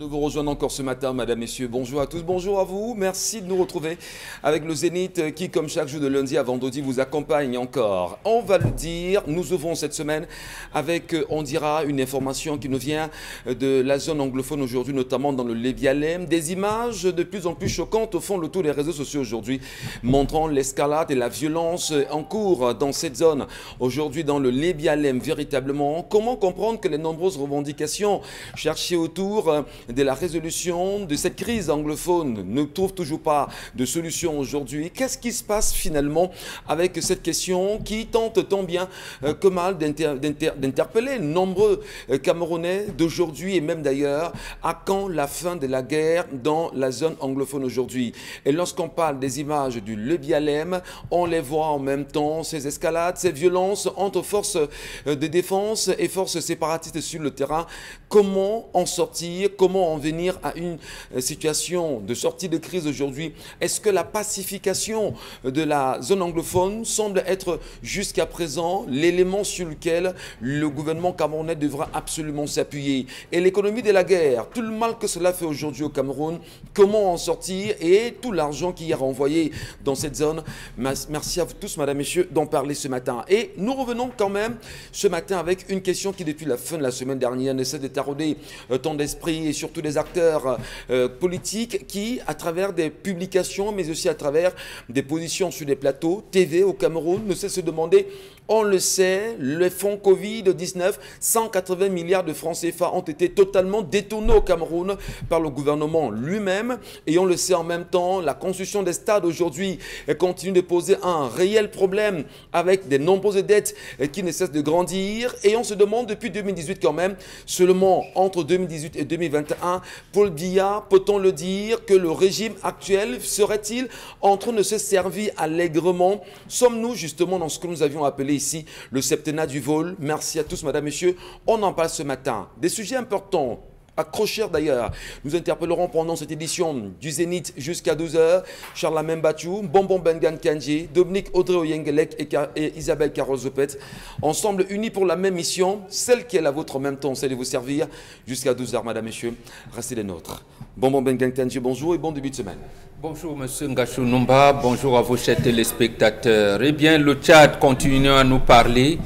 de vous rejoindre encore ce matin, Madame, Messieurs. Bonjour à tous, bonjour à vous. Merci de nous retrouver avec le Zénith qui, comme chaque jour de lundi à vendredi, vous accompagne encore. On va le dire, nous ouvrons cette semaine avec, euh, on dira, une information qui nous vient de la zone anglophone aujourd'hui, notamment dans le Lébialem. Des images de plus en plus choquantes au fond de tous les réseaux sociaux aujourd'hui, montrant l'escalade et la violence en cours dans cette zone. Aujourd'hui, dans le Lébialem, véritablement, comment comprendre que les nombreuses revendications cherchées autour euh, de la résolution de cette crise anglophone ne trouve toujours pas de solution aujourd'hui. Qu'est-ce qui se passe finalement avec cette question qui tente tant bien euh, que mal d'interpeller nombreux euh, Camerounais d'aujourd'hui et même d'ailleurs à quand la fin de la guerre dans la zone anglophone aujourd'hui? Et lorsqu'on parle des images du Lebialem, on les voit en même temps, ces escalades, ces violences entre forces de défense et forces séparatistes sur le terrain. Comment en sortir? En venir à une euh, situation de sortie de crise aujourd'hui. Est-ce que la pacification de la zone anglophone semble être jusqu'à présent l'élément sur lequel le gouvernement camerounais devra absolument s'appuyer? Et l'économie de la guerre, tout le mal que cela fait aujourd'hui au Cameroun, comment en sortir et tout l'argent qui est renvoyé dans cette zone? Merci à vous tous, madame, messieurs, d'en parler ce matin. Et nous revenons quand même ce matin avec une question qui, depuis la fin de la semaine dernière, essaie de tarauder euh, tant d'esprit et surtout des acteurs euh, politiques qui, à travers des publications, mais aussi à travers des positions sur des plateaux TV au Cameroun, ne cessent de demander on le sait, le fonds Covid-19, 180 milliards de francs CFA ont été totalement détournés au Cameroun par le gouvernement lui-même. Et on le sait en même temps, la construction des stades aujourd'hui continue de poser un réel problème avec de nombreuses dettes qui ne cessent de grandir. Et on se demande depuis 2018 quand même, seulement entre 2018 et 2021, Paul Biya, peut-on le dire, que le régime actuel serait-il en train de se servir allègrement? Sommes-nous justement dans ce que nous avions appelé ici le septennat du vol. Merci à tous, madame, messieurs. On en parle ce matin. Des sujets importants accrocheurs d'ailleurs. Nous interpellerons pendant cette édition du Zénith jusqu'à 12h Charles Bachou, Bonbon Bengan Kanji, Dominique Audrey Oyengelek et, Isabelle Carozopet, ensemble unis pour la même mission, celle qui est la vôtre en même temps, celle de vous servir jusqu'à 12h, madame, messieurs. Restez les nôtres. Bonbon Bengan Kanji, bonjour et bon début de semaine. Bonjour Monsieur Ngachou Numba, bonjour à vos chers téléspectateurs. Eh bien, le Tchad continue à nous parler.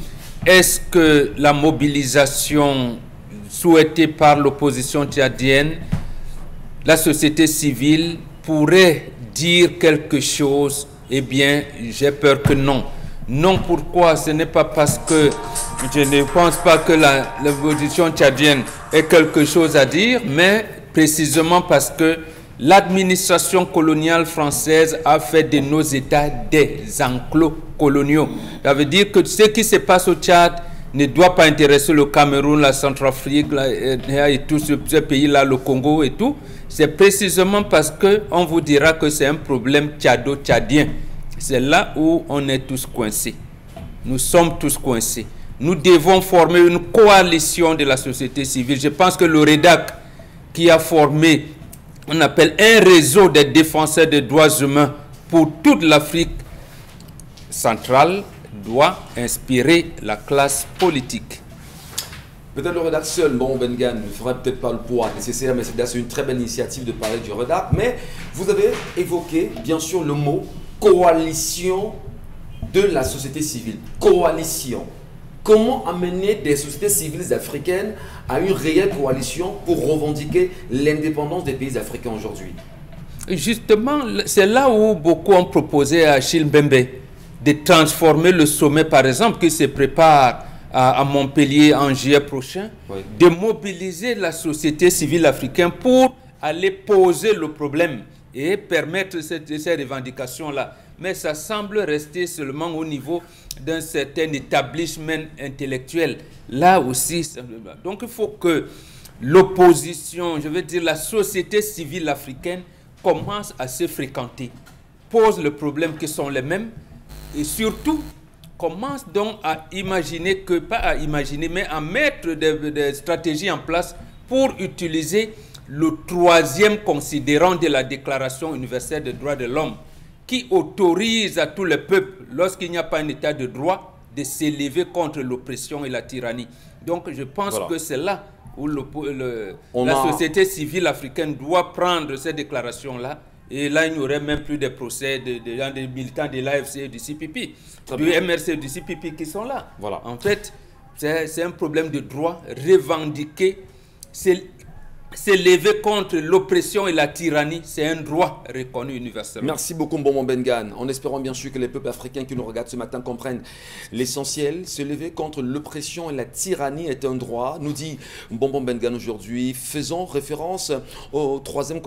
Est-ce que la mobilisation souhaitée par l'opposition tchadienne, la société civile pourrait dire quelque chose? Eh bien, j'ai peur que non. Non, pourquoi? Ce n'est pas parce que je ne pense pas que l'opposition tchadienne ait quelque chose à dire, mais précisément parce que l'administration coloniale française a fait de nos États des enclos coloniaux. Ça veut dire que ce qui se passe au Tchad ne doit pas intéresser le Cameroun, la Centrafrique et tous ces pays-là, le Congo et tout. C'est précisément parce qu'on vous dira que c'est un problème tchado-tchadien. C'est là où on est tous coincés. Nous sommes tous coincés. Nous devons former une coalition de la société civile. Je pense que le REDAC qui a formé on appelle un réseau des défenseurs des droits humains pour toute l'Afrique centrale doit inspirer la classe politique. Peut-être le REDAC seul, bon, Bengan, ne ferait peut-être pas le poids nécessaire, mais c'est une très belle initiative de parler du REDAC. Mais vous avez évoqué, bien sûr, le mot coalition de la société civile. Coalition. Comment amener des sociétés civiles africaines à une réelle coalition pour revendiquer l'indépendance des pays africains aujourd'hui? Justement, c'est là où beaucoup ont proposé à Achille Mbembe de transformer le sommet, par exemple, qui se prépare à, Montpellier en juillet prochain, de mobiliser la société civile africaine pour aller poser le problème et permettre cette, ces revendications-là. Mais ça semble rester seulement au niveau d'un certain établissement intellectuel. Là aussi, donc il faut que l'opposition, je veux dire la société civile africaine, commence à se fréquenter, pose le problème qui sont les mêmes et surtout commence donc à imaginer que, pas à imaginer, mais à mettre des, des stratégies en place pour utiliser le troisième considérant de la Déclaration universelle des droits de l'homme, qui autorise à tous les peuples, lorsqu'il n'y a pas un état de droit, de s'élever contre l'oppression et la tyrannie. Donc je pense que c'est là où le, la société civile africaine doit prendre ces déclarations-là. Et là, il n'y aurait même plus de procès de, des militants de l'AFC et du CPP, du MRC et du CPP qui sont là. Voilà. En fait, c'est un problème de droit revendiqué. C'est S'élever contre l'oppression et la tyrannie, c'est un droit reconnu universellement. Merci beaucoup, Mbombo Bengan. En espérant bien sûr que les peuples africains qui nous regardent ce matin comprennent l'essentiel. Se lever contre l'oppression et la tyrannie est un droit, nous dit Mbombo Bengan aujourd'hui. Faisons référence au troisième,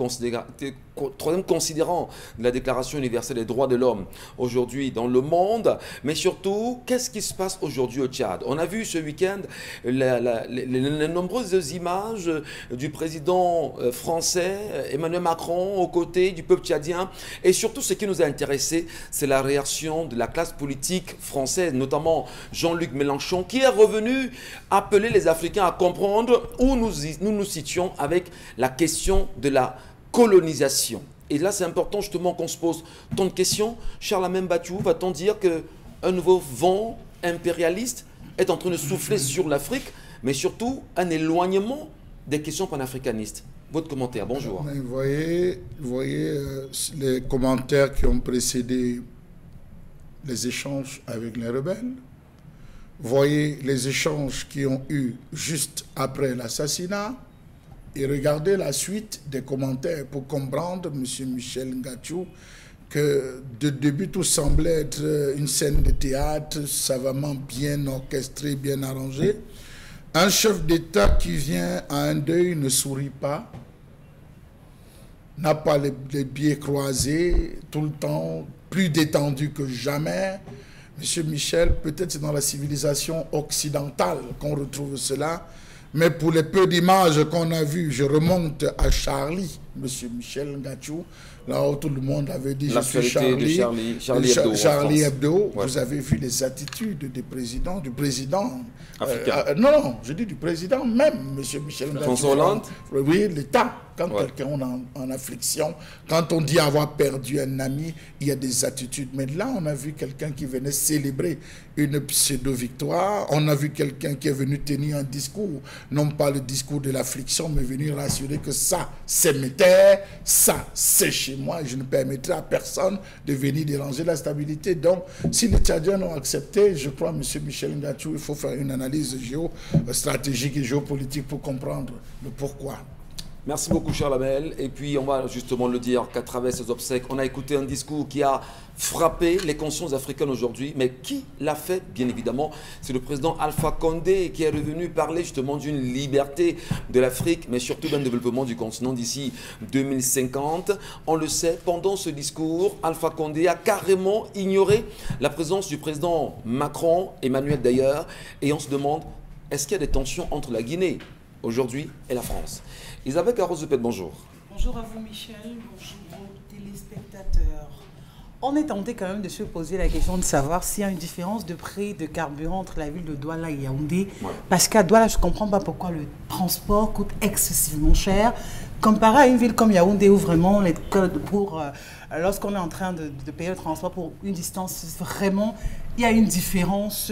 troisième considérant de la Déclaration universelle des droits de l'homme aujourd'hui dans le monde. Mais surtout, qu'est-ce qui se passe aujourd'hui au Tchad? On a vu ce week-end les nombreuses images du président euh, français, euh, Emmanuel Macron, aux côtés du peuple tchadien. Et surtout, ce qui nous a intéressé, c'est la réaction de la classe politique française, notamment Jean-Luc Mélenchon, qui est revenu appeler les Africains à comprendre où nous nous, nous situons avec la question de la colonisation. Et là, c'est important justement qu'on se pose tant de questions. Charles Bachou, va-t-on dire qu'un nouveau vent impérialiste est en train de souffler sur l'Afrique, mais surtout un éloignement des questions panafricanistes? Votre commentaire, bonjour. vous voyez, vous voyez euh, les commentaires qui ont précédé les échanges avec les rebelles. Voyez les échanges qui ont eu juste après l'assassinat. Et regardez la suite des commentaires pour comprendre, M. Michel Ngachou, que de début tout semblait être une scène de théâtre savamment bien orchestrée, bien arrangée. Un chef d'État qui vient à un deuil ne sourit pas, n'a pas les, pieds croisés, tout le temps, plus détendu que jamais. Monsieur Michel, peut-être c'est dans la civilisation occidentale qu'on retrouve cela, mais pour les peu d'images qu'on a vues, je remonte à Charlie, Monsieur Michel Ngachou, là où tout le monde avait dit je suis Charlie, Charlie, Hebdo. Vous avez vu les attitudes des présidents, du président. Euh, euh, non, non, je dis du président même, M. Michel François Hollande Oui, l'État. Quand quelqu'un est en, en, affliction, quand on dit avoir perdu un ami, il y a des attitudes. Mais là, on a vu quelqu'un qui venait célébrer une pseudo-victoire. On a vu quelqu'un qui est venu tenir un discours, non pas le discours de l'affliction, mais venir rassurer que ça, c'est mes terres, ça, c'est chez moi. Je ne permettrai à personne de venir déranger la stabilité. Donc, si les Tchadiens ont accepté, je crois, M. Michel Ngachou, il faut faire une analyse géostratégique et géopolitique pour comprendre le pourquoi. Merci beaucoup, cher Lamel. Et puis, on va justement le dire qu'à travers ces obsèques, on a écouté un discours qui a frappé les consciences africaines aujourd'hui. Mais qui l'a fait Bien évidemment, c'est le président Alpha Condé qui est revenu parler justement d'une liberté de l'Afrique, mais surtout d'un développement du continent d'ici 2050. On le sait, pendant ce discours, Alpha Condé a carrément ignoré la présence du président Macron, Emmanuel d'ailleurs, et on se demande, est-ce qu'il y a des tensions entre la Guinée aujourd'hui et la France? Isabelle Carrozepet, bonjour. Bonjour à vous Michel, bonjour aux téléspectateurs. On est tenté quand même de se poser la question de savoir s'il y a une différence de prix de carburant entre la ville de Douala et Yaoundé. Parce qu'à Douala, je ne comprends pas pourquoi le transport coûte excessivement cher. Comparé à une ville comme Yaoundé où vraiment les codes pour... Euh, lorsqu'on est en train de, de, payer le transport pour une distance, vraiment, il y a une différence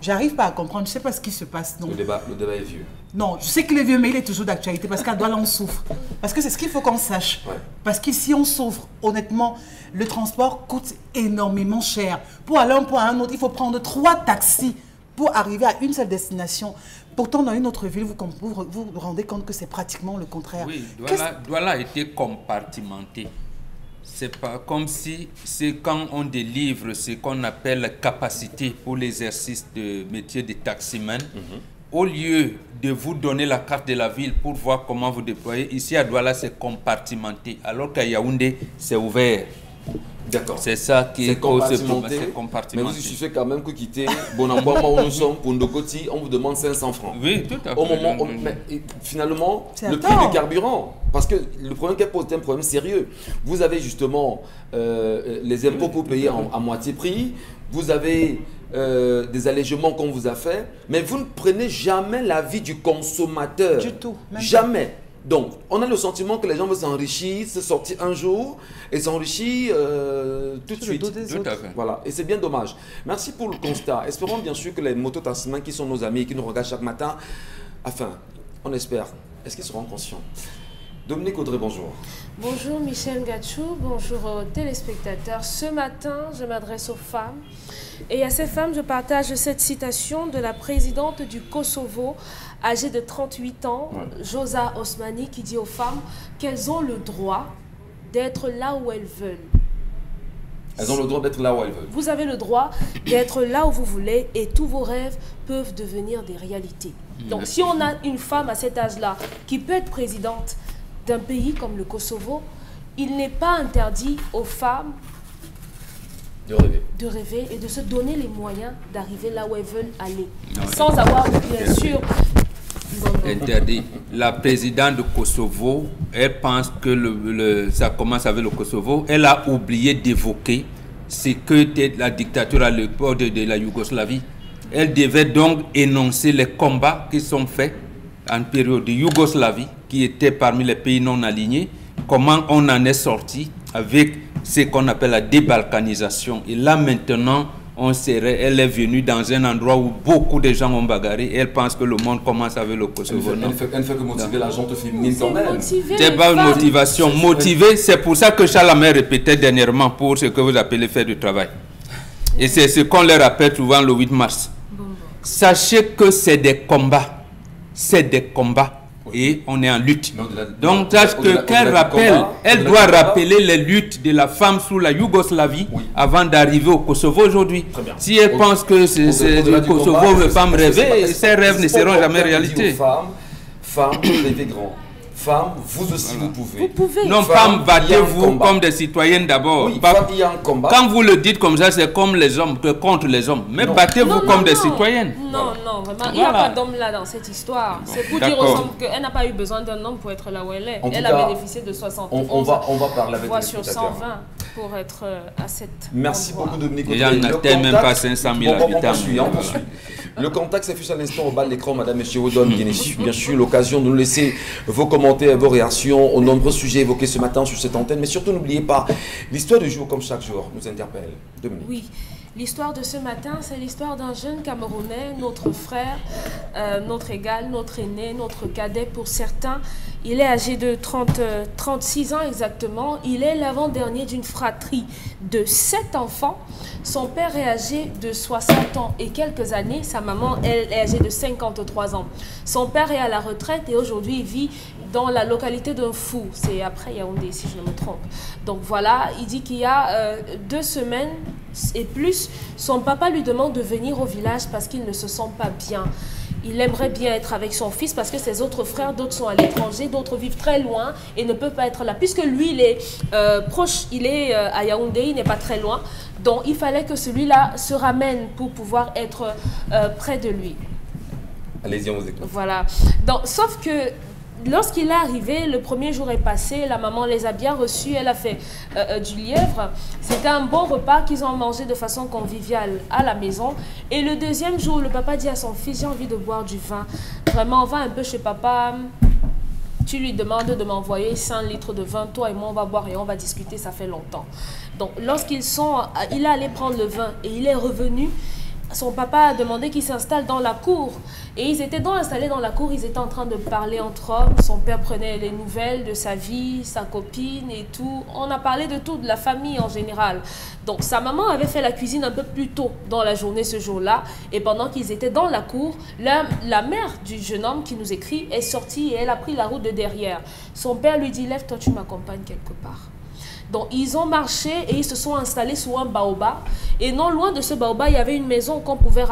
J'arrive pas à comprendre, je ne sais pas ce qui se passe. Le, débat, le débat est vieux. Non, je sais qu'il est vieux, mais il est toujours d'actualité parce qu'à Douala, on souffre. Parce que c'est ce qu'il faut qu'on sache. Parce qu'ici, on souffre. Honnêtement, le transport coûte énormément cher. Pour aller d'un point à un autre, il faut prendre trois taxis pour arriver à une seule destination. Pourtant, dans une autre ville, vous vous, vous rendez compte que c'est pratiquement le contraire. Oui, Douala, Douala a été compartimenté c'est pas comme si c'est quand on délivre ce qu'on appelle capacité pour l'exercice de métier de taximan. Mhm. Au lieu de vous donner la carte de la ville pour voir comment vous déployez, ici à Douala c'est compartimenté, alors qu'à Yaoundé c'est ouvert. D'accord. C'est ça qui est, compartimenté. Mais vous, il suffit quand même que quitter Bonambois, où nous sommes, pour Ndokoti, on vous demande 500 francs. Oui, tout à fait. Au moment, mais, finalement, le prix du carburant, parce que le problème qu'elle pose est un problème sérieux. Vous avez justement euh, les impôts que vous payez à moitié prix, vous avez euh, des allègements qu'on vous a fait, mais vous ne prenez jamais l'avis du consommateur. Du tout. jamais. Donc, on a le sentiment que les gens veulent s'enrichir, se sortir un jour et s'enrichir euh, tout de suite. Tout à fait. Voilà, et c'est bien dommage. Merci pour le constat. Espérons bien sûr que les mototaximens qui sont nos amis, qui nous regardent chaque matin, enfin, On espère. Est-ce qu'ils seront conscients? Dominique Audrey, bonjour. Bonjour Michel Gachou, bonjour aux téléspectateurs. Ce matin, je m'adresse aux femmes. Et à ces femmes, je partage cette citation de la présidente du Kosovo, âgée de 38 ans, Josa Osmani, qui dit aux femmes qu'elles ont le droit d'être là où elles veulent. Elles ont le droit d'être là où elles veulent. Vous avez le droit d'être là où vous voulez et tous vos rêves peuvent devenir des réalités. Donc si on a une femme à cet âge-là qui peut être présidente, d'un pays comme le Kosovo, il n'est pas interdit aux femmes de rêver. de rêver et de se donner les moyens d'arriver là où elles veulent aller. sans avoir, bien sûr, interdit. La présidente de Kosovo, elle pense que le, ça commence avec le Kosovo. Elle a oublié d'évoquer ce que était la dictature à l'époque de, de, la Yougoslavie. Elle devait donc énoncer les combats qui sont faits en période de Yougoslavie qui était parmi les pays non alignés, comment on en est sorti? Avec ce qu'on appelle la débalkanisation. Et là maintenant, on serait, elle est venue dans un endroit où beaucoup de gens ont bagarré et elle pense que le monde commence avec le Kosovo. Elle fait, elle fait, que motiver la gente féminine quand même. C'est pas une motivation. Motiver, c'est pour ça que Charles répétait dernièrement pour ce que vous appelez faire du travail. Et c'est ce qu'on leur rappelle souvent le 8 mars. Sachez que c'est des combats. C'est des combats et on est en lutte. Donc, sache que qu'elle rappelle, elle doit rappeler les luttes de la femme sous la Yougoslavie avant d'arriver au Kosovo aujourd'hui. Si elle pense que le Kosovo ne veut pas me rêver, ses rêves ne seront jamais réalité. Rêvez grand femmes, vous aussi vous pouvez. Vous pouvez. Non, femmes, battez-vous comme des citoyennes d'abord. Oui, femme, il y a un combat. Quand vous le dites comme ça, c'est comme les hommes, contre les hommes. Mais battez-vous comme des citoyennes. Non, non, vraiment. Il n'y a pas d'homme là dans cette histoire. C'est pour dire aux hommes qu'elle n'a pas eu besoin d'un homme pour être là où elle est. elle a bénéficié de 60 on, on, va, on va parler avec voix sur 120 pour être euh, à cette. Merci beaucoup, Dominique. Il n'y en a même pas 500 000 habitants. Le contact s'affiche à l'instant au bas de l'écran, Madame et Odon. Bien sûr, l'occasion de nous laisser vos commentaires, vos réactions aux nombreux sujets évoqués ce matin sur cette antenne. Mais surtout, n'oubliez pas, l'histoire du jour, comme chaque jour, nous interpelle. Dominique. Oui. L'histoire de ce matin, c'est l'histoire d'un jeune Camerounais, notre frère, euh, notre égal, notre aîné, notre cadet pour certains. Il est âgé de 30, 36 euh, ans exactement. Il est l'avant-dernier d'une fratrie de 7 enfants. Son père est âgé de 60 ans et quelques années. Sa maman, elle, est âgée de 53 ans. Son père est à la retraite et aujourd'hui, vit dans la localité d'un fou. C'est après Yaoundé, si je ne me trompe. Donc voilà, il dit qu'il y a euh, deux semaines et plus, son papa lui demande de venir au village parce qu'il ne se sent pas bien. Il aimerait bien être avec son fils parce que ses autres frères, d'autres sont à l'étranger, d'autres vivent très loin et ne peuvent pas être là. Puisque lui, il est euh, proche, il est euh, à Yaoundé, il n'est pas très loin. Donc il fallait que celui-là se ramène pour pouvoir être près de lui. Allez-y, on vous écoute. Voilà. Donc, sauf que lorsqu'il est arrivé, le premier jour est passé, la maman les a bien reçus, elle a fait euh, euh, du lièvre. C'était un bon repas qu'ils ont mangé de façon conviviale à la maison. Et le deuxième jour, le papa dit à son fils, j'ai envie de boire du vin. Vraiment, va un peu chez papa. Tu lui demandes de m'envoyer 100 litres de vin, toi et moi on va boire et on va discuter, ça fait longtemps. Donc lorsqu'ils sont, il est allé prendre le vin et il est revenu, son papa a demandé qu'il s'installe dans la cour. Et ils étaient donc installés dans la cour, ils étaient en train de parler entre hommes. Son père prenait les nouvelles de sa vie, sa copine et tout. On a parlé de tout, de la famille en général. Donc sa maman avait fait la cuisine un peu plus tôt dans la journée ce jour-là. Et pendant qu'ils étaient dans la cour, la, la mère du jeune homme qui nous écrit est sortie et elle a pris la route de derrière. Son père lui dit, lève-toi, tu m'accompagnes quelque part. Donc ils ont marché et ils se sont installés sous un baobab. Et non loin de ce baobab, il y avait une maison qu'on pouvait,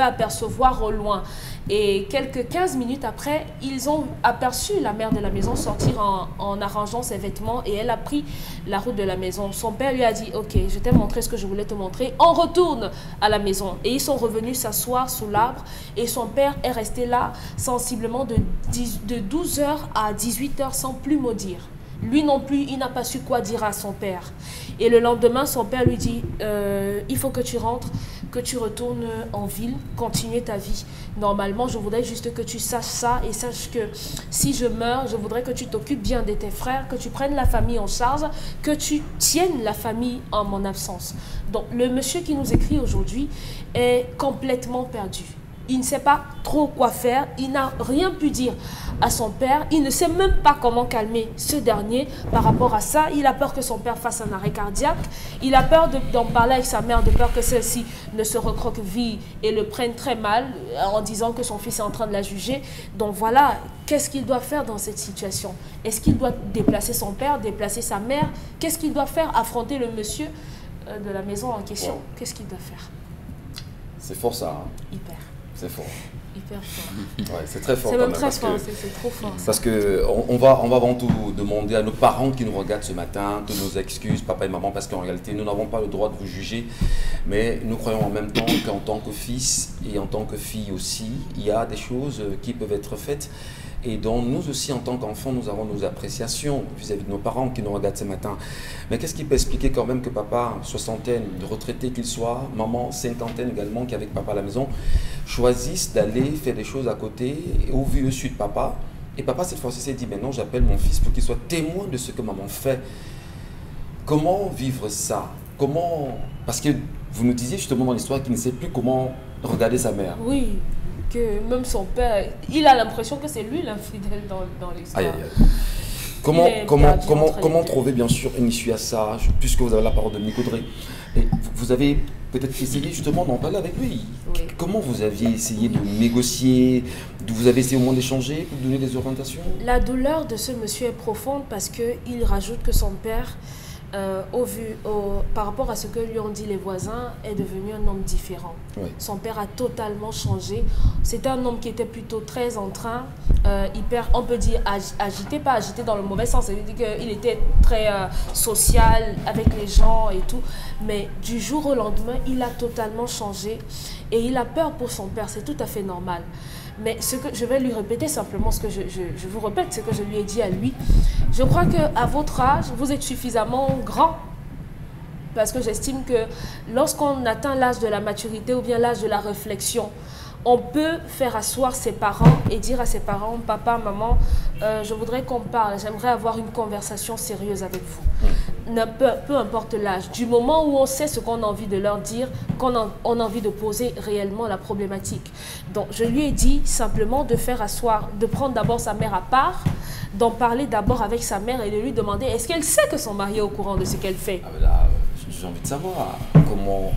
apercevoir au loin. Et quelques 15 minutes après, ils ont aperçu la mère de la maison sortir en, arrangeant ses vêtements et elle a pris la route de la maison. Son père lui a dit, ok, je t'ai montré ce que je voulais te montrer, on retourne à la maison. Et ils sont revenus s'asseoir sous l'arbre et son père est resté là sensiblement de, 10, de 12h à 18h sans plus maudire. Lui non plus, il n'a pas su quoi dire à son père. Et le lendemain, son père lui dit, euh, il faut que tu rentres, que tu retournes en ville, continuer ta vie. Normalement, je voudrais juste que tu saches ça et sache que si je meurs, je voudrais que tu t'occupes bien de tes frères, que tu prennes la famille en charge, que tu tiennes la famille en mon absence. Donc le monsieur qui nous écrit aujourd'hui est complètement perdu. Il ne sait pas trop quoi faire, il n'a rien pu dire à son père, il ne sait même pas comment calmer ce dernier. Par rapport à ça, il a peur que son père fasse un arrêt cardiaque, il a peur d'en parler avec sa mère, de peur que celle-ci ne se recroqueville et le prenne très mal euh, en disant que son fils est en train de la juger. Donc voilà, qu'est-ce qu'il doit faire dans cette situation? Est-ce qu'il doit déplacer son père, déplacer sa mère? Qu'est-ce qu'il doit faire? Affronter le monsieur euh, de la maison en question? Qu'est-ce qu'il doit faire? C'est fort ça. Hein. Hyper. C'est fort. Hyper fort. Ouais, c'est très fort. C'est même même, très fort, c'est trop fort. Parce que on, on va, on va avant tout demander à nos parents qui nous regardent ce matin de nos excuses, papa et maman, parce qu'en réalité, nous n'avons pas le droit de vous juger, mais nous croyons en même temps qu'en tant que fils et en tant que fille aussi, il y a des choses qui peuvent être faites et dont nous aussi, en tant qu'enfants, nous avons nos appréciations vis-à-vis de nos parents qui nous regardent ce matin. Mais qu'est-ce qui peut expliquer quand même que papa, soixantaine, de retraité qu'il soit, maman, cinquantaine également, qui est avec papa à la maison, choisissent d'aller faire des choses à côté, au vu au de papa, et papa, cette fois-ci, s'est dit, maintenant, j'appelle mon fils pour qu'il soit témoin de ce que maman fait. Comment vivre ça? Comment... Parce que vous nous disiez justement dans l'histoire qu'il ne sait plus comment regarder sa mère. Oui, que même son père, il a l'impression que c'est lui l'infidèle dans, dans l'histoire. Comment, comment, comment, comment trouver bien sûr une issue à ça, puisque vous avez la parole de Nicodré Et vous- avez peut-être essayé justement d'en parler avec lui. Oui. Comment vous aviez essayé de négocier Vous avez essayé au moins d'échanger pour donner des orientations? La douleur de ce monsieur est profonde parce qu'il rajoute que son père, euh, au vu, au- par rapport à ce que lui ont dit les voisins, est devenu un homme différent. Oui. Son père a totalement changé. C'était un homme qui était plutôt très en train, euh, hyper, on peut dire ag- agité, pas agité dans le mauvais sens, c'est-à-dire qu'il était très euh, social avec les gens et tout. Mais du jour au lendemain, il a totalement changé et il a peur pour son père, c'est tout à fait normal. Mais ce que je vais lui répéter simplement ce que je, je- je vous répète, ce que je lui ai dit à lui. Je crois que à votre âge, vous êtes suffisamment grand parce que j'estime que lorsqu'on atteint l'âge de la maturité ou bien l'âge de la réflexion, on peut faire asseoir ses parents et dire à ses parents, papa, maman, euh, je voudrais qu'on parle, j'aimerais avoir une conversation sérieuse avec vous. Peu, importe l'âge, du moment où on sait ce qu'on a envie de leur dire, qu'on a, envie de poser réellement la problématique. Donc je lui ai dit simplement de faire asseoir, de prendre d'abord sa mère à part, d'en parler d'abord avec sa mère et de lui demander est-ce qu'elle sait que son mari est au courant de ce qu'elle fait? Ah, j'ai envie de savoir comment,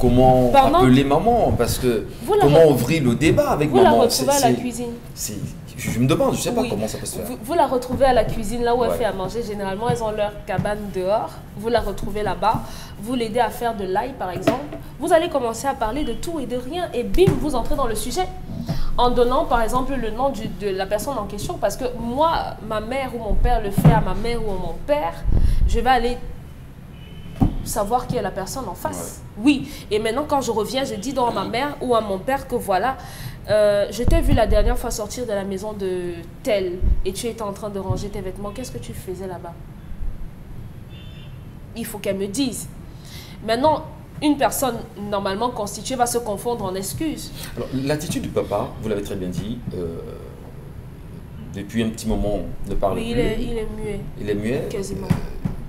comment appeler maman, parce que Vous la comment ouvrir le débat avec Vous la maman retrouvez à la cuisine. Je me demande, je sais pas Oui. comment ça peut se faire. Vous, vous la retrouvez à la cuisine, là où elle Ouais. fait à manger. Généralement, elles ont leur cabane dehors. Vous la retrouvez là-bas. Vous l'aidez à faire de l'ail, par exemple. Vous allez commencer à parler de tout et de rien. Et bim, vous entrez dans le sujet. En donnant, par exemple, le nom du- de la personne en question. Parce que moi, ma mère ou mon père le fait à ma mère ou à mon père. Je vais aller savoir qui est la personne en face. Oui. Et maintenant, quand je reviens, je dis donc à ma mère ou à mon père que voilà, euh, je t'ai vu la dernière fois sortir de la maison de tel et tu étais en train de ranger tes vêtements. Qu'est-ce que tu faisais là-bas? Il faut qu'elle me dise. Maintenant, une personne normalement constituée va se confondre en excuses. Alors, l'attitude du papa, vous l'avez très bien dit, euh, depuis un petit moment, ne parle Oui, il plus. est, il est muet, Il est muet. quasiment.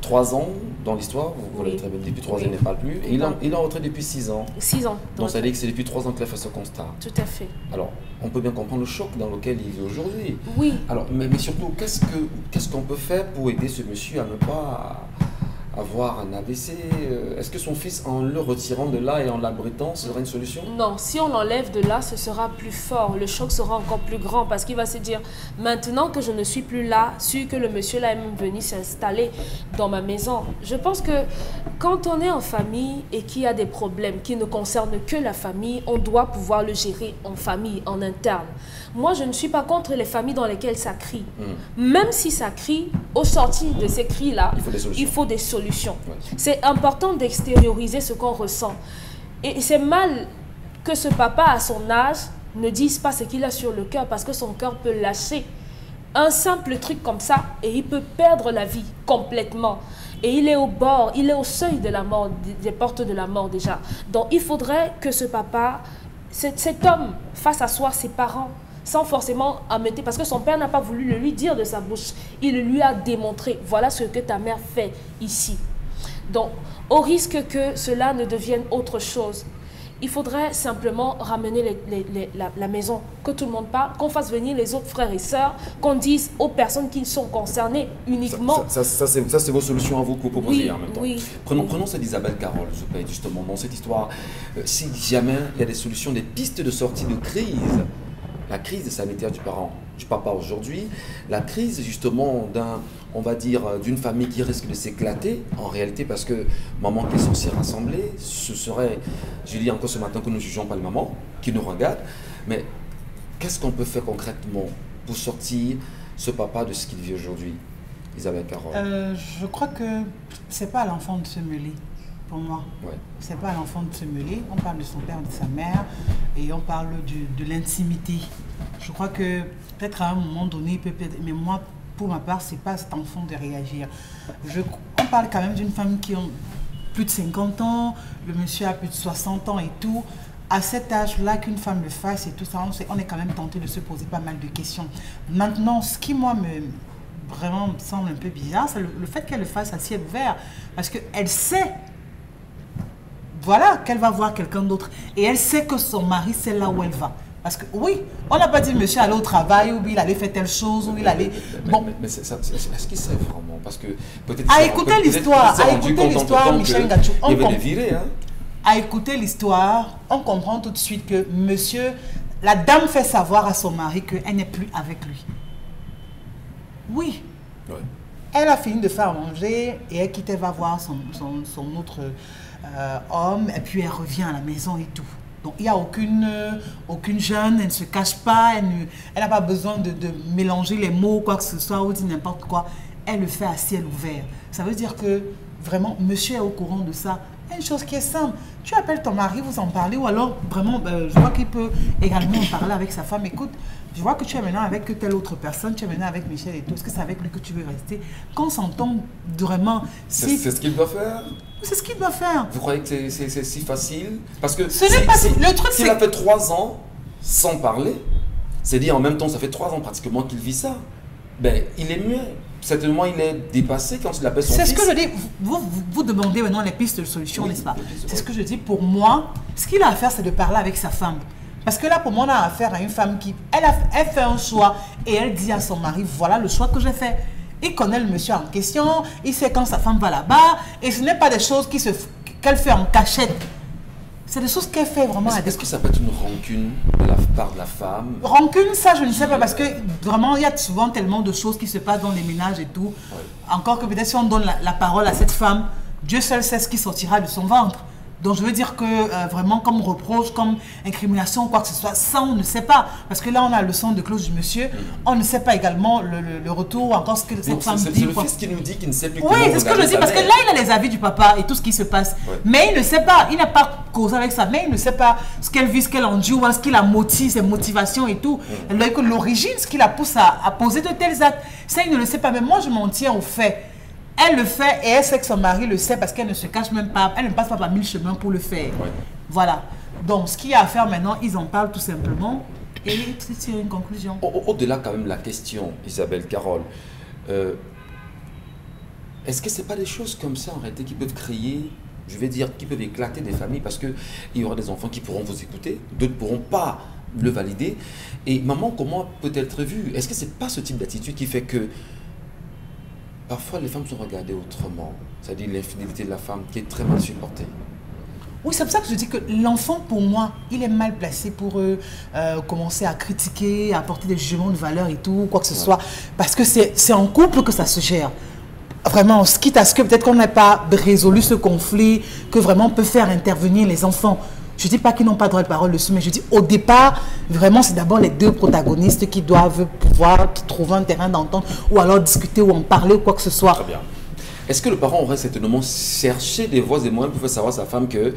Trois ans dans l'histoire, vous, l'avez très bien depuis trois ans, il ne parle plus. Et il, est en- il est en retraite depuis six ans. Six ans. Donc, ça veut dire que c'est depuis trois ans qu'il a fait ce constat. tout à fait. Alors, on peut bien comprendre le choc dans lequel il vit aujourd'hui. Oui. Alors, mais, mais surtout, qu'est-ce que qu'est-ce qu'on peut faire pour aider ce monsieur à ne pas avoir un AVC euh, Est-ce que son fils, en le retirant de là et en l'abritant, serait une solution? Non, si on l'enlève de là, ce sera plus fort. Le choc sera encore plus grand parce qu'il va se dire maintenant que je ne suis plus là, su que le monsieur là est même venu s'installer dans ma maison. Je pense que quand on est en famille et qu'il y a des problèmes qui ne concernent que la famille, on doit pouvoir le gérer en famille, en interne. Moi, je ne suis pas contre les familles dans lesquelles ça crie. Même si ça crie, au sorti de ces cris-là, Il faut des solutions. Ouais. C'est important d'extérioriser ce qu'on ressent. Et c'est mal que ce papa, à son âge, ne dise pas ce qu'il a sur le cœur parce que son cœur peut lâcher. Un simple truc comme ça et il peut perdre la vie complètement. Et il est au bord, il est au seuil de la mort, des- des portes de la mort déjà. Donc il faudrait que ce papa, cet, cet homme, fasse asseoir ses parents sans forcément amener, parce que son père n'a pas voulu le lui dire de sa bouche. Il lui a démontré, voilà ce que ta mère fait ici. Donc, au risque que cela ne devienne autre chose, il faudrait simplement ramener la, maison, que tout le monde parle, qu'on fasse venir les autres frères et sœurs, qu'on dise aux personnes qui sont concernées uniquement. Ça, c'est vos solutions à vous que vous proposez en même temps. Prenons, prenons celle d'Isabelle Carole, justement, dans cette histoire. Euh, si jamais il y a des solutions, des pistes de sortie de crise, la crise sanitaire du parent, du papa aujourd'hui, la crise justement d'un, on va dire, d'une famille qui risque de s'éclater, en réalité parce que maman qui est censée rassembler, ce serait, j'ai dit encore ce matin que nous ne jugeons pas le maman, qui nous regarde, mais qu'est-ce qu'on peut faire concrètement pour sortir ce papa de ce qu'il vit aujourd'hui Isabelle Carole euh, Je crois que c'est pas à l'enfant de se mêler pour moi. Ouais. C'est pas l'enfant de se mêler. On parle de son père, de sa mère, et on parle de l'intimité. Je crois que peut-être à un moment donné, peut-être, mais moi, pour ma part, c'est pas cet enfant de réagir. Je, on parle quand même d'une femme qui a plus de 50 ans, le monsieur a plus de 60 ans et tout. À cet âge-là, qu'une femme le fasse et tout ça, on, est quand même tenté de se poser pas mal de questions. Maintenant, ce qui, moi, me vraiment me semble un peu bizarre, c'est le, le, fait qu'elle le fasse à ciel ouvert. Parce qu'elle sait voilà qu'elle va voir quelqu'un d'autre. Et elle sait que son mari, c'est là où elle va. Parce que oui, on n'a pas dit monsieur allait au travail ou il allait faire telle chose ou il allait. bon. mais, c'est est-ce qu'il sait vraiment? Parce que peut-être. À écouter l'histoire, à écouter l'histoire, Michel Gachou. Il avait virer, hein. À écouter l'histoire, on comprend tout de suite que monsieur, la dame fait savoir à son mari qu'elle n'est plus avec lui. Oui. Elle a fini de faire manger et elle quitte, elle va voir son, son, son autre euh, homme, et puis elle revient à la maison et tout. Donc il n'y a aucune, euh, aucune jeune, elle ne se cache pas, elle n'a pas besoin de, de, mélanger les mots, quoi que ce soit, ou dire n'importe quoi. Elle le fait à ciel ouvert. Ça veut dire que vraiment, monsieur est au courant de ça. Une chose qui est simple, tu appelles ton mari, vous en parlez, ou alors vraiment, ben, je vois qu'il peut également en parler avec sa femme. Écoute, je vois que tu es maintenant avec telle autre personne, tu es maintenant avec Michel et tout. Est-ce que c'est avec lui que tu veux rester? Qu'on s'entend vraiment. C'est ce qu'il doit faire C'est ce qu'il doit faire. Vous croyez que c'est si facile? Parce que ce n'est pas si, le truc. S'il a fait trois ans sans parler, c'est dire en même temps, ça fait trois ans pratiquement qu'il vit ça. Ben, il est mieux. Certainement, il est dépassé quand il appelle son C'est ce que je dis. Vous, vous, demandez maintenant les pistes de solution, n'est-ce pas? C'est ce que je dis. Pour moi, ce qu'il a à faire, c'est de parler avec sa femme. Parce que là, pour moi, on a affaire à une femme qui, elle, a, elle fait un choix et elle dit à son mari, voilà le choix que j'ai fait. Il connaît le monsieur en question, il sait quand sa femme va là-bas, et ce n'est pas des choses qu'elle fait en cachette. C'est des choses qu'elle fait vraiment. Est-ce que ça peut être une rancune de la part de la femme? Rancune, ça je ne sais pas, parce que vraiment il y a souvent tellement de choses qui se passent dans les ménages et tout. Encore que peut-être si on donne la parole à cette femme, Dieu seul sait ce qui sortira de son ventre. Donc je veux dire que euh, vraiment comme reproche, comme incrimination, quoi que ce soit, ça on ne sait pas. Parce que là on a le son de clause du monsieur, on ne sait pas également le, retour, encore ce que cette femme dit. C'est le fils qui nous dit qu'il ne sait plus Oui, c'est ce que je dis, parce que là il a les avis du papa et tout ce qui se passe. Mais il ne sait pas, il n'a pas causé avec ça, mais il ne sait pas ce qu'elle vit, ce qu'elle endure, ce qui la motive, ses motivations et tout. L'origine, ce qui la pousse à, à poser de tels actes. Ça il ne le sait pas, mais moi je m'en tiens au fait elle le fait et elle sait que son mari le sait parce qu'elle ne se cache même pas, elle ne passe pas par mille chemins pour le faire. Voilà. Donc, ce qu'il y a à faire maintenant, ils en parlent tout simplement et c'est une conclusion. Au-delà, quand même, la question, Isabelle Carole, euh, est-ce que ce n'est pas des choses comme ça en réalité qui peuvent créer, je vais dire, qui peuvent éclater des familles parce qu'il y aura des enfants qui pourront vous écouter, d'autres ne pourront pas le valider. Et maman, comment peut être vue? Est-ce que ce n'est pas ce type d'attitude qui fait que Parfois, les femmes sont regardées autrement. C'est-à-dire l'infidélité de la femme qui est très mal supportée. Oui, c'est pour ça que je dis que l'enfant, pour moi, il est mal placé pour euh, euh, commencer à critiquer, à apporter des jugements de valeur et tout, quoi que ce soit. Parce que c'est en couple que ça se gère. Vraiment, quitte à ce que peut-être qu'on n'ait pas résolu ce conflit, que vraiment on peut faire intervenir les enfants. Je ne dis pas qu'ils n'ont pas droit de parole dessus, mais je dis au départ, vraiment, c'est d'abord les deux protagonistes qui doivent pouvoir trouver un terrain d'entente ou alors discuter ou en parler ou quoi que ce soit. Très bien. Est-ce que le parent aurait certainement cherché des voies et moyens pour faire savoir à sa femme que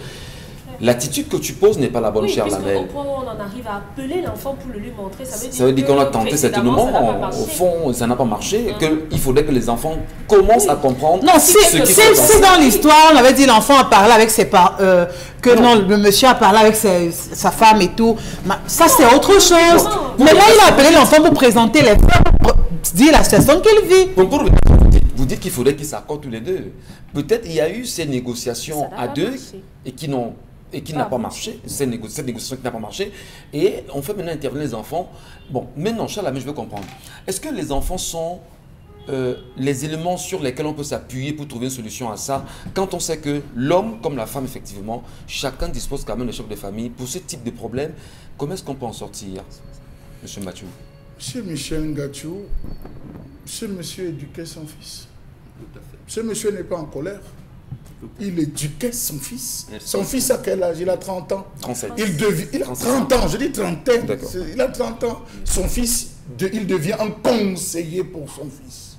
L'attitude que tu poses n'est pas la bonne, oui, chère Lamel. Au point où on en arrive à appeler l'enfant pour le lui montrer, ça veut dire, ça veut dire qu'on a tenté certainement, au fond, ça n'a pas marché, hein. qu'il faudrait que les enfants commencent à comprendre non, si, ce si, dans l'histoire, on avait dit l'enfant a parlé avec ses parents, euh, que non. le monsieur a parlé avec sa femme et tout, ça c'est autre chose. Mais là, il a appelé l'enfant pour présenter les faits, pour dire la situation qu'il vit. vous dites qu'il faudrait qu'ils s'accordent tous les deux. Peut-être il y a eu ces négociations à deux et qui n'ont et qui n'a pas marché, cette, négociation qui n'a pas marché, et on fait maintenant intervenir les enfants. Bon, maintenant, Charles, je veux comprendre. Est-ce que les enfants sont euh, les éléments sur lesquels on peut s'appuyer pour trouver une solution à ça, quand on sait que l'homme comme la femme, effectivement, chacun dispose quand même de chef de famille, pour ce type de problème, comment est-ce qu'on peut en sortir, Monsieur Mathieu? Monsieur Michel Ngachou, ce monsieur éduquait son fils. Ce monsieur n'est pas en colère. Il éduquait son fils. Son fils a quel âge? Il a 30 ans. 37. Il, devient, il a 30 ans, je dis 30 ans. Il a 30 ans. Son fils, il devient un conseiller pour son fils.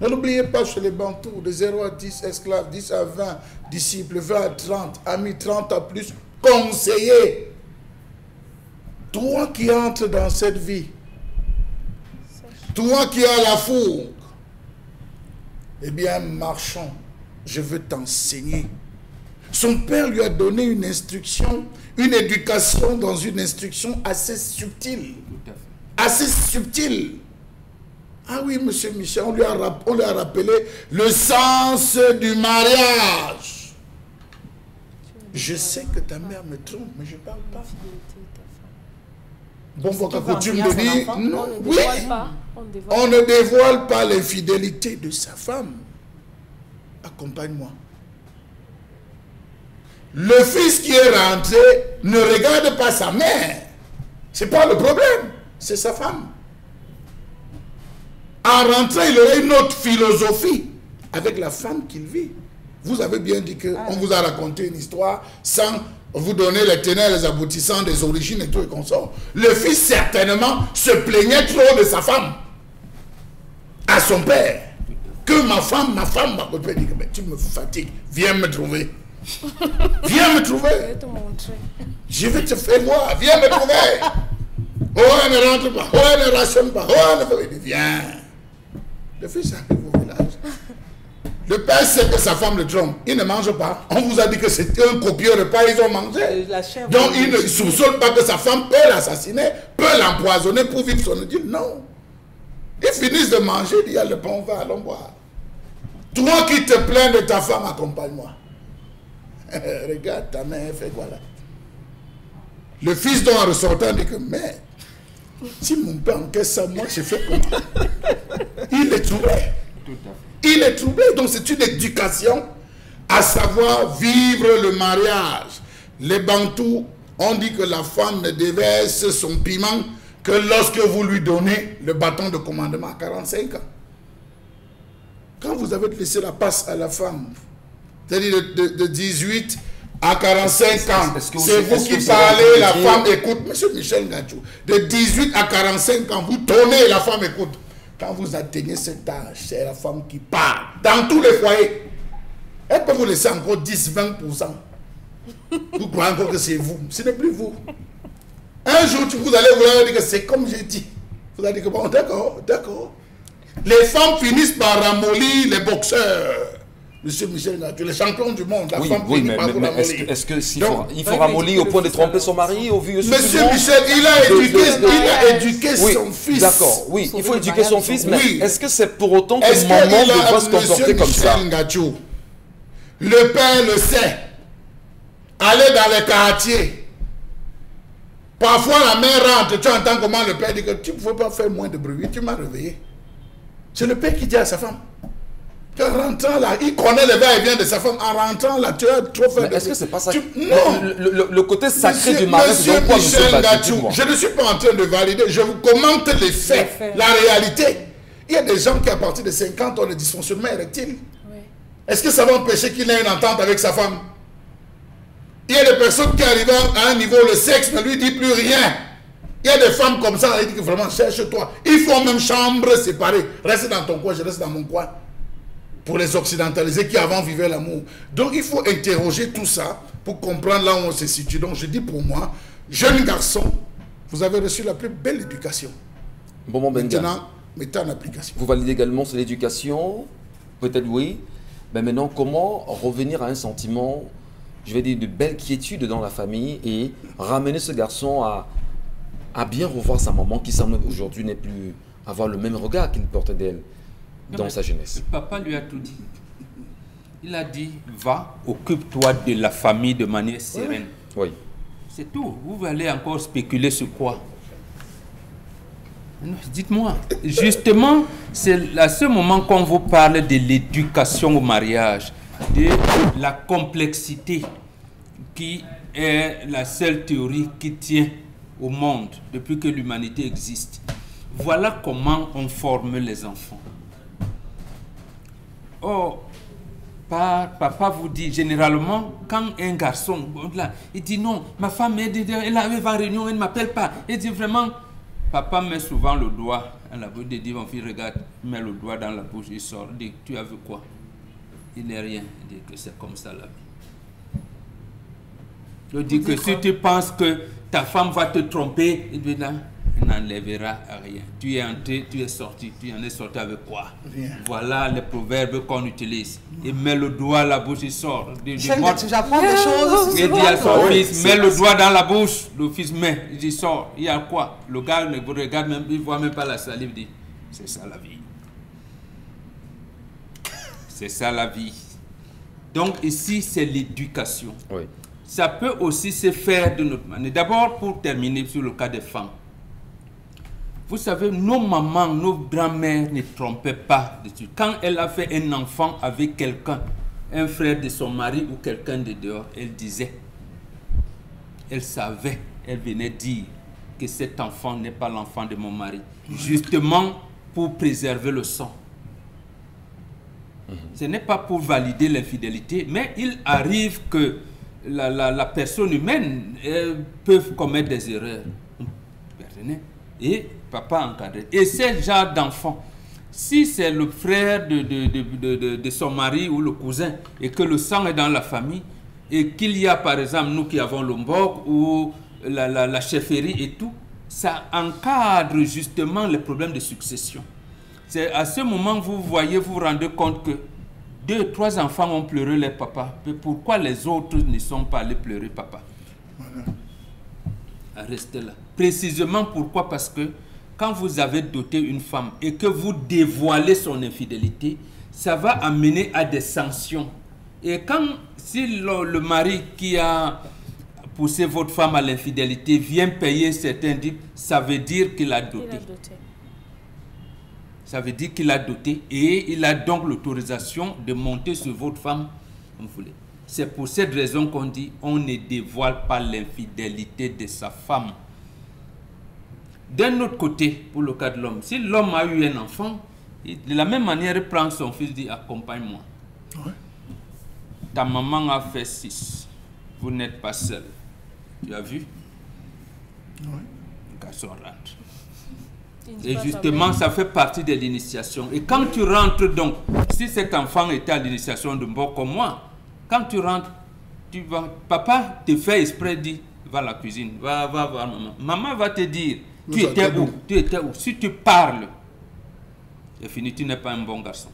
Ne l'oubliez pas chez les Bantous, de 0 à 10 esclaves, 10 à 20 disciples, 20 à 30, amis 30 à plus, conseillers. Toi qui entres dans cette vie, toi qui as la fougue, eh bien, marchons, je veux t'enseigner. Son père lui a donné une instruction, une éducation dans une instruction assez subtile. Assez subtile. Ah oui, monsieur Michel, on lui, a, rappelé le sens du mariage. Je sais que ta mère me trompe, mais je ne parle pas. Bon, votre coutume de dire, non, on oui, on, ne dévoile pas l'infidélité de sa femme. Accompagne-moi. Le fils qui est rentré ne regarde pas sa mère. Ce n'est pas le problème, c'est sa femme. En rentrant, il aurait une autre philosophie avec la femme qu'il vit. Vous avez bien dit qu'on on vous a raconté une histoire sans vous donner les tenants les aboutissants des origines et tout et consorts. Le fils, certainement, se plaignait trop de sa femme à son père. Que ma femme, ma femme m'a dit mais tu me fatigues, viens me trouver. Viens me trouver. Je vais te montrer. Je vais te faire voir, viens me trouver. Oh, ne rentre pas, oh, ne rationne pas, oh, ne... Viens. Le fils arrive au village. Le père sait que sa femme le trompe. Il ne mange pas. On vous a dit que c'était un copieux repas, ils ont mangé. Euh, Donc il ne soupçonne pas que sa femme peut l'assassiner, peut l'empoisonner pour vivre son idylle. Non. Ils finissent de manger, il y a le pain, on va, allons boire. Toi qui te plains de ta femme, accompagne-moi. Regarde, ta mère fait quoi là? Le fils dont en ressortant dit que, mais si mon père encaisse ça, moi, je fais comment Il est troublé. Il est troublé. Donc, c'est une éducation à savoir vivre le mariage. Les Bantous ont dit que la femme ne déverse son piment que lorsque vous lui donnez le bâton de commandement à 45 ans. Quand vous avez laissé la passe à la femme, c'est-à-dire de 18 à 45 ans, c'est vous qui parlez, la femme écoute. Monsieur Michel Gadjou, de 18 à 45 ans, vous tournez, la femme écoute. Quand vous atteignez cet âge, c'est la femme qui parle. Dans tous les foyers, elle peut vous laisser encore 10-20%. Vous croyez encore que c'est vous. Ce n'est plus vous. Un jour, vous allez vous dire que c'est comme j'ai dit. Vous allez dire que bon, d'accord, d'accord. Les femmes finissent par ramollir les boxeurs. Monsieur Michel tu es champion du monde. La oui, femme oui, mais, mais, est-ce que, faut, il faut ramollir au point de tromper son mari au vu Monsieur Michel, il a éduqué, il a éduqué son fils. D'accord, oui, il faut éduquer son fils, mais est-ce que c'est pour autant que maman devra se comporter comme ça Le père le sait. Allez dans les quartiers. Parfois la mère rentre, tu entends comment le père dit que tu ne peux pas faire moins de bruit, tu m'as réveillé. C'est le père qui dit à sa femme, en rentrant là, il connaît le va et vient de sa femme. En rentrant là, tu as trop fait. Est-ce que c'est pas ça Non. Le, côté sacré du mariage, c'est quoi, Michel Gachou, Je ne suis pas en train de valider. Je vous commente les faits, la réalité. Il y a des gens qui, à partir de 50 ans, ont des dysfonctionnements érectiles. Est-ce que ça va empêcher qu'il ait une entente avec sa femme? Il y a des personnes qui arrivent à un niveau, le sexe ne lui dit plus rien. Il y a des femmes comme ça, elle dit que vraiment, cherche-toi. Il faut même chambre séparée. Reste dans ton coin, je reste dans mon coin pour les occidentalisés qui avant vivaient l'amour. Donc il faut interroger tout ça pour comprendre là où on se situe. Donc je dis pour moi, jeune garçon, vous avez reçu la plus belle éducation. Bon, bon, Maintenant, mettez en application. Vous validez également sur l'éducation Peut-être oui. Mais maintenant, comment revenir à un sentiment, je vais dire, de belle quiétude dans la famille et ramener ce garçon à, à bien revoir sa maman qui semble aujourd'hui n'est plus avoir le même regard qu'il portait d'elle dans sa jeunesse. Papa lui a tout dit. Il a dit, va, occupe-toi de la famille de manière sereine. Oui. C'est tout. Vous allez encore spéculer sur quoi? Dites-moi. Justement, c'est à ce moment qu'on vous parle de l'éducation au mariage, de la complexité qui est la seule théorie qui tient au monde depuis que l'humanité existe. Voilà comment on forme les enfants. Oh, pa- papa vous dit généralement, quand un garçon, là, il dit non, ma femme, elle, dit- elle avait en réunion, elle ne m'appelle pas. Il dit vraiment, papa met souvent le doigt à la bouche, il dit, mon fils, regarde, il met le doigt dans la bouche, il sort, il dit, tu as vu quoi? Il n'est rien, il dit que c'est comme ça la vie. Je dis que si tu penses que ta femme va te tromper, il dit là, elle n'enlèvera rien. Tu es entré, tu es sorti, tu en es sorti avec quoi? Rien. Voilà les proverbes qu'on utilise. Il met le doigt à la bouche, il sort. J'apprends des choses. il dit à son oui, fils, mets le doigt dans la bouche. Le fils met, il dit, sort. Il y a quoi? Le gars ne vous regarde même, il voit même pas la salive, il dit, c'est ça la vie. C'est ça la vie. Donc ici, c'est l'éducation. Oui. Ça peut aussi se faire de notre manière. D'abord, pour terminer sur le cas des femmes. Vous savez, nos mamans, nos grand-mères ne trompaient pas. Quand elle a fait un enfant avec quelqu'un, un frère de son mari ou quelqu'un de dehors, elle disait, elle savait, elle venait dire que cet enfant n'est pas l'enfant de mon mari. Justement pour préserver le sang. Ce n'est pas pour valider l'infidélité, mais il arrive que la, la- la personne humaine peut commettre des erreurs. Et papa encadré. Et ce genre d'enfant, si c'est le frère de, de, de, de- son mari ou le cousin, et que le sang est dans la famille, et qu'il y a par exemple nous qui avons le mbok ou la, la, la chefferie et tout, ça encadre justement les problèmes de succession. C'est à ce moment vous voyez, vous vous rendez compte que deux, trois enfants ont pleuré leur papa. Mais pourquoi les autres ne sont pas allés pleurer papa? Restez là. Précisément pourquoi? Parce que quand vous avez doté une femme et que vous dévoilez son infidélité, ça va amener à des sanctions. Et quand, si le, le mari qui a poussé votre femme à l'infidélité vient payer certains dîmes, ça veut dire qu'il a Il doté. a doté. Ça veut dire qu'il a doté et il a donc l'autorisation de monter sur votre femme comme vous voulez. C'est pour cette raison qu'on dit on ne dévoile pas l'infidélité de sa femme. D'un autre côté, pour le cas de l'homme, si l'homme a eu un enfant, il- de la même manière, il prend son fils et dit accompagne-moi. Ta maman a fait six. Vous n'êtes pas seul. Tu as vu? Le garçon rentre. Et justement, ça fait partie de l'initiation. Et quand tu rentres donc, si cet enfant était à l'initiation de bon comme moi, quand tu rentres, tu vas, papa te fait exprès, dit, va à la cuisine, va, va voir maman. Maman va te dire, tu étais où? Tu étais où? Si tu parles, c'est fini, tu n'es pas un bon garçon.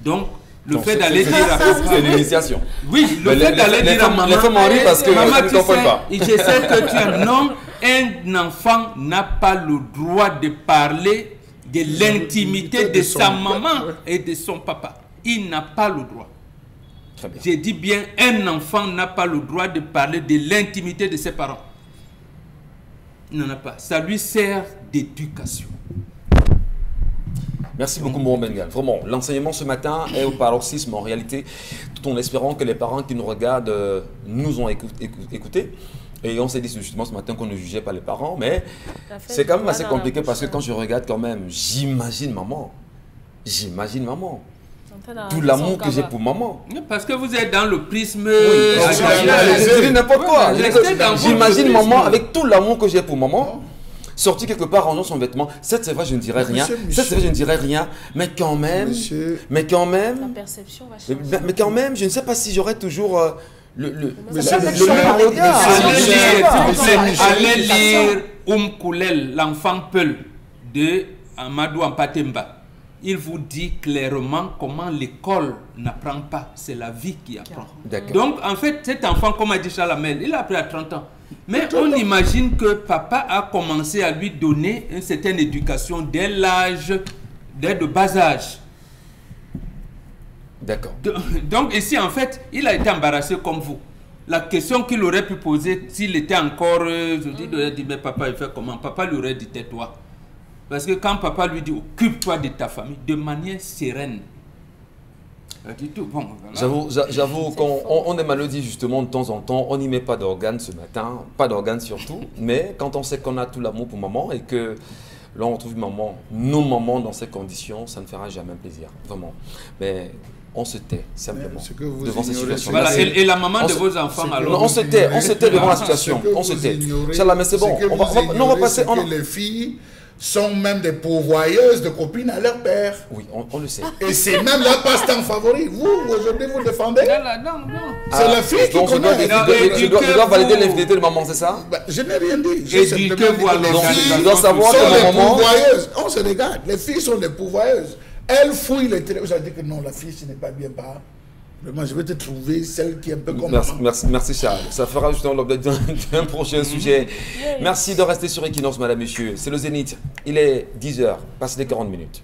Donc, le Donc, fait c'est- d'aller c'est- dire à C'est papa, l'initiation. oui, le Mais fait d'aller les dire à femmes- maman. les femmes en rient parce que maman, tu comprennent sais, pas. et Je sais que tu es. Non, un enfant n'a pas le droit de parler de l'intimité de, sa maman et de son papa. Il n'a pas le droit. Très bien. J'ai dit bien, un enfant n'a pas le droit de parler de l'intimité de ses parents. Il n'en a pas. Ça lui sert d'éducation. Merci beaucoup, Mourou Bengal. Vraiment, l'enseignement ce matin est au paroxysme en réalité, tout en espérant que les parents qui nous regardent euh, nous ont écou- écou- écoutés. Et on s'est dit justement ce matin qu'on ne jugeait pas les parents, mais c'est quand même assez compliqué parce que quand je regarde quand même, j'imagine maman. J'imagine maman. Tout l'amour que j'ai pour maman. Parce que vous êtes dans le prisme. Oui, agréable. je dis n'importe quoi. J'imagine maman avec tout l'amour que j'ai pour maman. Sorti quelque part, rangeant son vêtement. Certes, c'est vrai, je ne dirais rien. Certes, c'est vrai, je ne dirais rien. Mais quand même, Monsieur, mais quand La même, perception va mais, changer. mais quand même, je ne sais pas si j'aurais toujours euh, le, Allez lire, Michel, s'il vous plaît, Michel, allez Michel. lire Oum Koulel, l'enfant Peul de Amadou Ampatemba. Il vous dit clairement comment l'école n'apprend pas, c'est la vie qui apprend. Donc, en fait, cet enfant, comme a dit Chalamel, il a appris à 30 ans. Mais on imagine que papa a commencé à lui donner une certaine éducation dès l'âge, dès de bas âge. D'accord. Donc ici, en fait, il a été embarrassé comme vous. la question qu'il aurait pu poser s'il était encore. Euh, je dis, il aurait dit Mais papa, il fait comment? Papa lui aurait dit Tais-toi. Parce que quand papa lui dit Occupe-toi de ta famille de manière sereine. Bon, J'avoue, j'avoue qu'on on, est maladie justement de temps en temps, on n'y met pas d'organes ce matin, pas d'organes surtout, mais quand on sait qu'on a tout l'amour pour maman et que là on retrouve maman, nos mamans dans ces conditions, ça ne fera jamais plaisir, vraiment. Mais on se tait simplement devant cette situation. et, la maman de vos enfants alors non, On se tait, on se tait devant la situation, on se tait. mais c'est bon, on va, non, on va passer. On... les filles sont même des pourvoyeuses de copines à leur père. Oui, on, le sait. Et c'est même leur passe-temps favori. Vous, aujourd'hui, vous le défendez Non, non, non. C'est la fille qui connaît. Je dois, je dois valider l'infidélité de maman, c'est ça? Bah, Je n'ai rien dit. Je dis que vous, les filles dois savoir sont que des pourvoyeuses. On se regarde. Les filles sont des pourvoyeuses. Elles fouillent les télé. Vous avez dit que non, la fille, ce n'est pas bien pas. Vraiment, je vais te trouver celle qui est un peu comme merci, merci, merci, Charles. Ça fera justement l'objet d'un prochain sujet. Merci de rester sur Equinox, madame, monsieur. C'est le Zénith. Il est 10h, passez les 40 minutes.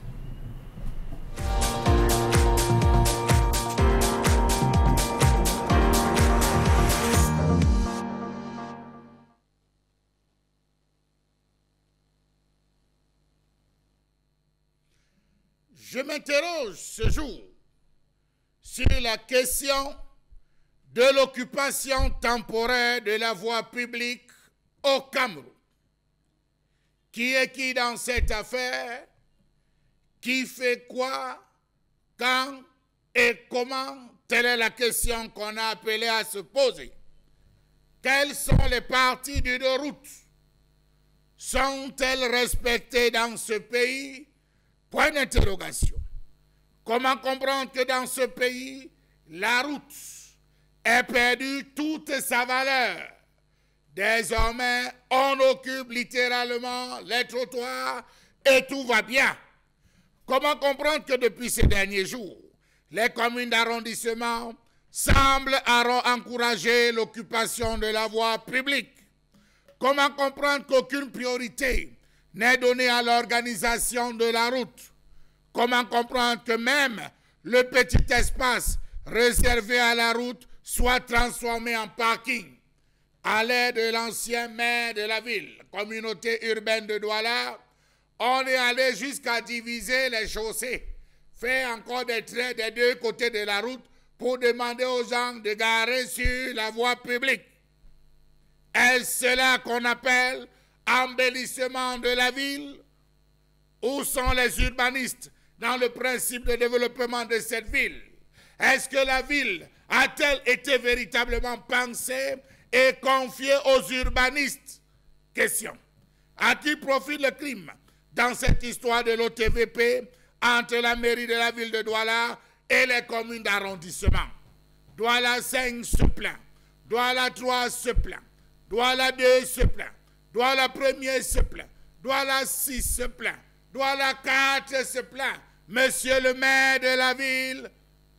M'interroge ce jour sur la question de l'occupation temporaire de la voie publique au Cameroun. Qui est qui dans cette affaire? Qui fait quoi? Quand et comment? Telle est la question qu'on a appelé à se poser. Quelles sont les parties d'une route Sont-elles respectées dans ce pays? Point d'interrogation. Comment comprendre que dans ce pays, la route ait perdu toute sa valeur? Désormais, on occupe littéralement les trottoirs et tout va bien. Comment comprendre que depuis ces derniers jours, les communes d'arrondissement semblent encourager l'occupation de la voie publique? Comment comprendre qu'aucune priorité n'est donnée à l'organisation de la route? Comment comprendre que même le petit espace réservé à la route soit transformé en parking À l'aide de l'ancien maire de la ville, communauté urbaine de Douala, on est allé jusqu'à diviser les chaussées, faire encore des traits des deux côtés de la route pour demander aux gens de garer sur la voie publique. Est-ce cela qu'on appelle embellissement de la ville? Où sont les urbanistes? Dans le principe de développement de cette ville. Est-ce que la ville a-t-elle été véritablement pensée et confiée aux urbanistes? Question. À qui profite le crime dans cette histoire de l'OTVP entre la mairie de la ville de Douala et les communes d'arrondissement? Douala 5 se plaint, Douala 3 se plaint, Douala 2 se plaint, Douala 1 se plaint, Douala 6 se plaint, Douala 4 se plaint. Monsieur le maire de la ville,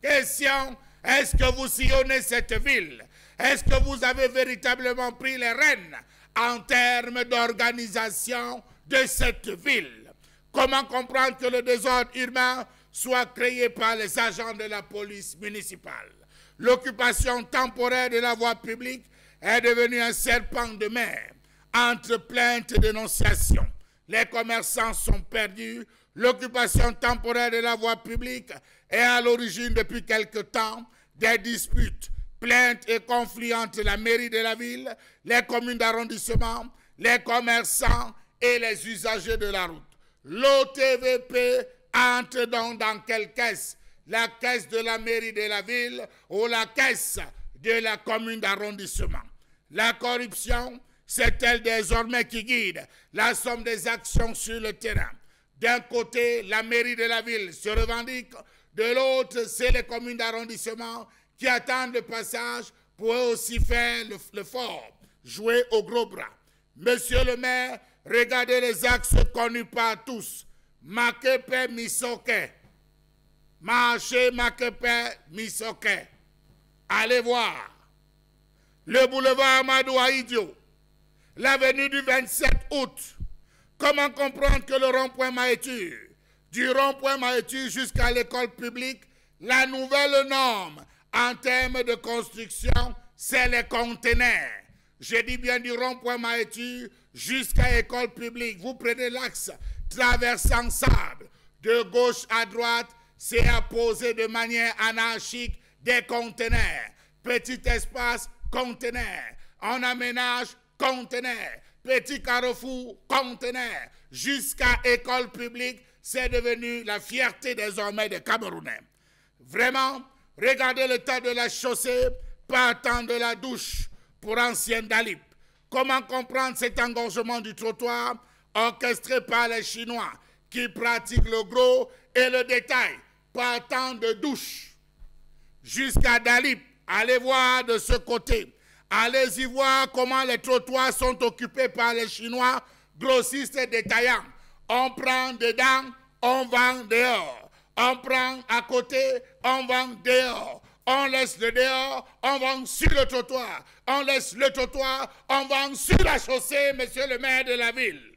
question, est-ce que vous sillonnez cette ville? Est-ce que vous avez véritablement pris les rênes en termes d'organisation de cette ville? Comment comprendre que le désordre urbain soit créé par les agents de la police municipale? L'occupation temporaire de la voie publique est devenue un serpent de mer entre plaintes et dénonciations. Les commerçants sont perdus, L'occupation temporaire de la voie publique est à l'origine depuis quelque temps des disputes, plaintes et conflits entre la mairie de la ville, les communes d'arrondissement, les commerçants et les usagers de la route. L'OTVP entre donc dans quelle caisse? La caisse de la mairie de la ville ou la caisse de la commune d'arrondissement? La corruption, c'est elle désormais qui guide la somme des actions sur le terrain. D'un côté, la mairie de la ville se revendique, de l'autre, c'est les communes d'arrondissement qui attendent le passage pour aussi faire le, fort, jouer au gros bras. Monsieur le maire, regardez les axes connus par tous. Makepe Misoke. Marché Makepe Misoke. Allez voir. Le boulevard Amadou Aïdio. L'avenue du 27 août Comment comprendre que le rond-point Maétu, du rond-point Maétu jusqu'à l'école publique, la nouvelle norme en termes de construction c'est les conteneurs. Je dis bien du rond-point Maétu jusqu'à école publique. Vous prenez l'axe traversant sable de gauche à droite, c'est à poser de manière anarchique des conteneurs. Petit espace, conteneurs. On aménage, conteneurs. Petit carrefour, conteneurs. Jusqu'à école publique, c'est devenu la fierté désormais des Camerounais. Vraiment, regardez le tas de la chaussée partant de la douche pour ancienne Dalip. Comment comprendre cet engorgement du trottoir orchestré par les Chinois qui pratiquent le gros et le détail partant de douche? Jusqu'à Dalip. Allez voir de ce côté. Allez-y voir comment les trottoirs sont occupés par les Chinois grossistes et détaillants. On prend dedans, on vend dehors. On prend à côté, on vend dehors. On laisse le dehors, on vend sur le trottoir. On laisse le trottoir, on vend sur la chaussée, monsieur le maire de la ville.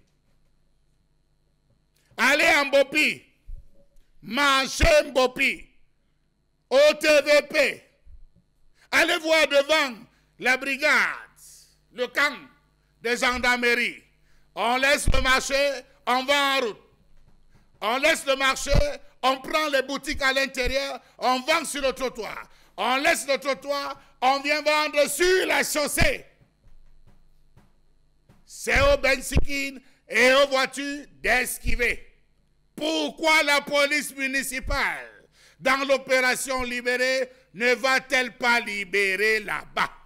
Allez en Bopi, mangez en Bopi, au TVP. Allez voir devant la brigade, le camp des gendarmeries. On laisse le marché, on va en route. On laisse le marché, on prend les boutiques à l'intérieur, on vend sur le trottoir. On laisse le trottoir, on vient vendre sur la chaussée. C'est au Bensikin et aux voitures d'esquiver. Pourquoi la police municipale, dans l'opération libérée, ne va-t-elle pas libérer là-bas?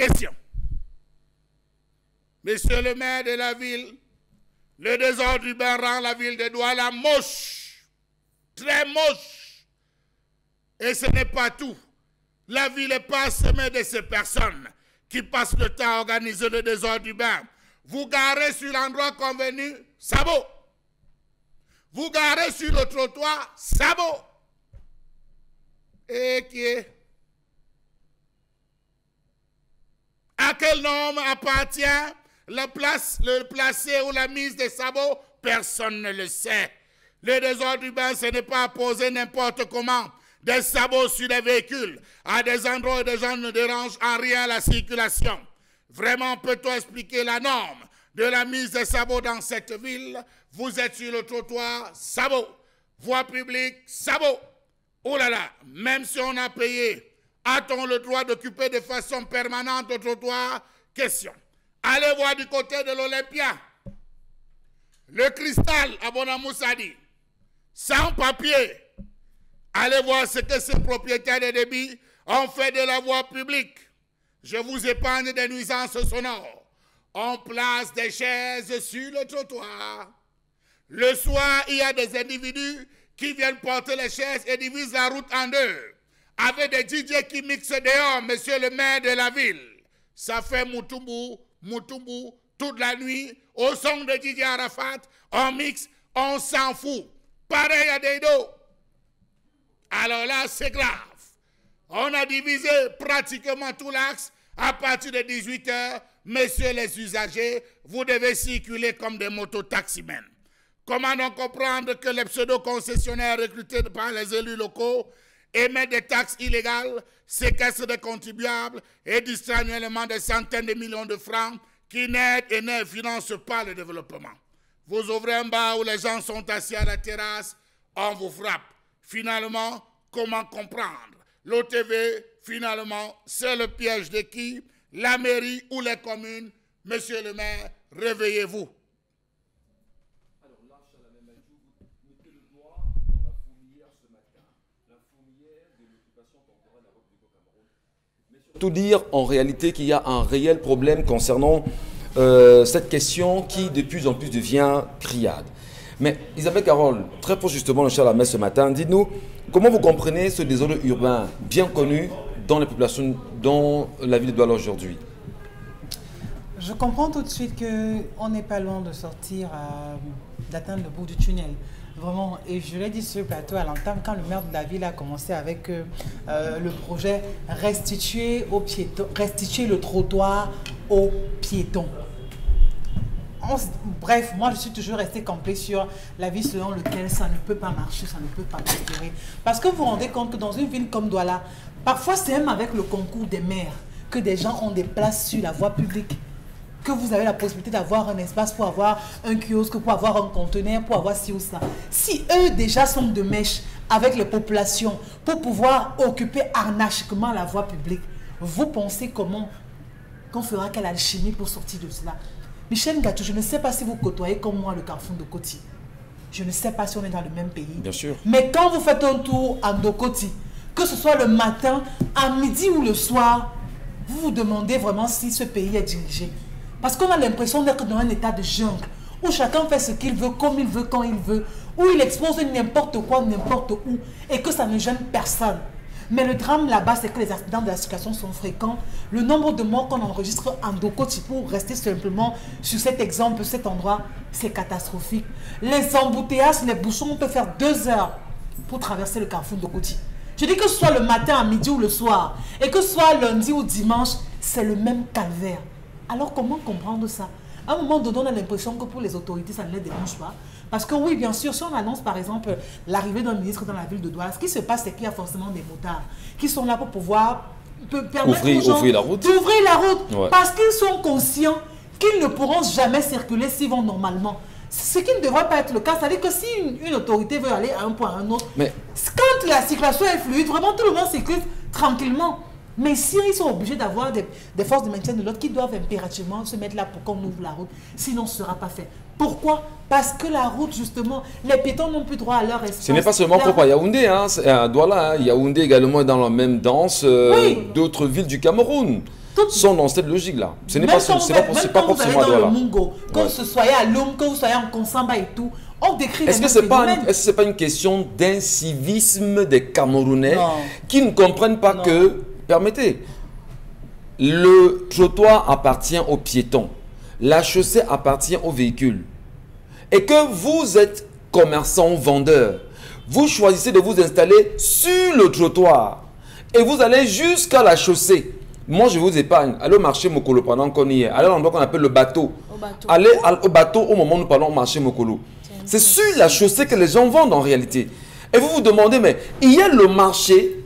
Question. Monsieur le maire de la ville, le désordre urbain rend la ville de Douala moche, très moche. Et ce n'est pas tout. La ville est parsemée de ces personnes qui passent le temps à organiser le désordre urbain. Vous garez sur l'endroit convenu, sabot. Vous garez sur le trottoir, sabot. Et qui est À quel nom appartient la place, le placer ou la mise des sabots? Personne ne le sait. Le désordre urbain, ce n'est pas poser n'importe comment des sabots sur les véhicules à des endroits où des gens ne dérangent en rien la circulation. Vraiment, peut-on expliquer la norme de la mise des sabots dans cette ville? Vous êtes sur le trottoir, sabot. Voie publique, sabot. Oh là là, même si on a payé a-t-on le droit d'occuper de façon permanente le trottoir? Question. Allez voir du côté de l'Olympia. Le cristal à Bonamoussadi. Sans papier. Allez voir ce que ces propriétaires de débit ont fait de la voie publique. Je vous épargne des nuisances sonores. On place des chaises sur le trottoir. Le soir, il y a des individus qui viennent porter les chaises et divisent la route en deux avec des DJ qui mixent dehors, monsieur le maire de la ville. Ça fait Moutoumou, Moutoumou, toute la nuit, au son de DJ Arafat, on mixe, on s'en fout. Pareil à Deido. Alors là, c'est grave. On a divisé pratiquement tout l'axe. À partir de 18h, messieurs les usagers, vous devez circuler comme des mototaximens. Comment donc comprendre que les pseudo-concessionnaires recrutés par les élus locaux émettent des taxes illégales, séquestrent des contribuables et distraient annuellement des centaines de millions de francs qui n'aident et ne financent pas le développement. Vous ouvrez un bar où les gens sont assis à la terrasse, on vous frappe. Finalement, comment comprendre? L'OTV, finalement, c'est le piège de qui? La mairie ou les communes? Monsieur le maire, réveillez-vous. Tout dire en réalité qu'il y a un réel problème concernant euh, cette question qui de plus en plus devient criade. Mais Isabelle Carole, très proche justement de Charles ce matin, dites-nous comment vous comprenez ce désordre urbain bien connu dans les populations, dans la ville de Douala aujourd'hui? Je comprends tout de suite qu'on n'est pas loin de sortir, euh, d'atteindre le bout du tunnel. Vraiment, et je l'ai dit sur plateau à l'entame, quand le maire de la ville a commencé avec euh, euh, le projet restituer, le trottoir aux piétons. bref, moi je suis toujours resté complet sur la vie selon laquelle ça ne peut pas marcher, ça ne peut pas prospérer. Parce que vous vous rendez compte que dans une ville comme Douala, Parfois, c'est même avec le concours des maires que des gens ont des places sur la voie publique. Que vous avez la possibilité d'avoir un espace pour avoir un kiosque, pour avoir un conteneur, pour avoir ci ou ça. Si eux déjà sont de mèche avec les populations pour pouvoir occuper arnachiquement la voie publique, vous pensez comment qu'on fera quelle alchimie pour sortir de cela? Michel Gatou, je ne sais pas si vous côtoyez comme moi le carrefour de Coty. Je ne sais pas si on est dans le même pays. Bien sûr. Mais quand vous faites un tour à Ndokoti, que ce soit le matin, à midi ou le soir, vous vous demandez vraiment si ce pays est dirigé. Parce qu'on a l'impression d'être dans un état de jungle, où chacun fait ce qu'il veut, comme il veut, quand il veut, où il expose n'importe quoi, n'importe où, et que ça ne gêne personne. Mais le drame là-bas, c'est que les accidents de la circulation sont fréquents. Le nombre de morts qu'on enregistre en Dokoti, pour rester simplement sur cet exemple, cet endroit, c'est catastrophique. Les embouteillages, les bouchons, on peut faire deux heures pour traverser le carrefour Dokoti. Je dis que ce soit le matin, à midi ou le soir, et que ce soit lundi ou dimanche, c'est le même calvaire. Alors comment comprendre ça? À un moment donné, on a l'impression que pour les autorités, ça ne les dérange pas. Parce que oui, bien sûr, si on annonce par exemple l'arrivée d'un ministre dans la ville de Douala, ce qui se passe, c'est qu'il y a forcément des motards qui sont là pour pouvoir permettre ouvrir, aux gens ouvrir la route. d'ouvrir la route. Ouais. Parce qu'ils sont conscients qu'ils ne pourront jamais circuler s'ils vont normalement. Ce qui ne devrait pas être le cas, c'est-à-dire que si une, une autorité veut aller à un point à un autre, Mais- quand la circulation est fluide, vraiment tout le monde circule tranquillement. Mais si ils sont obligés d'avoir des, des forces de maintien de l'ordre qui doivent impérativement se mettre là pour qu'on ouvre la route, sinon ce ne sera pas fait. Pourquoi? Parce que la route, justement, les piétons n'ont plus droit à leur espace. Ce n'est pas seulement La- propre à Yaoundé, hein, c'est à Douala. hein. Yaoundé également est dans la même danse. euh, Oui. D'autres villes du Cameroun Toutes- sont dans cette logique-là. Ce n'est pas, propre seulement à dans le Douala. Mungo, que Ouais. vous soyez à Lom, que vous soyez en Konsamba et tout, on décrit Est-ce que ce n'est pas, une- pas question d'incivisme des Camerounais Non. qui ne comprennent pas Non. que, permettez, le trottoir appartient aux piétons, la chaussée appartient aux véhicules, et que vous êtes commerçant vendeur, vous choisissez de vous installer sur le trottoir et vous allez jusqu'à la chaussée. Moi, je vous épargne. Allez au marché Mokolo pendant qu'on y est. Allez à l'endroit qu'on appelle le bateau. Au bateau. Allez au bateau au moment où nous parlons au marché Mokolo. C'est sur la chaussée que les gens vendent en réalité. Et vous vous demandez, mais il y a le marché,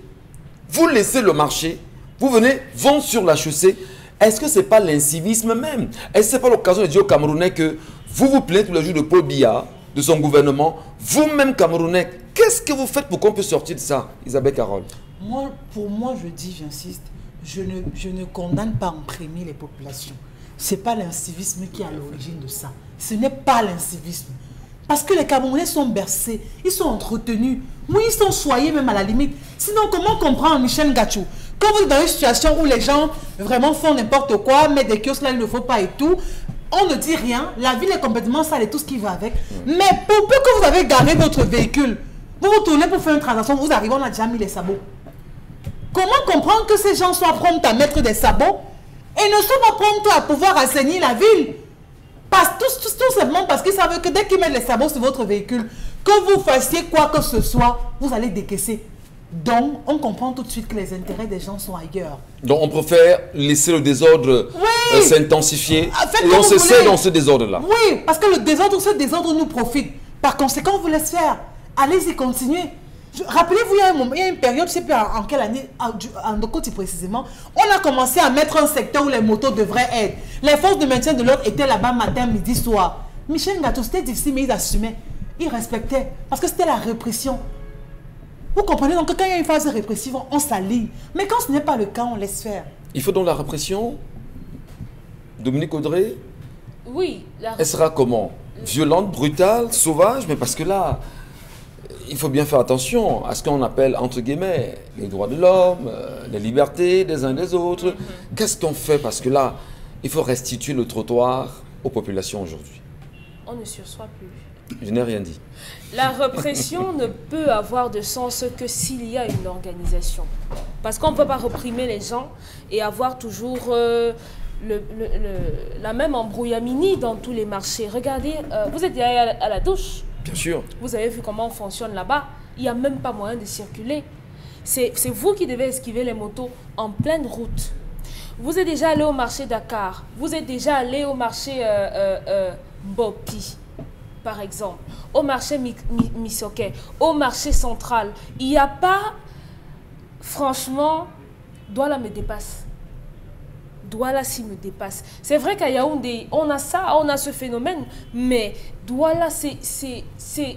vous laissez le marché, vous venez vendre sur la chaussée. Est-ce que ce n'est pas l'incivisme même? Est-ce que ce n'est pas l'occasion de dire aux Camerounais que vous vous plaignez tous les jours de Paul Biya, de son gouvernement, vous-même Camerounais, qu'est-ce que vous faites pour qu'on puisse sortir de ça, Isabelle Carole? Moi, pour moi, je dis, j'insiste, je ne, je ne condamne pas en premier les populations. Ce n'est pas l'incivisme qui est à l'origine de ça. Ce n'est pas l'incivisme. Parce que les Camerounais sont bercés, ils sont entretenus. Ils sont choyés même à la limite. Sinon, comment comprendre Michel Gachou Quand vous êtes dans une situation où les gens vraiment font n'importe quoi, mettent des kiosques là, il ne faut pas et tout, on ne dit rien, la ville est complètement sale et tout ce qui va avec. Mais pour peu que vous avez garé votre véhicule, vous vous tournez pour faire une transaction, vous arrivez, on a déjà mis les sabots. Comment comprendre que ces gens soient prompts à mettre des sabots et ne soient pas prompts à pouvoir assainir la ville? Parce, tout, tout- tout simplement parce qu'ils savent que dès qu'ils mettent les sabots sur votre véhicule, que vous fassiez quoi que ce soit, vous allez décaisser. Donc, on comprend tout de suite que les intérêts des gens sont ailleurs. Donc on préfère laisser le désordre Oui. euh, s'intensifier Ah, et on se dans ce désordre-là. Oui, parce que le désordre, ce désordre nous profite. Par conséquent, on vous laisse faire. Allez-y, continuez. Rappelez-vous, il y a un moment, il y a une période, je ne sais plus en, quelle année, en, du- en Dokoti précisément, on a commencé à mettre un secteur où les motos devraient être. Les forces de maintien de l'ordre étaient là-bas matin, midi, soir. Michel Gato, c'était difficile, mais ils assumaient. Ils respectaient. Parce que c'était la répression. Vous comprenez donc que quand il y a une phase répressive, on s'allie. Mais quand ce n'est pas le cas, on laisse faire. Il faut donc la répression Dominique Audrey Oui, la Elle sera comment? Violente, brutale, sauvage? Mais parce que là, il faut bien faire attention à ce qu'on appelle, entre guillemets, les droits de l'homme, euh, les libertés des uns et des autres. Mhm. Qu'est-ce qu'on fait? Parce que là, il faut restituer le trottoir aux populations aujourd'hui. on ne sursoit plus. Je n'ai rien dit. La répression ne peut avoir de sens que s'il y a une organisation. Parce qu'on ne peut pas réprimer les gens et avoir toujours euh, le- le- le- la même embrouillamini dans tous les marchés. Regardez, euh, vous êtes allé à la- à la douche. Bien sûr. Vous avez vu comment on fonctionne là-bas. Il n'y a même pas moyen de circuler. C'est vous qui devez esquiver les motos en pleine route. Vous êtes déjà allé au marché Dakar. Vous êtes déjà allé au marché euh, euh, euh, Bopi, par exemple. Au marché Mi- Mi- Misoké. Au marché central. Il n'y a pas franchement, Douala me dépasse. Douala si me dépasse. C'est vrai qu'à Yaoundé, on a ça, on a ce phénomène, mais Douala, c'est... C'est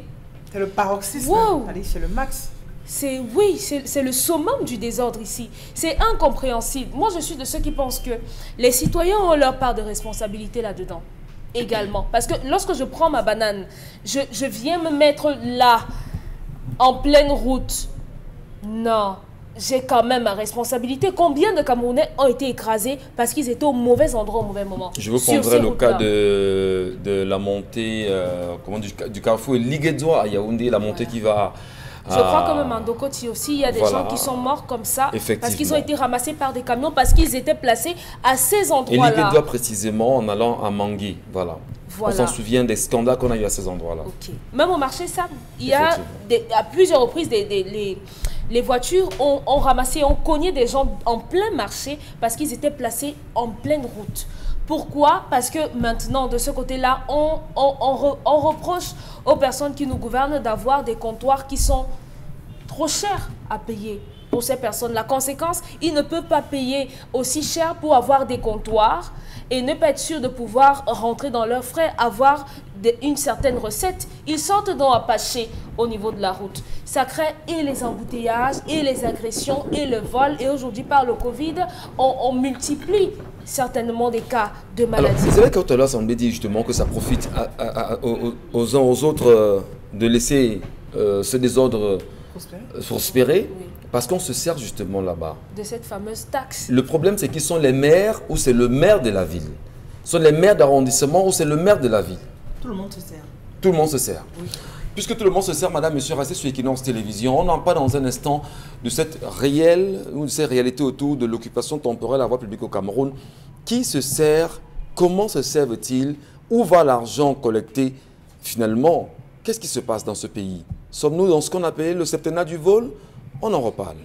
le paroxysme. Allez, c'est le max. C'est oui, c'est le summum du désordre ici. C'est incompréhensible. Moi, je suis de ceux qui pensent que les citoyens ont leur part de responsabilité là-dedans également. Parce que lorsque je prends ma banane, je, je viens me mettre là, en pleine route. Non, j'ai quand même ma responsabilité. Combien de Camerounais ont été écrasés parce qu'ils étaient au mauvais endroit au mauvais moment? Je vous prendrai le cas de, de, la montée euh, comment, du, du carrefour Liguedzoa à Yaoundé, la montée qui va je crois que même en Dokoti aussi, il y a des gens qui sont morts comme ça parce qu'ils ont été ramassés par des camions parce qu'ils étaient placés à ces endroits-là. Et doit précisément en allant à Mangui, voilà. On s'en souvient des scandales qu'on a eu à ces endroits-là. Même au marché Sam, il y a à plusieurs reprises des, les, les, voitures ont, ont, ramassé, ont cogné des gens en plein marché parce qu'ils étaient placés en pleine route. Pourquoi? Parce que maintenant, de ce côté-là, on, on, reproche aux personnes qui nous gouvernent d'avoir des comptoirs qui sont trop chers à payer pour ces personnes. La conséquence, ils ne peuvent pas payer aussi cher pour avoir des comptoirs et ne pas être sûr de pouvoir rentrer dans leurs frais, avoir une certaine recette. Ils sortent donc à pâcher au niveau de la route. Ça crée et les embouteillages, et les agressions, et le vol. Et aujourd'hui, par le Covid, on multiplie certainement des cas de maladie. C'est vrai que tout à l'heure, ça me dit justement que ça profite aux, uns aux autres euh, de laisser euh, ce désordre prospérer, parce qu'on se sert justement là-bas. De cette fameuse taxe. Le problème, c'est qu'ils sont les maires ou c'est le maire de la ville. Ce sont les maires d'arrondissement ou c'est le maire de la ville. Tout le monde se sert. Tout le monde se sert. Puisque tout le monde se sert, madame, monsieur, restez sur Equinox Télévision. On n'en parle dans un instant de cette réelle, de cette réalité autour de l'occupation temporaire de la voie publique au Cameroun. Qui se sert? Comment se servent-ils? Où va l'argent collecté Finalement, qu'est-ce qui se passe dans ce pays? Sommes-nous dans ce qu'on appelle le septennat du vol? On en reparle.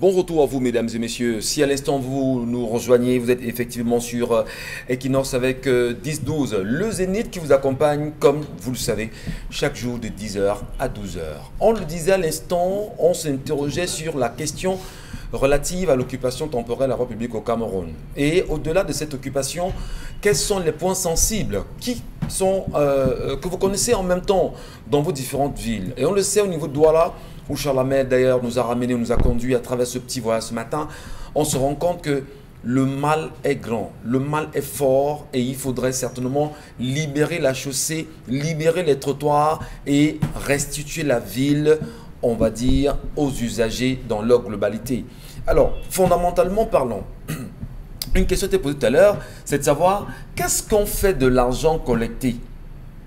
Bon retour à vous, mesdames et messieurs. Si à l'instant vous nous rejoignez, vous êtes effectivement sur euh, Equinox avec 10-12, euh, le Zénith qui vous accompagne, comme vous le savez, chaque jour de 10h à 12h. On le disait à l'instant, on s'interrogeait sur la question relative à l'occupation temporaire de la République au Cameroun. Et au-delà de cette occupation, quels sont les points sensibles qui sont, euh, que vous connaissez en même temps dans vos différentes villes? Et on le sait au niveau de Douala, où Charlemagne d'ailleurs nous a ramené, nous a conduit à travers ce petit voyage ce matin, on se rend compte que le mal est grand, le mal est fort et il faudrait certainement libérer la chaussée, libérer les trottoirs et restituer la ville, on va dire, aux usagers dans leur globalité. Alors, fondamentalement parlant, une question était posée tout à l'heure, c'est de savoir qu'est-ce qu'on fait de l'argent collecté,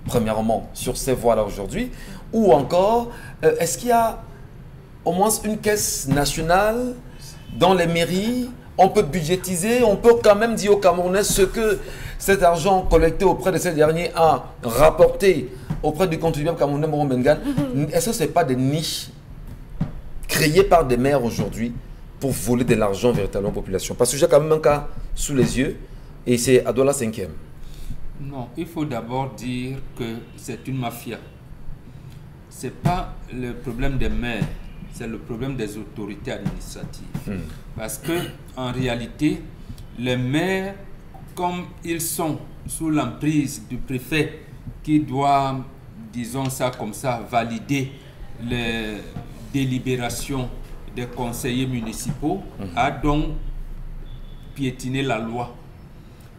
premièrement, sur ces voies-là aujourd'hui, ou encore, euh, est-ce qu'il y a au moins une caisse nationale dans les mairies. On peut budgétiser, on peut quand même dire aux Camerounais ce que cet argent collecté auprès de ces derniers a rapporté auprès du contribuable camerounais Moron Bengal. Est-ce que ce n'est pas des niches créées par des maires aujourd'hui pour voler de l'argent véritablement aux populations? Parce que j'ai quand même un cas sous les yeux et c'est à Douala 5e. Non, il faut d'abord dire que c'est une mafia. Ce n'est pas le problème des maires c'est le problème des autorités administratives. Hmm. Parce que en réalité, les maires, comme ils sont sous l'emprise du préfet qui doit, disons ça comme ça, valider les délibérations des conseillers municipaux, hmm. a donc piétiné la loi.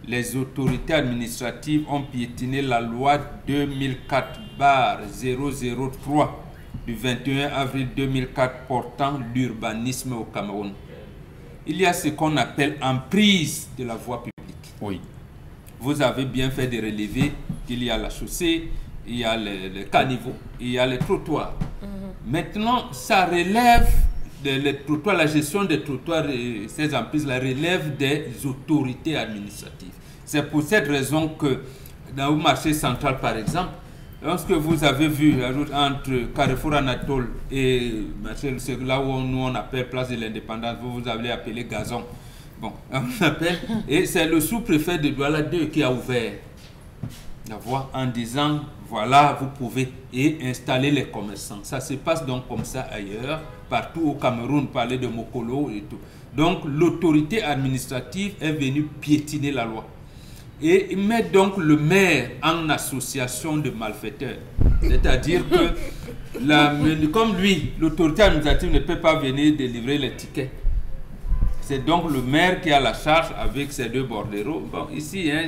Les autorités administratives ont piétiné la loi 2004-003 du 21 avril 2004 portant l'urbanisme au Cameroun. Il y a ce qu'on appelle emprise de la voie publique. Oui. Vous avez bien fait de relever qu'il y a la chaussée, il y a le, caniveau, il y a les trottoirs. Mhm. Maintenant, ça relève les trottoirs, la gestion des trottoirs et ces emprises la relève des autorités administratives. C'est pour cette raison que dans le marché central, par exemple, Lorsque vous avez vu la route entre Carrefour Anatole et c'est là où nous on appelle place de l'indépendance, vous vous avez appelé Gazon. Bon, on appelle, et c'est le sous-préfet de Douala 2 qui a ouvert la voie en disant voilà, vous pouvez installer les commerçants. Ça se passe donc comme ça ailleurs, partout au Cameroun, parler de Mokolo et tout. Donc l'autorité administrative est venue piétiner la loi. Et met donc le maire en association de malfaiteurs. C'est-à-dire que, comme lui, l'autorité administrative ne peut pas venir délivrer les tickets. C'est donc le maire qui a la charge avec ses deux bordereaux. Bon, ici, hein,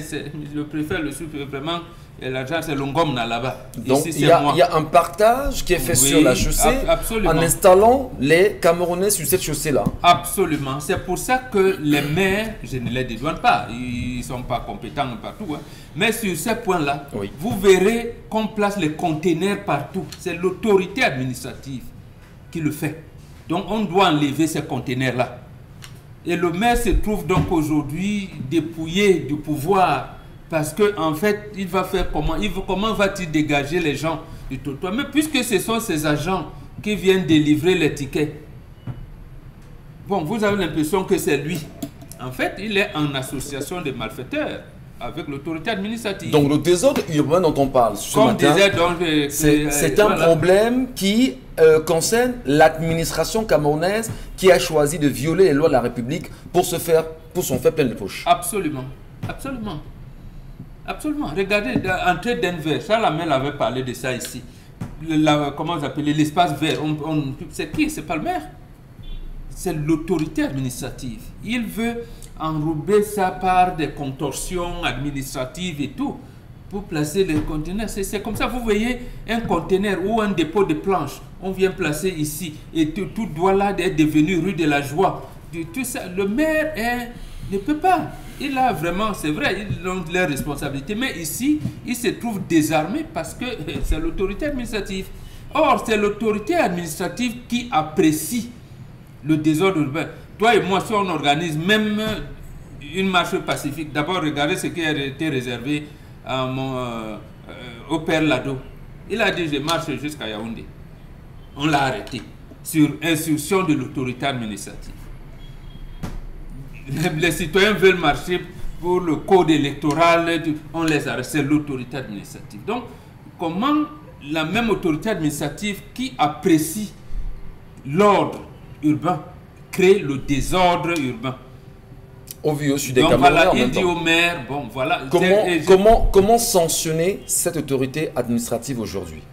le préfet, le sous vraiment et l'argent, c'est l'ongom là-bas. Donc, il y, a un partage qui est fait sur la chaussée en installant les Camerounais sur cette chaussée-là. Absolument. C'est pour ça que les maires, je ne les dédouane pas, ils ne sont pas compétents partout. Hein. Mais sur ce point-là, vous verrez qu'on place les conteneurs partout. C'est l'autorité administrative qui le fait. Donc, on doit enlever ces conteneurs-là. Et le maire se trouve donc aujourd'hui dépouillé du pouvoir parce que en fait, il va faire comment il, Comment va-t-il dégager les gens du trottoir Mais puisque ce sont ces agents qui viennent délivrer les tickets, bon, vous avez l'impression que c'est lui. En fait, il est en association de malfaiteurs avec l'autorité administrative. Donc le désordre urbain dont on parle ce matin, euh, c'est un problème qui euh, concerne l'administration camerounaise qui a choisi de violer les lois de la République pour se faire, pour son fait plein de poches. Absolument, absolument. Absolument. Regardez, entrée Denver, Charles Lamel avait parlé de ça ici. Comment vous appelez l'espace vert C'est qui? C'est pas le maire. C'est l'autorité administrative. Il veut enrober ça par des contorsions administratives et tout pour placer les conteneurs. C'est comme ça, vous voyez un conteneur ou un dépôt de planches, on vient placer ici et tout, tout doit là être devenu rue de la joie. Tout ça, le maire ne peut pas il a vraiment, c'est vrai, ils ont leurs responsabilités, mais ici, il se trouve désarmé parce que c'est l'autorité administrative. Or, c'est l'autorité administrative qui apprécie le désordre urbain. Toi et moi, si on organise même une marche pacifique, d'abord regardez ce qui a été réservé mon, euh, au père Lado. Il a dit je marche jusqu'à Yaoundé. On l'a arrêté sur instruction de l'autorité administrative les citoyens veulent marcher pour le code électoral, on les arrête, c'est l'autorité administrative. Donc, comment la même autorité administrative qui apprécie l'ordre urbain crée le désordre urbain? Au vu au sud des Donc voilà, il dit au maire, bon voilà. Comment, comment, comment sanctionner cette autorité administrative aujourd'hui?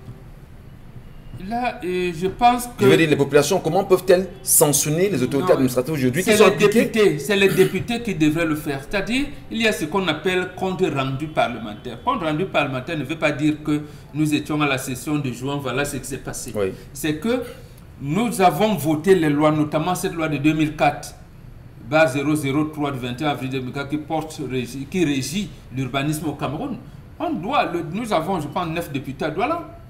Là, je pense que. Je veux dire, les populations, comment peuvent-elles sanctionner les autorités administratives aujourd'hui C'est les députés, c'est les députés qui devraient le faire. C'est-à-dire, il y a ce qu'on appelle compte rendu parlementaire. Compte rendu parlementaire ne veut pas dire que nous étions à la session de juin, voilà ce qui s'est passé. C'est que nous avons voté les lois, notamment cette loi de 2004 003 du 21 avril 2004 qui porte, qui régit l'urbanisme au Cameroun. On doit, le, nous avons, je pense, neuf députés à Douala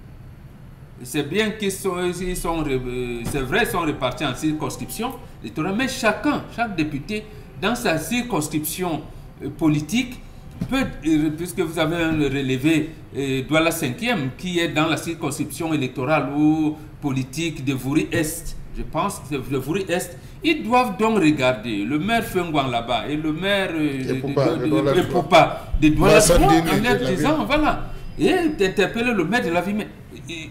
c'est bien qu'ils sont, ils sont euh, c'est vrai, sont répartis en circonscriptions mais chacun, chaque député, dans sa circonscription euh, politique, peut, euh, puisque vous avez un relevé Douala 5e, qui est dans la circonscription électorale ou politique de Vouri-Est, je pense, de Vouri-Est, ils doivent donc regarder. Le maire Fengwang là-bas et le maire de, Poupa de Douala en leur disant, voilà, et d'interpeller le maire de la vie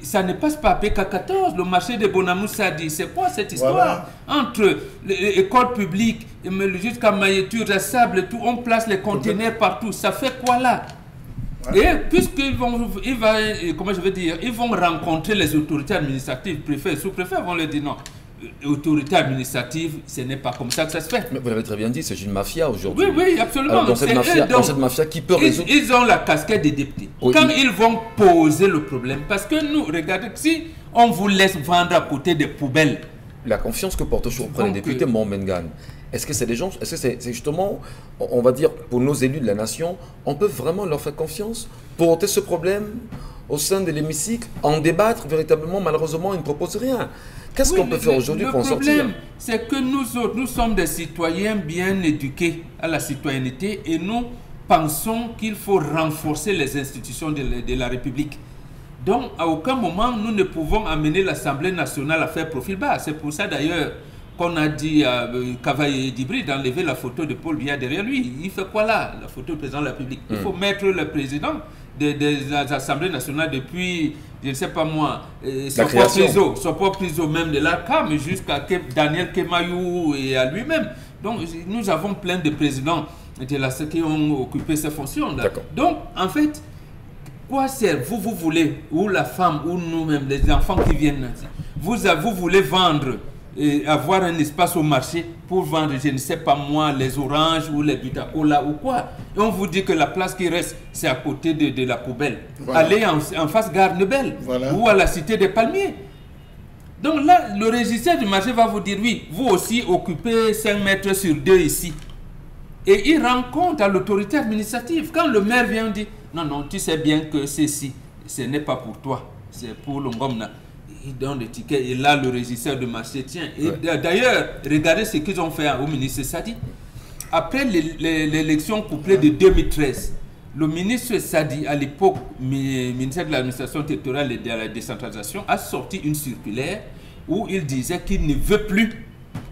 ça ne passe pas à PK14. Le marché de Bonamoussa dit c'est quoi cette histoire Entre l'école publique jusqu'à Maïeture, la sable, tout, on place les conteneurs partout. Ça fait quoi là Et puisqu'ils vont, ils va, comment je veux dire, ils vont rencontrer les autorités administratives, préfets, sous-préfets vont leur dire non autorité administrative, ce n'est pas comme ça que ça se fait. Mais vous l'avez très bien dit, c'est une mafia aujourd'hui. Oui, oui, absolument. dans, cette mafia, dans, cette mafia, qui peut résoudre... Ils, ont la casquette des députés. Quand ils vont poser le problème, parce que nous, regardez, si on vous laisse vendre à côté des poubelles... La confiance que porte sur les députés, mon Mengan, est-ce que c'est des gens, est-ce que c'est justement, on va dire, pour nos élus de la nation, on peut vraiment leur faire confiance pour ôter ce problème au sein de l'hémicycle, en débattre véritablement, malheureusement, ils ne proposent rien. Qu'est-ce qu'on peut faire aujourd'hui pour en sortir Le problème, c'est que nous autres, nous sommes des citoyens bien éduqués à la citoyenneté et nous pensons qu'il faut renforcer les institutions de la, République. Donc, à aucun moment, nous ne pouvons amener l'Assemblée nationale à faire profil bas. C'est pour ça d'ailleurs qu'on a dit à euh, Cavaillé Dibri d'enlever la photo de Paul Biya derrière lui. Il fait quoi là, la photo du président de la République? Il hmm. faut mettre le président des, des assemblées nationales depuis, je ne sais pas moi, euh, La création. Priso, Sopor Priso même de l'ARCAM jusqu'à Daniel Kemayou et à lui-même. Donc nous avons plein de présidents de la, qui ont occupé ces fonctions. là. Donc en fait, quoi sert vous, vous voulez, ou la femme, ou nous-mêmes, les enfants qui viennent, vous, vous voulez vendre et avoir un espace au marché pour vendre, je ne sais pas moi, les oranges ou les butacola ou quoi. Et on vous dit que la place qui reste, c'est à côté de, de la poubelle. Voilà. Allez en, en face Gare Nebel Voilà. ou à la cité des Palmiers. Donc là, le régisseur du marché va vous dire, oui, vous aussi occupez 5 mètres sur 2 ici. Et il rend compte à l'autorité administrative. Quand le maire vient dire, non, non, tu sais bien que ceci, ce n'est pas pour toi, c'est pour le Ngomna. Il donne le ticket et là, le régisseur du marché tient. Et d'ailleurs, regardez ce qu'ils ont fait au ministre Sadi. Après l'é- l'é- l'élection couplée de 2013, le ministre Sadi, à l'époque, mi- ministère de l'administration territoriale et de la décentralisation, a sorti une circulaire où il disait qu'il ne veut plus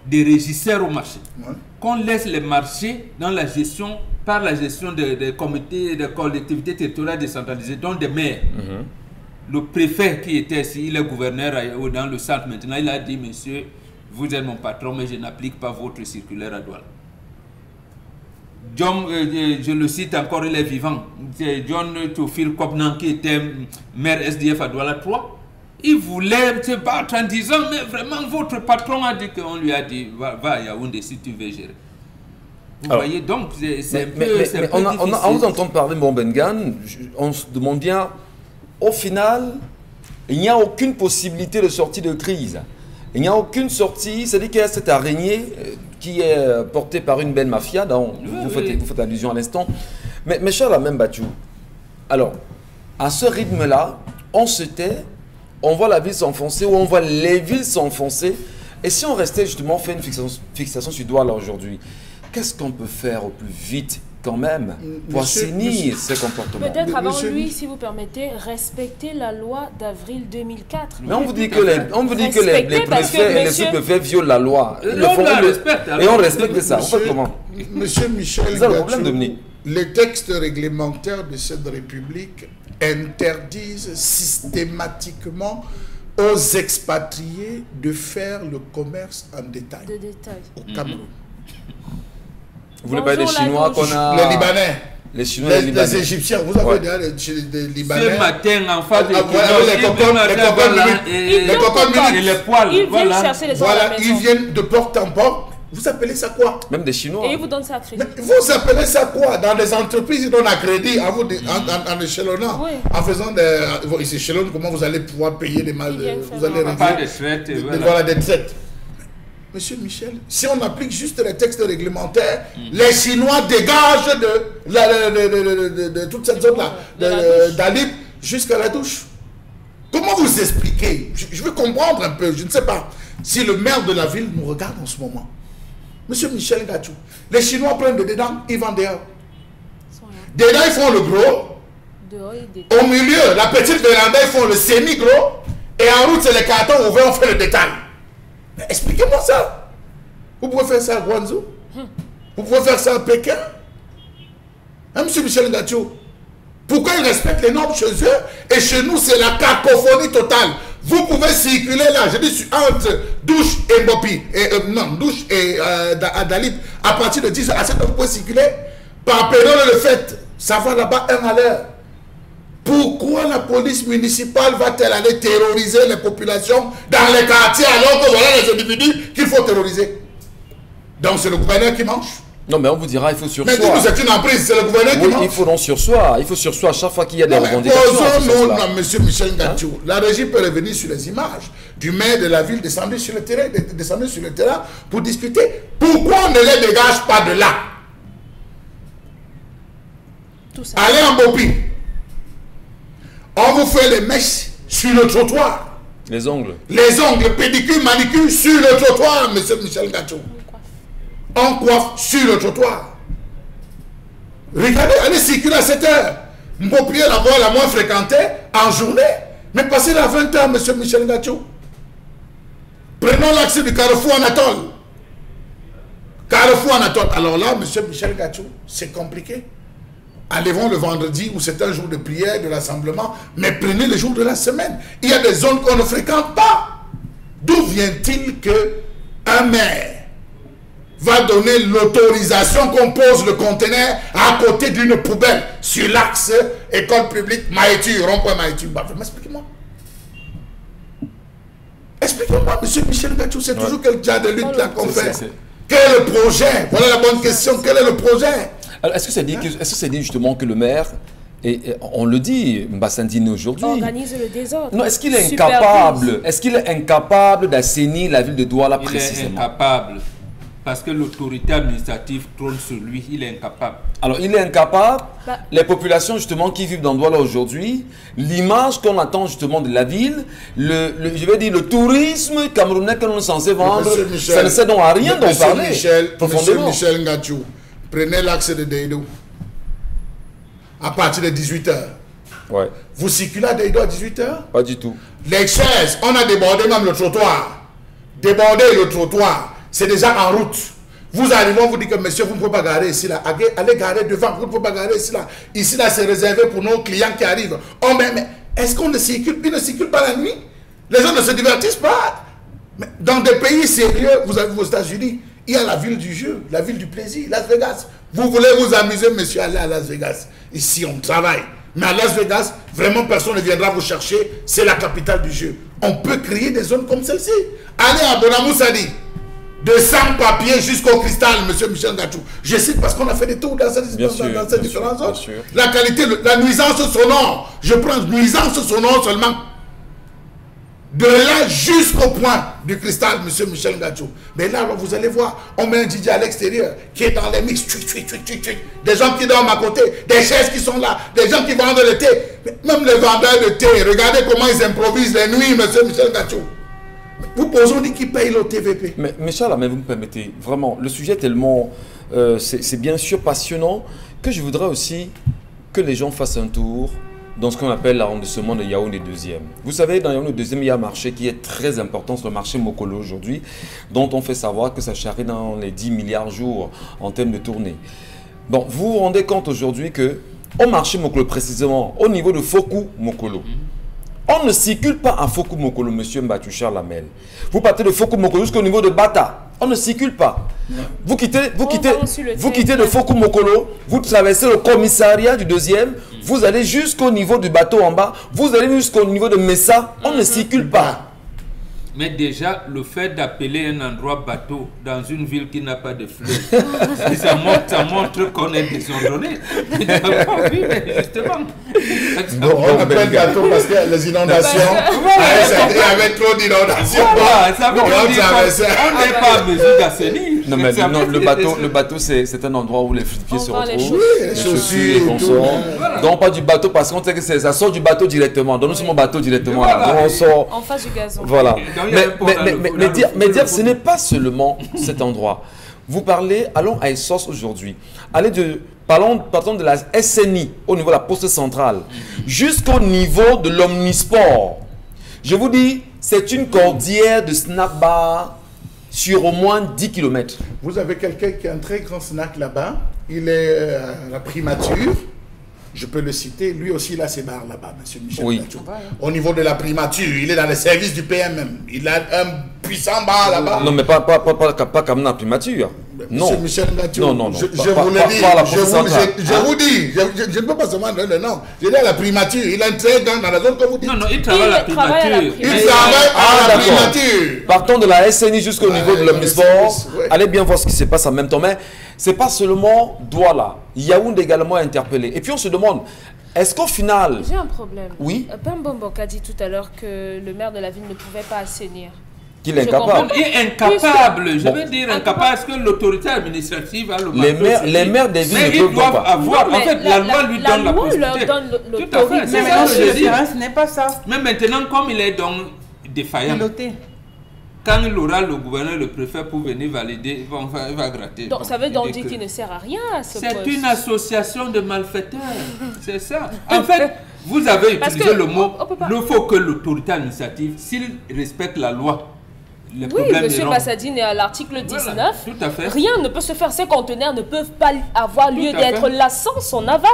des régisseurs au marché. Ouais. Qu'on laisse les marchés dans la gestion, par la gestion des des comités, des collectivités territoriales décentralisées, dont des maires. Le préfet qui était ici, il est gouverneur dans le centre maintenant, il a dit, monsieur, vous êtes mon patron, mais je n'applique pas votre circulaire à Douala. John, euh, euh, je le cite encore, il est vivant. C'est John Théophile Kobnan qui était maire SDF à Douala 3. Il voulait se battre en disant, mais vraiment, votre patron a dit qu'on lui a dit, va, va à Yaoundé si tu veux gérer. Vous Alors, voyez, donc c'est un peu, mais- un mais peu on, a, on, a, difficile. on vous entend parler de Bombengan, je- on se demande bien, au final, il n'y a aucune possibilité de sortie de crise. Il n'y a aucune sortie, c'est-à-dire qu'il y a cette araignée euh, qui est euh, portée par une belle mafia, dont vous, faites, oui. vous faites allusion à l'instant. Mais, mais cher la même Bachou, alors, à ce rythme-là, on se tait, on voit la ville s'enfoncer ou on voit les villes s'enfoncer. Et si on restait justement fait une fixation, fixation sur Douala aujourd'hui, qu'est-ce qu'on peut faire au plus vite quand même pour Monsieur- assainir ces comportements Peut-être avant Monsieur- lui, si vous permettez, respecter la loi d'avril 2004. Mais on vous dit que les, on vous dit que les, les préfets et les sous-préfets violent la loi. Le la respecte, et on respecte ça. On fait comment Monsieur Michel C'est ça le Gachou, problème, Dominique. les textes réglementaires de cette République interdisent systématiquement aux expatriés de faire le commerce en détail De détail. au Cameroun. Vous voulez pas des Chinois qu'on a Les Libanais, Les Chinois les, Libanais. les Égyptiens, vous avez Ouais. déjà les, les- les Libanais. Ce matin, en face de Ah, voilà, les viennent les minutes. et- Les minutes. et les poils, Ils viennent voilà. chercher les à Voilà, ils viennent de porte en porte. Vous appelez ça quoi? Même des Chinois. Et ils vous donnent ça à crédit. Mais vous appelez ça quoi? Dans les entreprises, ils donnent un crédit à vous de- en, en, en échelonnant. Oui. En faisant des. Ils s'échelonnent comment vous allez pouvoir payer les mal. Viennent Vous allez un- Pas régler. de traite, de- voilà. voilà, des traites. Monsieur Michel, si on applique juste les textes réglementaires, les Chinois dégagent de, la- de, de- de- de- de toute cette zone-là, d'Alip jusqu'à la douche. Comment vous expliquez? Je, je veux comprendre un peu, je ne sais pas si le maire de la ville nous regarde en ce moment. Monsieur Michel Gachou, les Chinois prennent de dedans, ils vendent dehors. Ils. Dedans, ils font le gros. Dehors. Au milieu, la petite véranda, ils font le semi-gros. Et en route, c'est les cartons ouverts, on fait le détail. Expliquez-moi ça. Vous pouvez faire ça à Guangzhou Vous pouvez faire ça à Pékin Hein, monsieur Michel Gachou Pourquoi ils respectent les normes chez eux et chez nous, c'est la cacophonie totale? Vous pouvez circuler là, je dis entre douche et Mopi, et, euh, non, douche et euh, Dalit, à partir de 10 à 7 heures, vous pouvez circuler. Par période le fait, ça va là-bas un à l'heure. Pourquoi la police municipale va-t-elle aller terroriser les populations dans les quartiers alors que voilà les individus qu'il faut terroriser? Donc c'est le gouverneur qui mange. Non, mais on vous dira, il faut Mais sursoir. nous, c'est une emprise, c'est le gouverneur qui Oui, mange. il faut donc sursoir. Il faut sursoir à chaque fois qu'il y a des Non, mais revendications. sens-là. non, monsieur Michel Gatchou. La régie peut revenir sur les images du maire de la ville descendu sur le terrain, descendu sur le terrain pour discuter pourquoi on ne les dégage pas de là? Tout ça. Allez en Bopi. On vous fait les mèches sur le trottoir. Les ongles. Les ongles, pédicure, manicure sur le trottoir, monsieur Michel Gatchou. On coiffe sur le trottoir. Regardez, allez circuler à 7 heures. Montpellier, la voie la moins fréquentée en journée. Mais passez à 20 heures, monsieur Michel Gatchou. Prenons l'accès du carrefour Anatole. Carrefour Anatole. Alors là, monsieur Michel Gatchou, c'est compliqué. Enlevons le vendredi où c'est un jour de prière, de rassemblement, mais prenez le jour de la semaine. Il y a des zones qu'on ne fréquente pas. D'où vient-il que un maire va donner l'autorisation qu'on pose le conteneur à côté d'une poubelle sur l'axe école publique Maïtu, rond-point Maïtu. Bah, expliquez-moi. Expliquez-moi, monsieur Michel Gachou, c'est toujours quel genre de lutte là qu'on fait Quel est le projet? Voilà la bonne question. Quel est le projet? Est-ce que c'est dit, est -ce dit justement que le maire et, on le dit, Mbassandine aujourd'hui. Organise le désordre. Non, est-ce qu'il est incapable Est-ce qu'il est incapable d'assainir la ville de Douala précisément Il est incapable. Parce que l'autorité administrative trône sur lui, il est incapable. Alors, il est incapable. Bah. les populations, justement, qui vivent dans Douala aujourd'hui, l'image qu'on attend, justement, de la ville, le, je vais dire, le tourisme camerounais que l'on est censé vendre, ça ne sert donc à rien d'en parler. Michel, Monsieur Michel Ngachou, prenez l'axe de Deido à partir de 18h. Ouais. Vous circulez à Deido à 18h Pas du tout. Les chaises, on a débordé même le trottoir. Déborder le trottoir c'est déjà en route. Vous arrivez, on vous dit que monsieur, vous ne pouvez pas garer ici, là. Allez garer devant, vous ne pouvez pas garer ici, là. Ici, là, c'est réservé pour nos clients qui arrivent. Oh, mais, mais est-ce qu'on ne circule Ils ne circulent pas la nuit? Les gens ne se divertissent pas. Mais dans des pays sérieux, vous avez vos États-Unis, il y a la ville du jeu, la ville du plaisir, Las Vegas. Vous voulez vous amuser, monsieur, allez à Las Vegas. Ici, on travaille. Mais à Las Vegas, vraiment, personne ne viendra vous chercher. C'est la capitale du jeu. On peut créer des zones comme celle-ci. Allez à Bonamoussadi de sans-papiers jusqu'au cristal, monsieur Michel Gachou. Je cite parce qu'on a fait des tours dans, cette, dans, différentes zones. La qualité, la nuisance sonore, je prends nuisance sonore seulement. De là jusqu'au point du cristal, monsieur Michel Gachou. Mais là, vous allez voir, on met un DJ à l'extérieur qui est dans les mix, des gens qui dorment à côté, des chaises qui sont là, des gens qui vendent le thé. Même les vendeurs de thé, regardez comment ils improvisent les nuits, monsieur Michel Gachou. Vous posez, on dit qui paye le TVP. Mais, Charles, mais vous me permettez, vraiment, le sujet est tellement, euh, c'est bien sûr passionnant, que je voudrais aussi que les gens fassent un tour dans ce qu'on appelle l'arrondissement de Yaoundé deuxième. Vous savez, dans Yaoundé deuxième, il y a un marché qui est très important, c'est le marché Mokolo aujourd'hui, dont on fait savoir que ça charrie dans les 10 milliards jours en termes de tournée. Bon, vous vous rendez compte aujourd'hui que au marché Mokolo précisément, au niveau de Foku Mokolo, on ne circule pas à Foku Mokolo, monsieur Mbatuchar Lamel. Vous partez de Foku Mokolo jusqu'au niveau de Bata. On ne circule pas. Vous quittez, vous quittez, vous quittez de Foku Mokolo, vous traversez le commissariat du deuxième, vous allez jusqu'au niveau du bateau en bas, vous allez jusqu'au niveau de Messa, on ne circule pas. Mais déjà, le fait d'appeler un endroit bateau dans une ville qui n'a pas de fleuve, ça montre, ça montre qu'on est désordonné. oui, mais justement. on appelle bateau parce que les inondations, il y avait trop d'inondations. ça veut on n'est pas en mesure d'assainir. Non, mais non, le bateau, le bateau c'est un endroit où les pieds se retrouvent. Les chaussures, et tout. Donc, pas du bateau parce qu'on sait que ça sort du bateau directement. Donc, nous sommes au bateau directement. on sort. En face du gazon. Voilà mais, dire, ce n'est pas seulement cet endroit. Vous parlez, allons à Essos aujourd'hui. Allez de, parlons, partons de la SNI au niveau de la poste centrale jusqu'au niveau de l'omnisport. Je vous dis, c'est une cordière de snack bar sur au moins 10 km. Vous avez quelqu'un qui a un très grand snack là-bas. Il est euh, à la primature je peux le citer, lui aussi il a ses barres là-bas, M. Michel oui. Au niveau de la primature, il est dans les services du PMM. Il a un puissant bar là-bas. Non, mais pas, pas, pas, pas, pas comme la primature. Non. Monsieur Michel Non, non, non. Je, je vous le dis, je, vous, je, vous dis, je, ne peux pas seulement donner le nom. Je dis à la primature, il est très dans, dans la zone que vous dites. Non, non, il travaille à la primature. Il travaille à la primature. Partons de la SNI jusqu'au niveau de l'omnisport. Allez bien voir ce qui se passe en même temps. Mais c'est pas seulement Douala. Yaoundé également interpellé. Et puis on se demande, est-ce qu'au final... J'ai un problème. Oui. Euh, Pambombo a dit tout à l'heure que le maire de la ville ne pouvait pas assainir. Qu'il est incapable. Il est incapable. Je veux dire incapable parce que l'autorité administrative a le les maires, les maires des villes mais ils doivent avoir. en fait, la, loi lui donne la possibilité. Leur donne Tout à fait. Mais maintenant, ce n'est pas ça. Mais maintenant, comme il est donc défaillant. Piloté quand il aura le gouverneur, le préfet pour venir valider, il va, il va gratter. Donc ça veut donc dire qu'il ne sert à rien C'est une association de malfaiteurs. C'est ça. En fait, vous avez utilisé le mot. Il faut que l'autorité administrative, s'il respecte la loi, oui, M. Massadine est à l'article 19. tout à fait. Rien ne peut se faire. Ces conteneurs ne peuvent pas avoir lieu d'être là sans son aval,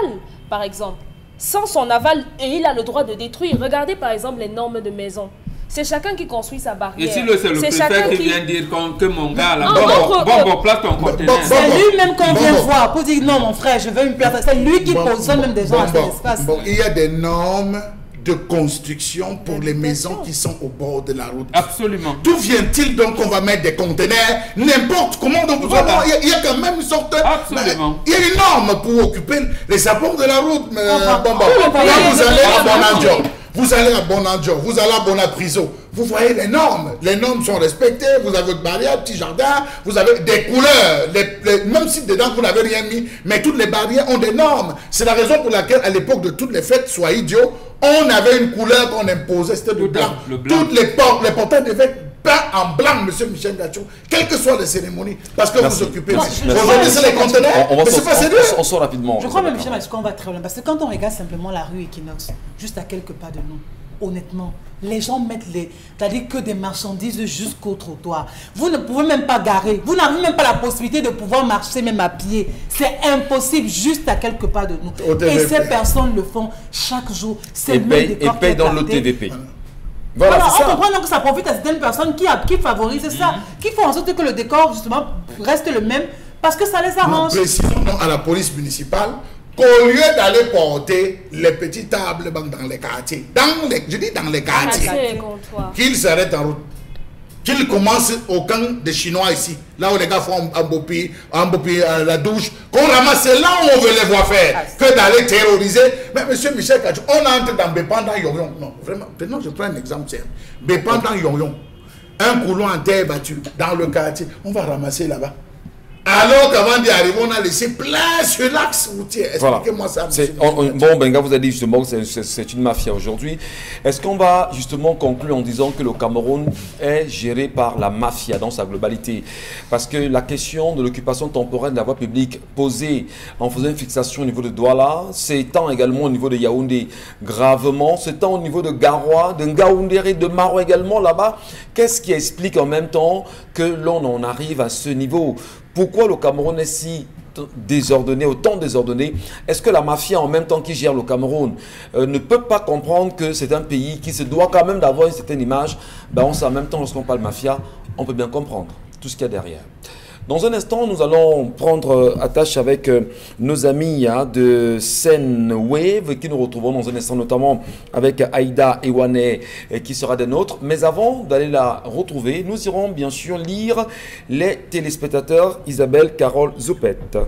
par exemple. Sans son aval, et il a le droit de détruire. Regardez par exemple les normes de maison. C'est chacun qui construit sa barrière. Et si c'est le préfet qui, vient dire que mon gars, là, bon, bon, bon, place ton conteneur. C'est lui-même qu'on vient voir pour dire non, mon frère, je veux une place. C'est lui qui positionne même des gens à cet espace. Bon, il y a des normes de construction pour les maisons qui sont au bord de la route. Absolument. D'où vient-il donc qu'on va mettre des conteneurs? N'importe comment. Donc, il, y a, quand même une sorte. Absolument. Il y a une norme pour occuper les apports de la route. Mais, bon, bon, vous allez à Bonanjo, vous allez à Bonanjo, vous allez à Bonapriso. Vous voyez les normes. Les normes sont respectées. Vous avez votre barrière, petit jardin. Vous avez des couleurs. Les, même si dedans vous n'avez rien mis, mais toutes les barrières ont des normes. C'est la raison pour laquelle, à l'époque de toutes les fêtes, soit idiot, on avait une couleur qu'on imposait, c'était le blanc. Toutes les portes, les portails devaient peints en blanc, monsieur Michel Gachou, quelles que soient les cérémonies, parce que vous occupez. Aujourd'hui, c'est les conteneurs, on, mais c'est pas sérieux. On, sort rapidement. Je crois même, Michel, qu'on va très loin, parce que quand on regarde simplement la rue Equinox, juste à quelques pas de nous, honnêtement, les gens mettent les, c'est-à-dire que des marchandises jusqu'au trottoir. Vous ne pouvez même pas garer. Vous n'avez même pas la possibilité de pouvoir marcher même à pied. C'est impossible juste à quelques pas de nous. Et ces personnes le font chaque jour. Et payent paye dans le Voilà, on comprend donc que ça profite à certaines personnes qui, qui favorisent ça, mhm. qui font en sorte que le décor justement reste le même parce que ça les arrange. Nous précisons à la police municipale qu'au lieu d'aller porter les petites tables dans les quartiers, dans les, je dis dans les quartiers, qu'ils s'arrêtent en route. Qu'ils commencent au camp des Chinois ici, là où les gars font un beau à la douche, qu'on ramasse là où on veut les voir faire, ah, que d'aller terroriser. Mais monsieur Michel Kachou, on entre dans Bépandant Yoyon. Non, vraiment, maintenant je prends un exemple simple. Bépandant Yoyon, un couloir en terre battue dans le quartier, on va ramasser là-bas. Alors qu'avant d'y arriver, on a laissé plein sur l'axe routier. Expliquez-moi ça. bon, Benga, vous avez dit justement que c'est une mafia aujourd'hui. Est-ce qu'on va justement conclure en disant que le Cameroun est géré par la mafia dans sa globalité? Parce que la question de l'occupation temporaire de la voie publique posée en faisant une fixation au niveau de Douala, s'étend également au niveau de Yaoundé gravement, s'étend au niveau de Garoua, de Ngaoundéré, de Maro également là-bas. Qu'est-ce qui explique en même temps que l'on en arrive à ce niveau? Pourquoi le Cameroun est si désordonné, autant désordonné? Est-ce que la mafia, en même temps qui gère le Cameroun, euh, ne peut pas comprendre que c'est un pays qui se doit quand même d'avoir une certaine image? Ben, On sait en même temps, lorsqu'on parle mafia, on peut bien comprendre tout ce qu'il y a derrière. Dans un instant, nous allons prendre euh, attache avec euh, nos amis hein, de Sen Wave qui nous retrouvons dans un instant, notamment avec Aïda Ewane qui sera des nôtres. Mais avant d'aller la retrouver, nous irons bien sûr lire les téléspectateurs Isabelle Carole Zoupette.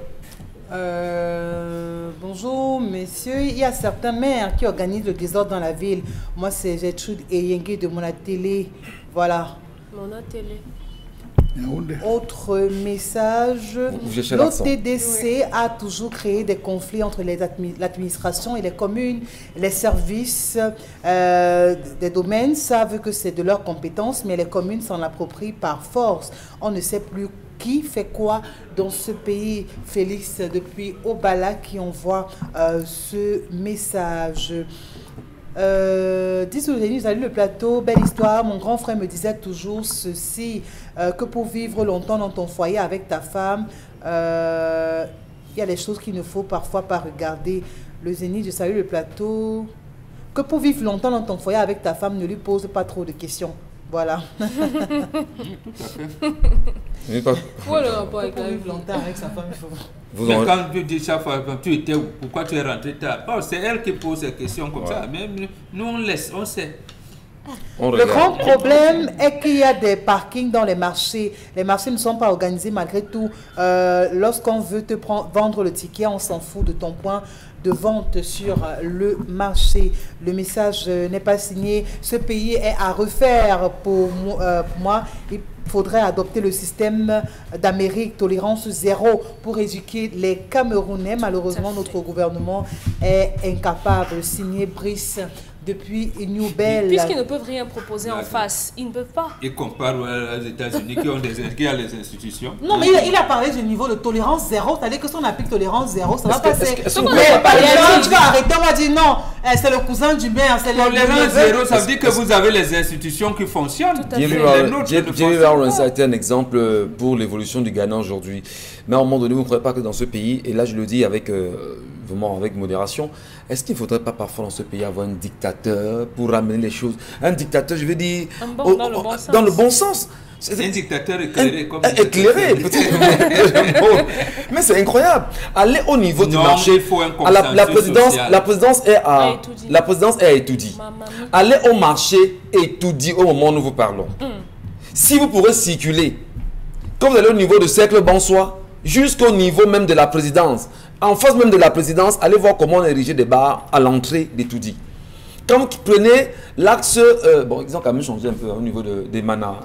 Euh, bonjour, messieurs. Il y a certains maires qui organisent le désordre dans la ville. Moi, c'est Gertrude Eyengue de Mona Télé. Voilà. Mona Télé. Autre message, l'OTDC a toujours créé des conflits entre l'administration et les communes. Les services euh, des domaines savent que c'est de leur compétence, mais les communes s'en approprient par force. On ne sait plus qui fait quoi dans ce pays. Félix, depuis Obala, qui envoie euh, ce message. Euh, dis salut le plateau, belle histoire. Mon grand frère me disait toujours ceci, euh, que pour vivre longtemps dans ton foyer avec ta femme, euh, il y a des choses qu'il ne faut parfois pas regarder. Le zénith, je salue le plateau. Que pour vivre longtemps dans ton foyer avec ta femme, ne lui pose pas trop de questions. Voilà. Tout à fait. Quoi le rapport avec vivre longtemps avec sa femme, il faut... Quand tu dis chaque fois, tu étais où Pourquoi tu es rentré tard? Oh, C'est elle qui pose ces questions comme ça. Même nous, on laisse, on sait. le grand problème est qu'il y a des parkings dans les marchés. Les marchés ne sont pas organisés malgré tout. Euh, lorsqu'on veut te prendre, vendre le ticket, on s'en fout de ton point de vente sur le marché. Le message n'est pas signé. Ce pays est à refaire pour, euh, pour moi faudrait adopter le système d'Amérique, tolérance zéro, pour éduquer les Camerounais. Malheureusement, notre gouvernement est incapable. Signé Brice depuis New Bell. Puisqu'ils ne peuvent rien proposer en face, ils ne peuvent pas. Et compare aux États-Unis qui ont des qui les institutions. Non, mais il, a parlé du niveau de tolérance zéro. C'est-à-dire que si on applique tolérance zéro, ça va passer. est-ce que vous mais les gens, tu vas arrêter, on va dire non, eh, c'est le cousin du c'est le Tolérance le- zéro, ça veut dire que vous avez les institutions qui fonctionnent. Les Lawrence- a été un exemple pour l'évolution du Ghana aujourd'hui. Mais à un moment donné, vous ne croyez pas que dans ce pays, et là je le dis avec, euh, vraiment avec modération, est-ce qu'il ne faudrait pas parfois dans ce pays avoir un dictateur pour ramener les choses? Un dictateur, je veux dire, Un bon- au- dans le bon dans le sens. bon sens. C'est- Un dictateur éclairé, Un- éclairé, peut-être. mais c'est incroyable. Aller au niveau du marché. il faut un à la, présidence, social. la présidence est À la présidence est à. Maman. Allez au marché dit au moment où nous vous parlons. Mm. Si vous pourrez circuler, comme vous allez au niveau de Cercle Bonsoir, jusqu'au niveau même de la présidence, en face même de la présidence, allez voir comment on érigé des bars à l'entrée d'Etoudi. Quand vous prenez l'axe, euh, bon, ils ont quand même changé un peu hein, au niveau de, des manas,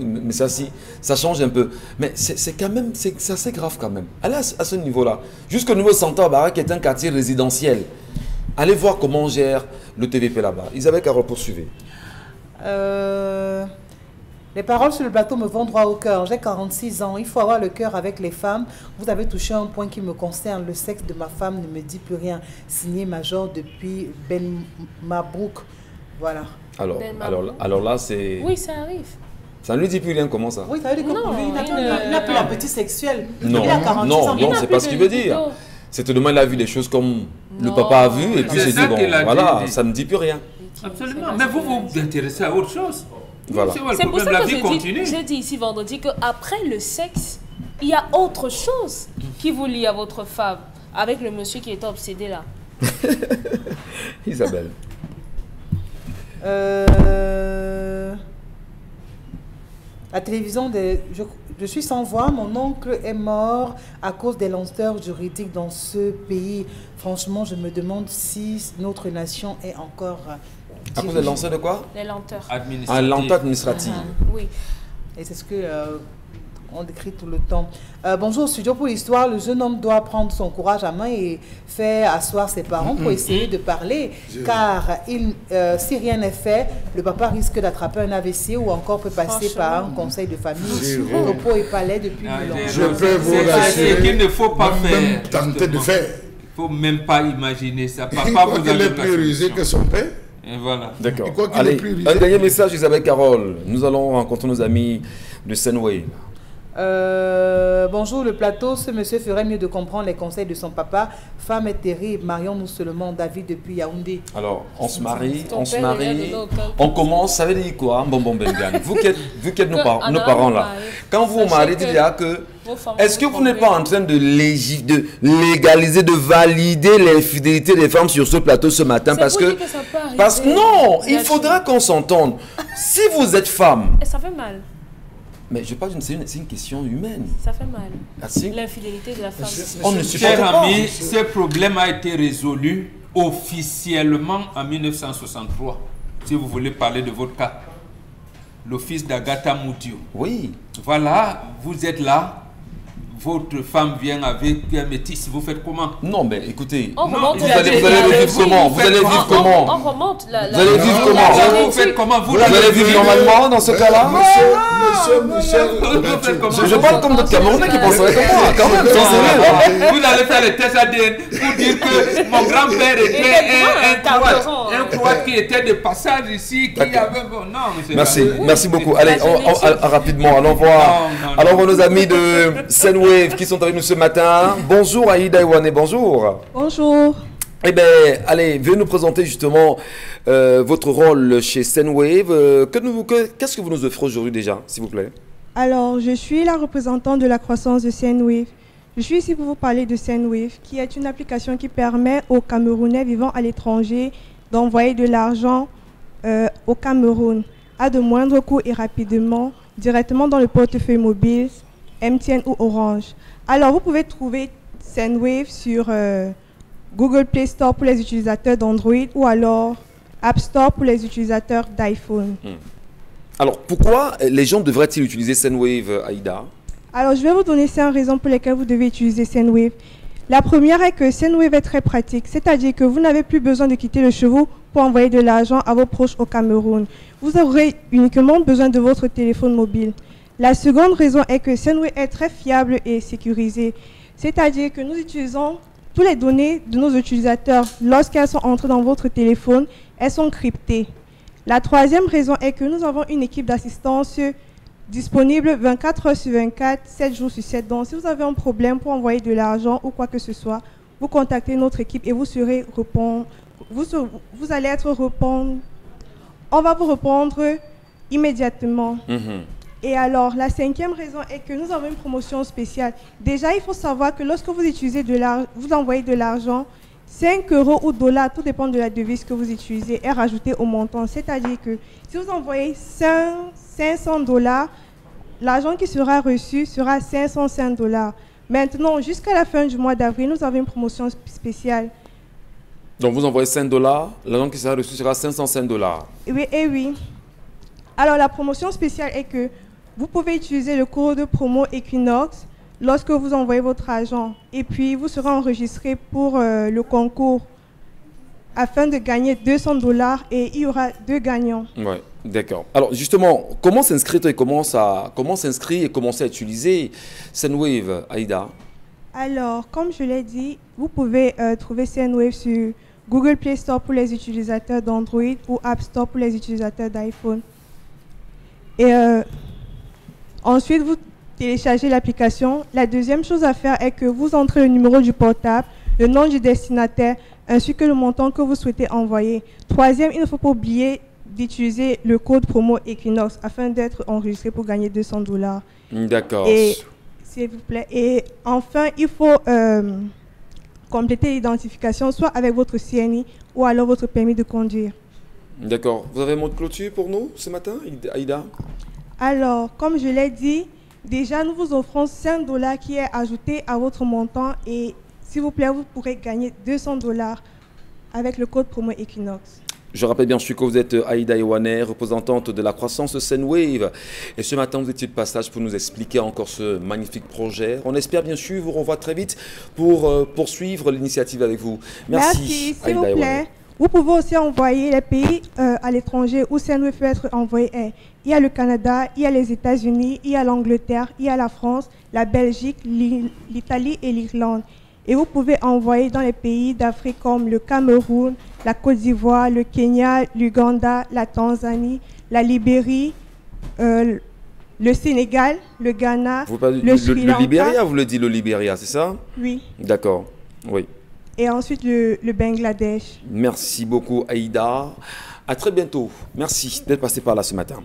mais ça, si, ça change un peu. Mais c'est quand même, c'est assez grave quand même. Allez à, ce- niveau-là, jusqu'au niveau Santa Barra, qui est un quartier résidentiel. Allez voir comment on gère le TVP là-bas. Isabelle Carole, poursuivez. Euh, les paroles sur le plateau me vont droit au cœur. J'ai 46 ans. Il faut avoir le cœur avec les femmes. Vous avez touché un point qui me concerne. Le sexe de ma femme ne me dit plus rien. Signé Major depuis Ben Mabrouk. Voilà. Alors, Ben alors, alors là, c'est. Oui, ça arrive. Ça ne lui dit plus rien, comment ça? Oui, ça veut dire que pour Non, lui, il n'a plus, ne- il n'a plus l'appétit sexuel. Non, il a 46 non, ans. non, c'est pas ce qu'il veut dire. C'est demain, il a vu des choses comme le papa a vu, et puis il C'est s'est dit, bon, qu'il voilà, dit. ça ne dit plus rien. Absolument. Mais vous qu'il vous intéressez à autre chose. Voilà. C'est pour ça La que j'ai dit, j'ai dit ici vendredi qu'après le sexe, il y a autre chose qui vous lie à votre femme. Avec le monsieur qui était obsédé là. Isabelle. Euh, La télévision, des... je, je suis sans voix. Mon oncle est mort à cause des lenteurs juridiques dans ce pays. Franchement, je me demande si notre nation est encore. À cause de dirigée. lancer de quoi Les lenteurs. Un Administratif. lente administrative. Oui. Et c'est ce que euh, on décrit tout le temps. Euh, bonjour, studio pour l'histoire. Le jeune homme doit prendre son courage à main et faire asseoir ses parents pour essayer de parler. Car il, euh, si rien n'est fait, le papa risque d'attraper un AVC ou encore peut passer par un conseil de famille. Repos et palais depuis Ah, longtemps. Je peux vous rassurer. ce qu'il ne faut pas même faire. tenter de faire. Il ne faut même pas imaginer ça. Papa vous la plus rusé que son père. Et voilà. D'accord. Allez, un dernier message, Isabelle Carole. Nous allons rencontrer nos amis de Senway. Euh, bonjour le plateau, ce monsieur ferait mieux de comprendre les conseils de son papa. Femme est terrible, marions-nous seulement David depuis Yaoundé. Alors, on se marie, on se il marie, aucun on commence, ça veut dire quoi, bonbon Bengan? Vous qui êtes, vous qui êtes nos, par- allant parents là, quand vous vous mariez, déjà que Est-ce que vous n'êtes pas en comprendre. train de, légif- de légaliser, de valider l'infidélité des femmes sur ce plateau ce matin? Parce que, que ça peut parce que non, il faudra qu'on s'entende. Si vous êtes femme, Et ça fait mal. Mais je parle d'une c'est une, question humaine. Ça fait mal. Ah. L'infidélité de la femme. On ne supporte Cher ami, ce problème a été résolu officiellement en 1963. Si vous voulez parler de votre cas. L'office d'Agatha Moudio. Oui. Voilà, vous êtes là. Votre femme vient avec un métis. Vous faites comment Non, mais écoutez, On Non, remonte vous allez- vous allez vivre oui. comment Vous allez vivre On- comment On, on remonte la, la- Vous allez vivre comment la Vous faites comment Vous vous allez vivre normalement dans ce cas-là Monsieur, monsieur comment Je, parle comme d'autres Camerounais qui penseraient comme moi, quand même. Vous allez faire les tests ADN pour dire que mon grand-père était un, croate. Un croate qui était de passage ici, qui avait. bon, Non, Merci, merci beaucoup. Allez, rapidement, allons voir, Non, non, non. allons voir nos amis de Senwave qui sont avec nous ce matin. Bonjour Aïda Iwane, bonjour. Bonjour. Eh bien, allez, veuillez nous présenter justement euh, votre rôle chez Senwave. Euh, que- Qu'est-ce que vous nous offrez aujourd'hui déjà, s'il vous plaît? Alors, je suis la représentante de la croissance de Sendwave. Je suis ici pour vous parler de Sendwave, qui est une application qui permet aux Camerounais vivant à l'étranger d'envoyer de l'argent euh, au Cameroun à de moindres coûts et rapidement, directement dans le portefeuille mobile, MTN ou Orange. Alors, vous pouvez trouver Sendwave sur euh, Google Play Store pour les utilisateurs d'Android ou alors App Store pour les utilisateurs d'iPhone. Alors, pourquoi les gens devraient-ils utiliser Senwave, euh, Aïda? Alors, je vais vous donner cinq raisons pour lesquelles vous devez utiliser Sendwave. La première est que Sendwave est très pratique, c'est-à-dire que vous n'avez plus besoin de quitter le chevaux pour envoyer de l'argent à vos proches au Cameroun. Vous aurez uniquement besoin de votre téléphone mobile. La seconde raison est que Sendwave est très fiable et sécurisé. C'est-à-dire que nous utilisons toutes les données de nos utilisateurs. Lorsqu'elles sont entrées dans votre téléphone, elles sont cryptées. La troisième raison est que nous avons une équipe d'assistance disponible 24 heures sur 24, 7 jours sur 7. Donc, si vous avez un problème pour envoyer de l'argent ou quoi que ce soit, vous contactez notre équipe et vous serez répondre, vous, allez être répondre. On va vous répondre immédiatement. Mhm. Et alors, la cinquième raison est que nous avons une promotion spéciale. Déjà, il faut savoir que lorsque vous utilisez de l'argent, vous envoyez de l'argent, 5 euros ou dollars, tout dépend de la devise que vous utilisez, est rajouté au montant. C'est-à-dire que si vous envoyez 500 dollars, l'argent qui sera reçu sera 505 dollars. Maintenant, jusqu'à la fin du mois d'avril, nous avons une promotion spéciale. Donc vous envoyez 5 dollars, l'argent qui sera reçu sera 505 dollars. Oui, et oui. Alors la promotion spéciale est que vous pouvez utiliser le code promo Equinox lorsque vous envoyez votre argent. Et puis, vous serez enregistré pour euh, le concours afin de gagner 200 dollars et il y aura deux gagnants. Oui, d'accord. Alors justement, comment s'inscrire et comment, ça, comment s'inscrire et commencer à utiliser Sendwave, Aïda? Alors, comme je l'ai dit, vous pouvez euh, trouver Sendwave sur Google Play Store pour les utilisateurs d'Android ou App Store pour les utilisateurs d'iPhone. Et euh, ensuite, vous téléchargez l'application. La deuxième chose à faire est que vous entrez le numéro du portable, le nom du destinataire, ainsi que le montant que vous souhaitez envoyer. Troisième, il ne faut pas oublier d'utiliser le code promo Equinox afin d'être enregistré pour gagner 200 dollars. D'accord. Et s'il vous plaît. Et enfin, il faut euh, compléter l'identification soit avec votre CNI ou alors votre permis de conduire. D'accord. Vous avez un mot de clôture pour nous ce matin, Aïda? Alors, comme je l'ai dit, déjà nous vous offrons 5 dollars qui est ajouté à votre montant et s'il vous plaît, vous pourrez gagner 200 dollars avec le code promo Equinox. Je rappelle bien sûr que vous êtes Aïda Iwane, représentante de la croissance Senwave. Et ce matin, vous étiez de passage pour nous expliquer encore ce magnifique projet. On espère bien sûr vous revoir très vite pour euh, poursuivre l'initiative avec vous. Merci, Merci s'il vous plaît. Vous pouvez aussi envoyer les pays euh, à l'étranger où Senwave peut être envoyé. Il y a le Canada, il y a les États-Unis, il y a l'Angleterre, il y a la France, la Belgique, l'Italie et l'Irlande. Et vous pouvez envoyer dans les pays d'Afrique comme le Cameroun, la Côte d'Ivoire, le Kenya, l'Uganda, la Tanzanie, la Libérie, euh, le Sénégal, le Ghana, le, Sri Lanka. Le Libéria, vous le dites le Libéria, c'est ça? Oui. D'accord, oui. Et ensuite le, le Bangladesh. Merci beaucoup Aïda. À très bientôt. Merci d'être passé par là ce matin.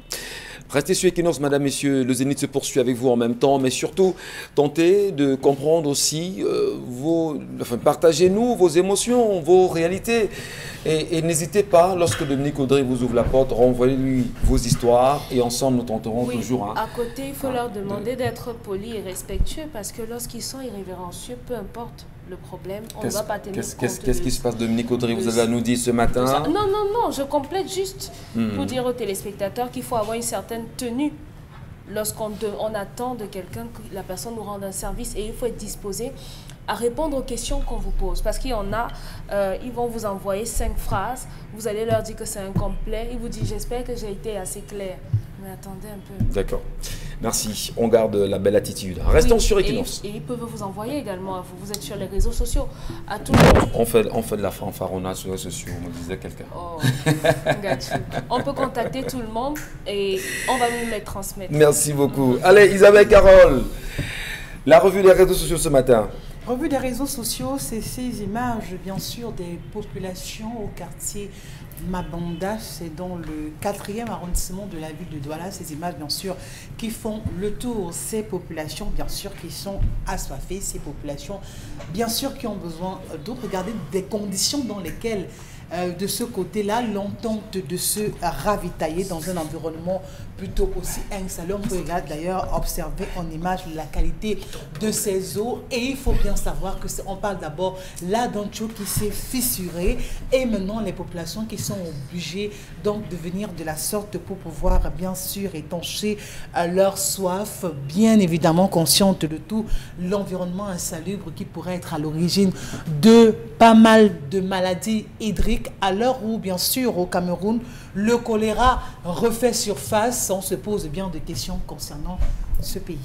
Restez sur Equinox, madame, messieurs. Le Zénith se poursuit avec vous en même temps, mais surtout, tentez de comprendre aussi euh, vos. Enfin, partagez-nous vos émotions, vos réalités. Et, n'hésitez pas, lorsque Dominique Audrey vous ouvre la porte, renvoyez-lui vos histoires et ensemble nous tenterons toujours. Hein, à côté, il faut leur demander d'être polis et respectueux parce que lorsqu'ils sont irrévérencieux, peu importe le problème, on ne va pas tenir Qu'est-ce qui se passe, Dominique Audrey Vous avez à nous dire ce matin Non, non, non, je complète juste hmm. pour dire aux téléspectateurs qu'il faut avoir une certaine tenue lorsqu'on on attend de quelqu'un que la personne nous rende un service et il faut être disposé à répondre aux questions qu'on vous pose. Parce qu'il y en a, euh, ils vont vous envoyer cinq phrases, vous allez leur dire que c'est incomplet, ils vous disent j'espère que j'ai été assez clair. Mais attendez un peu. D'accord. Merci. On garde la belle attitude. Restons sur Equinox. Et, ils peuvent vous envoyer également. Vous, vous êtes sur les réseaux sociaux. À tout. On fait, on fait de la fanfaronnade sur les réseaux sociaux, me disait quelqu'un. Oh, on peut contacter tout le monde et on va vous les transmettre. Merci beaucoup. Allez, Isabelle Carole, la revue des réseaux sociaux ce matin. Revue des réseaux sociaux, c'est ces images, bien sûr, des populations au quartier Mabanda, c'est dans le quatrième arrondissement de la ville de Douala. Ces images, bien sûr, qui font le tour. Ces populations, bien sûr, qui sont assoiffées. Ces populations, bien sûr, qui ont besoin d'eau. Regardez des conditions dans lesquelles euh, de ce côté-là, l'entente de se ravitailler dans un environnement plutôt aussi installé. On peut d'ailleurs observer en image la qualité de ces eaux. Et il faut bien savoir que on parle d'abord la denture qui s'est fissurée et maintenant les populations qui sont obligées donc de venir de la sorte pour pouvoir bien sûr étancher euh, leur soif, bien évidemment consciente de tout l'environnement insalubre qui pourrait être à l'origine de pas mal de maladies hydriques à l'heure où, bien sûr, au Cameroun, le choléra refait surface. On se pose bien des questions concernant ce pays.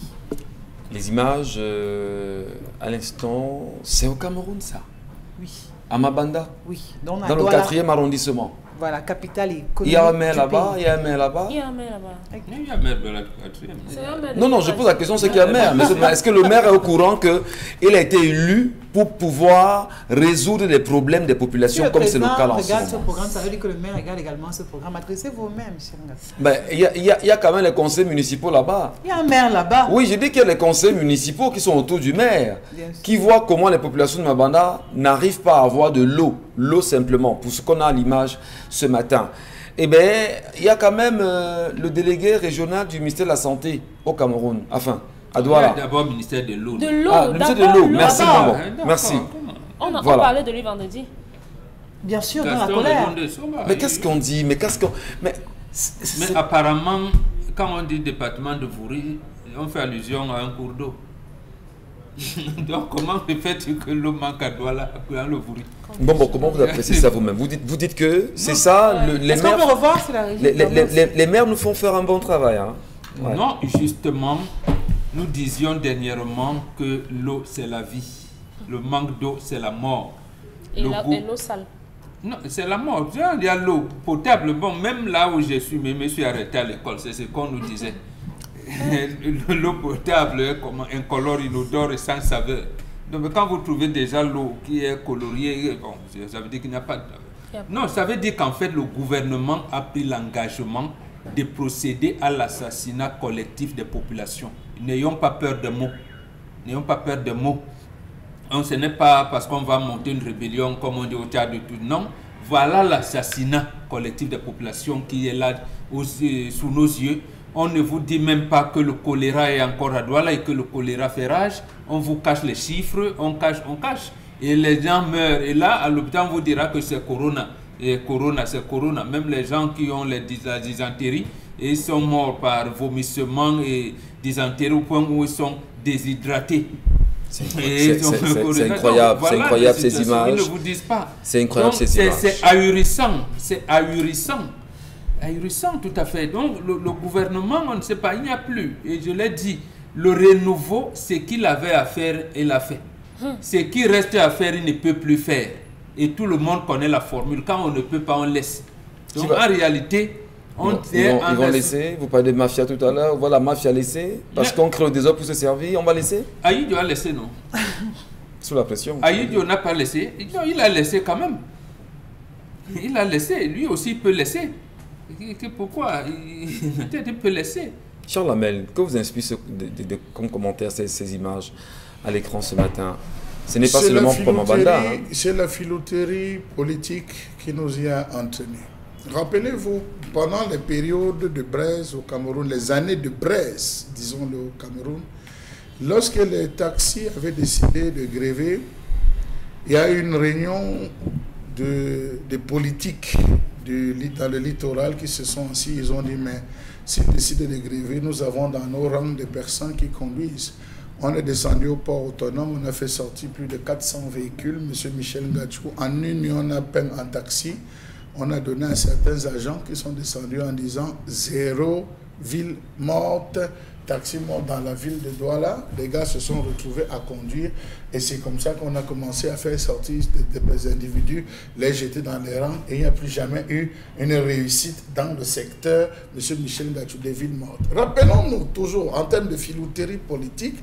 Les images, euh, à l'instant, c'est au Cameroun ça Oui. À Mabanda Oui. Dans le 4e arrondissement voilà, capitale et Il y a un maire là-bas, il y a un maire là-bas. Il y a un maire là-bas. Il y a un maire de la quatrième. Non, non, je pose la question, c'est qu'il y a un maire. Est-ce que le maire est au courant qu'il a été élu pour pouvoir résoudre les problèmes des populations comme c'est le cas en ce regarde ce programme, ça veut dire que le maire regarde également ce programme. Adressez-vous même, Ben, il y, a, y, y a quand même les conseils municipaux là-bas. Il y a un maire là-bas. Oui, j'ai dit qu'il y a les conseils municipaux qui sont autour du maire, qui voient comment les populations de Mabanda n'arrivent pas à avoir de l'eau, l'eau simplement, pour ce qu'on a à l'image ce matin. Eh bien, il y a quand même euh, le délégué régional du ministère de la Santé au Cameroun. Enfin, à Douala. D'abord, ministère de l'eau. De l'eau. Ah, ministère de l'eau. Merci, maman. Merci. On a parlé de lui vendredi. Bien sûr, dans la colère. Mais qu'est-ce qu'on dit? Mais qu'est-ce qu'on. Mais, mais apparemment, quand on dit département de Vouri, on fait allusion à un cours d'eau. Donc, comment le fait que l'eau manque à Douala, dans le Vouri Bon, bon, comment vous appréciez ça vous-même? Vous dites, vous dites que c'est ça, le, les maires... revoir la les, les, les, maires nous font faire un bon travail. Hein. Non, justement, nous disions dernièrement que l'eau, c'est la vie. Le manque d'eau, c'est la mort. Et l'eau sale non, c'est la mort. Il y a l'eau potable. Bon, même là où je suis, mais je me suis arrêté à l'école, c'est ce qu'on nous disait. l'eau potable est comme incolore, inodore et sans saveur. Donc quand vous trouvez déjà l'eau qui est coloriée, bon, ça veut dire qu'il n'y a pas de... Non, ça veut dire qu'en fait le gouvernement a pris l'engagement de procéder à l'assassinat collectif des populations. N'ayons pas peur de mots. N'ayons pas peur de mots. On, ce n'est pas parce qu'on va monter une rébellion comme on dit au théâtre de tout. Non, voilà l'assassinat collectif des populations qui est là sous nos yeux on ne vous dit même pas que le choléra est encore à Douala et que le choléra fait rage. On vous cache les chiffres, on cache, on cache. Et les gens meurent. Et là, à l'hôpital, on vous dira que c'est Corona. Et Corona, c'est Corona. Même les gens qui ont les dysenteries, ils sont morts par vomissement et dysenterie au point où ils sont déshydratés. C'est incroyable, c'est incroyable ces images. Ils ne vous disent pas. C'est incroyable ces images. C'est ahurissant, c'est ahurissant. Ahurissant, tout à fait. Donc, le, gouvernement, on ne sait pas, il n'y a plus. Et je l'ai dit, le renouveau, ce qu'il avait à faire, il l'a fait. Hum. Ce qui reste à faire, il ne peut plus faire. Et tout le monde connaît la formule. Quand on ne peut pas, on laisse. Donc, en réalité, on ils vont, ils vont laisser. Vous parlez de mafia tout à l'heure. Voilà, mafia laisser. Parce qu'on crée des autres pour se servir. On va laisser Aïd a laissé, non? Sous la pression. Aïd n'a pas laissé. Non, il a laissé quand même. Il a laissé. Lui aussi peut laisser pourquoi? Il peut laisser. Charles Lamel, que vous inspire comme commentaire ces, images à l'écran ce matin? Ce n'est pas seulement pour Mabanda. Hein. C'est la filouterie politique qui nous y a entraînés. Rappelez-vous, pendant les périodes de braise au Cameroun, les années de braise, disons-le au Cameroun, lorsque les taxis avaient décidé de gréver, il y a eu une réunion de, de politique dans le littoral qui se sont assis, ils ont dit, mais s'ils décident de gréver, nous avons dans nos rangs des personnes qui conduisent. On est descendu au port autonome, on a fait sortir plus de 400 véhicules. Monsieur Michel Gachou, en une on a peint en taxi. On a donné à certains agents qui sont descendus en disant zéro ville morte, taxi mort dans la ville de Douala. Les gars se sont retrouvés à conduire et c'est comme ça qu'on a commencé à faire sortir des, individus, les jeter dans les rangs et il n'y a plus jamais eu une réussite dans le secteur, M. Michel Gachou, des villes mortes. Rappelons-nous toujours, en termes de filouterie politique,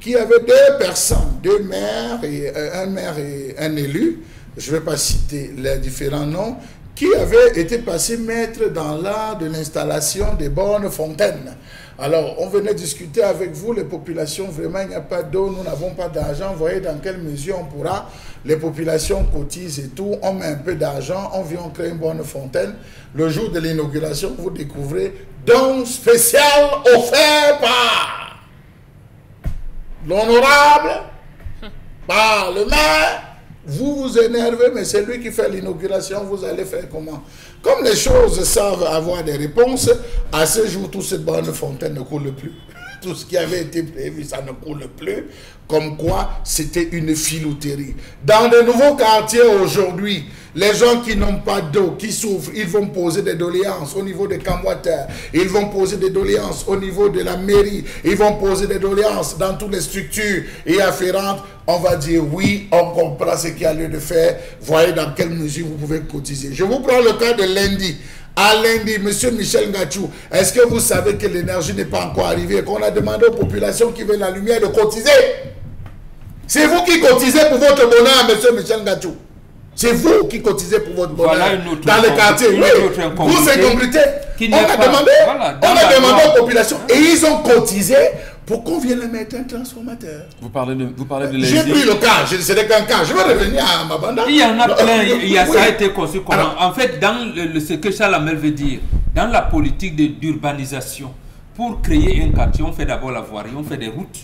qu'il y avait deux personnes, deux maires, et, euh, un maire et un élu, je ne vais pas citer les différents noms, qui avaient été passés maîtres dans l'art de l'installation des bornes fontaines. Alors, on venait discuter avec vous, les populations, vraiment, il n'y a pas d'eau, nous n'avons pas d'argent. Voyez dans quelle mesure on pourra, les populations cotisent et tout, on met un peu d'argent, on vient, créer une bonne fontaine. Le jour de l'inauguration, vous découvrez don spécial offert par l'honorable, par le maire, vous vous énervez, mais c'est lui qui fait l'inauguration, vous allez faire comment? Comme les choses savent avoir des réponses, à ce jour, toute cette bonne fontaine ne coule plus. Tout ce qui avait été prévu, ça ne coule plus. Comme quoi, c'était une filouterie. Dans de nouveaux quartiers aujourd'hui, les gens qui n'ont pas d'eau, qui souffrent, ils vont poser des doléances au niveau des camwater, ils vont poser des doléances au niveau de la mairie, ils vont poser des doléances dans toutes les structures et afférentes. On va dire oui, on comprend ce qu'il y a lieu de faire. Voyez dans quelle mesure vous pouvez cotiser. Je vous prends le cas de lundi. À lundi, Monsieur Michel Ngachou, est-ce que vous savez que l'énergie n'est pas encore arrivée et qu'on a demandé aux populations qui veulent la lumière de cotiser? C'est vous qui cotisez pour votre bonheur, Monsieur Michel Ngachou. C'est vous qui cotisez pour votre bonheur Voilà dans le quartier. Oui, vous c'est On a pas- demandé, voilà, on a demandé aux populations et ils ont cotisé pour qu'on vienne mettre un transformateur. Vous parlez de, vous parlez de J'ai pris le cas, n'est qu'un cas. Je vais revenir à ma bande. Il y en a plein, il y a, Oui. ça a été conçu comment Alors- En fait, dans le, le- ce que Charles Amel veut dire, dans la politique de- d'urbanisation, pour créer un quartier, on fait d'abord la voirie, on fait des routes,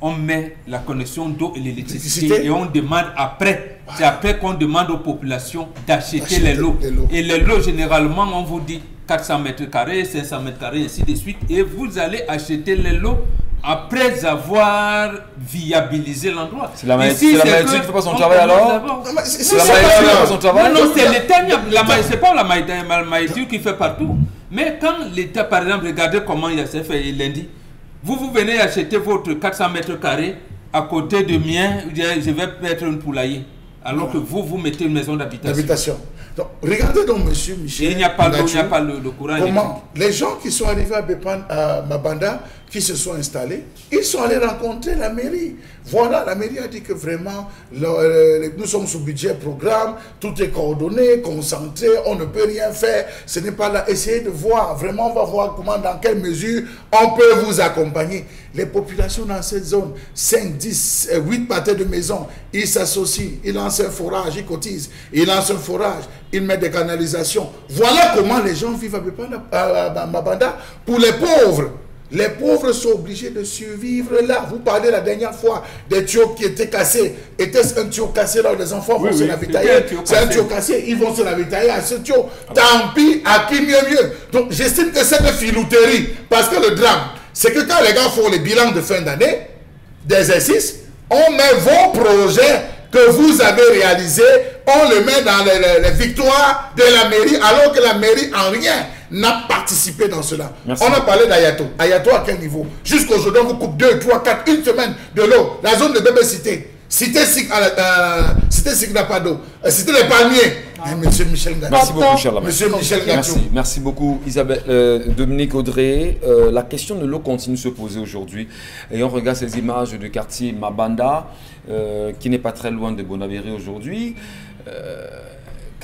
on met la connexion d'eau et l'électricité Électricité. et on demande après, c'est après qu'on demande aux populations d'acheter D'acheter les lots. les lots. Et les lots, généralement, on vous dit 400 mètres carrés, 500 mètres carrés, ainsi de suite, et vous allez acheter les lots après avoir viabilisé l'endroit. C'est la que qui fait pas son on travail, alors c'est- la pas qui fait son travail Non, non, c'est l'État, c'est pas la maïtude qui fait partout. Mais quand l'État, par exemple, regardez comment il a s'est fait lundi, vous, vous venez acheter votre 400 mètres carrés à côté de mien, vous dites, je vais mettre une poulailler. Alors que vous, vous mettez une maison d'habitation. L'habitation. Donc, regardez donc, monsieur Michel. Et il n'y a pas d'eau, il n'y a pas le, le courant électrique. Comment les gens qui sont arrivés à Bépan, à Mabanda, qui se sont installés, ils sont allés rencontrer la mairie. Voilà, la mairie a dit que vraiment, nous sommes sous budget programme, tout est coordonné, concentré, on ne peut rien faire. Ce n'est pas là. Essayez de voir, vraiment, on va voir comment, dans quelle mesure on peut vous accompagner. Les populations dans cette zone, 5, 10, euh, 8 pâtés de maison, ils s'associent, ils lancent un forage, ils cotisent, ils lancent un forage, ils mettent des canalisations. Voilà comment les gens vivent à Mabanda. Pour les pauvres, les pauvres sont obligés de survivre là. Vous parlez la dernière fois des tuyaux qui étaient cassés. Était-ce un tuyau cassé là où les enfants vont Oui, se ravitailler C'est un tuyau cassé. Ils vont se ravitailler à ce tuyau. Tant pis, à qui mieux mieux. Donc j'estime que c'est de filouterie. Parce que le drame, c'est que quand les gars font les bilans de fin d'année, d'exercice, on met vos projets que vous avez réalisés, on le met dans les, les- les victoires de la mairie, alors que la mairie en rien n'a participé dans cela. Merci. On a parlé d'Ayato. Ayato à quel niveau? Jusqu'aujourd'hui, on vous coupe 2, 3, 4, une semaine de l'eau. La zone de bébé cité. Cité Sig euh, euh, Cité n'a pas d'eau. Euh, Cité les palmiers. Eh, monsieur Michel. Merci beaucoup, cher. Monsieur Michel. Merci, merci beaucoup Isabelle, euh, Dominique Audrey. Euh, la question de l'eau continue de se poser aujourd'hui. Et on regarde ces images du quartier Mabanda, euh, qui n'est pas très loin de Bonavéré aujourd'hui. Euh,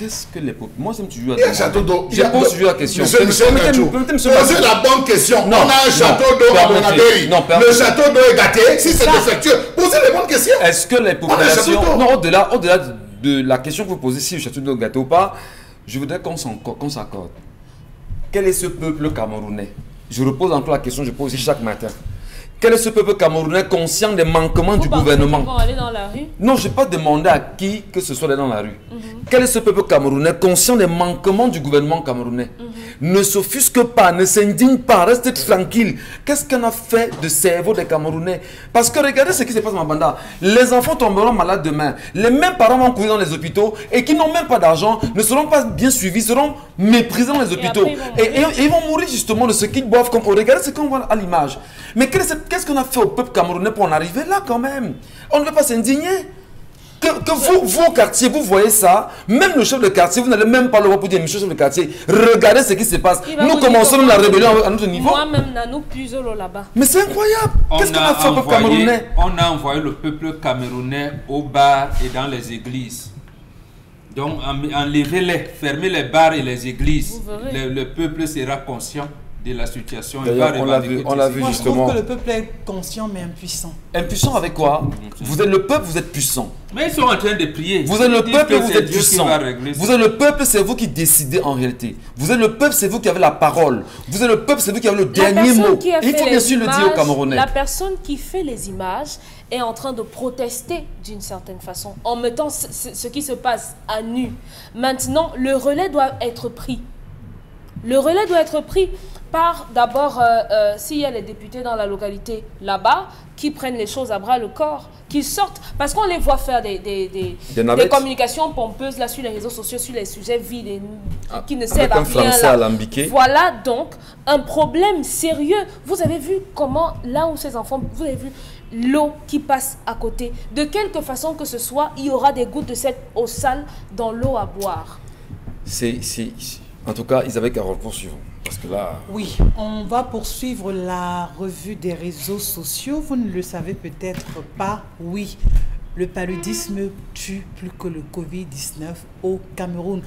Qu'est-ce que les peuples... Moi, j'aime toujours à Il y a un château d'eau. Je pose toujours la question. Gachou. la bonne question. Non, on a un château d'eau à. Non, Le château d'eau est gâté. Si c'est défectueux, posez les bonnes questions. Est-ce que les populations... Non, au-delà au -delà de la question que vous posez, si le château d'eau est gâté ou pas, je voudrais qu'on s'en- qu'on s'accorde. Quel est ce peuple camerounais? Je repose encore la question, je pose chaque matin. Quel est ce peuple camerounais conscient des manquements du Vous gouvernement vont aller dans la rue Non, je n'ai pas demandé à qui que ce soit d'aller dans la rue. Mhm. Quel est ce peuple camerounais conscient des manquements du gouvernement camerounais Mhm. Ne s'offusque pas, ne s'indigne pas, reste tranquille. Qu'est-ce qu'on a fait de cerveau des Camerounais? Parce que regardez ce qui se passe Banda. Les enfants tomberont malades demain. Les mêmes parents vont courir dans les hôpitaux et qui n'ont même pas d'argent ne seront pas bien suivis, seront méprisés dans les hôpitaux. après, ils vont Et, mourir. et- et ils vont mourir justement de ce qu'ils boivent comme. Regardez ce qu'on voit à l'image. Mais quel est ce- qu'est-ce qu'on a fait au peuple camerounais pour en arriver là quand même? On ne veut pas s'indigner. Que, que vous, vous au quartier, vous voyez ça, même le chef de quartier, vous n'allez même pas le voir pour dire, monsieur le chef de quartier, regardez ce qui se passe. Nous commençons la rébellion à notre niveau. Moi-même, l'eau là-bas. Mais c'est incroyable. Qu'est-ce qu'on a, a fait au peuple camerounais? on a envoyé le peuple camerounais au bar et dans les églises. Donc, en- enlevez-les, fermez les bars et les églises. Le peuple sera conscient de la situation. et va D'ailleurs, on l'a vu- on l'a vu Moi, droits. je trouve justement. que le peuple est conscient mais impuissant. Impuissant avec quoi Vous êtes le peuple, vous êtes puissant. Mais ils sont en train de prier. Vous êtes le peuple, vous c'est êtes Dieu puissant. Vous êtes le peuple, c'est vous qui décidez en réalité. Vous êtes le peuple, c'est vous qui avez la parole. Vous êtes le peuple, c'est vous qui avez le La dernier mot. Il faut bien sûr le dire aux Camerounais. La personne qui fait les images est en train de protester d'une certaine façon, en mettant ce, ce- ce qui se passe à nu. Maintenant, le relais doit être pris. Le relais doit être pris par d'abord, euh, euh, s'il y a les députés dans la localité là-bas, qui prennent les choses à bras le corps, qui sortent, parce qu'on les voit faire des, des, communications pompeuses là sur les réseaux sociaux, sur les sujets vides et Ah, qui ne servent à rien. français là. alambiqué. Voilà donc un problème sérieux. Vous avez vu comment, là où ces enfants, vous avez vu l'eau qui passe à côté. De quelque façon que ce soit, il y aura des gouttes de cette eau sale dans l'eau à boire. C'est, En tout cas, Isabelle Carole, poursuivons. Oui, on va poursuivre la revue des réseaux sociaux. Vous ne le savez peut-être pas. Oui, le paludisme tue plus que le Covid-19 au Cameroun.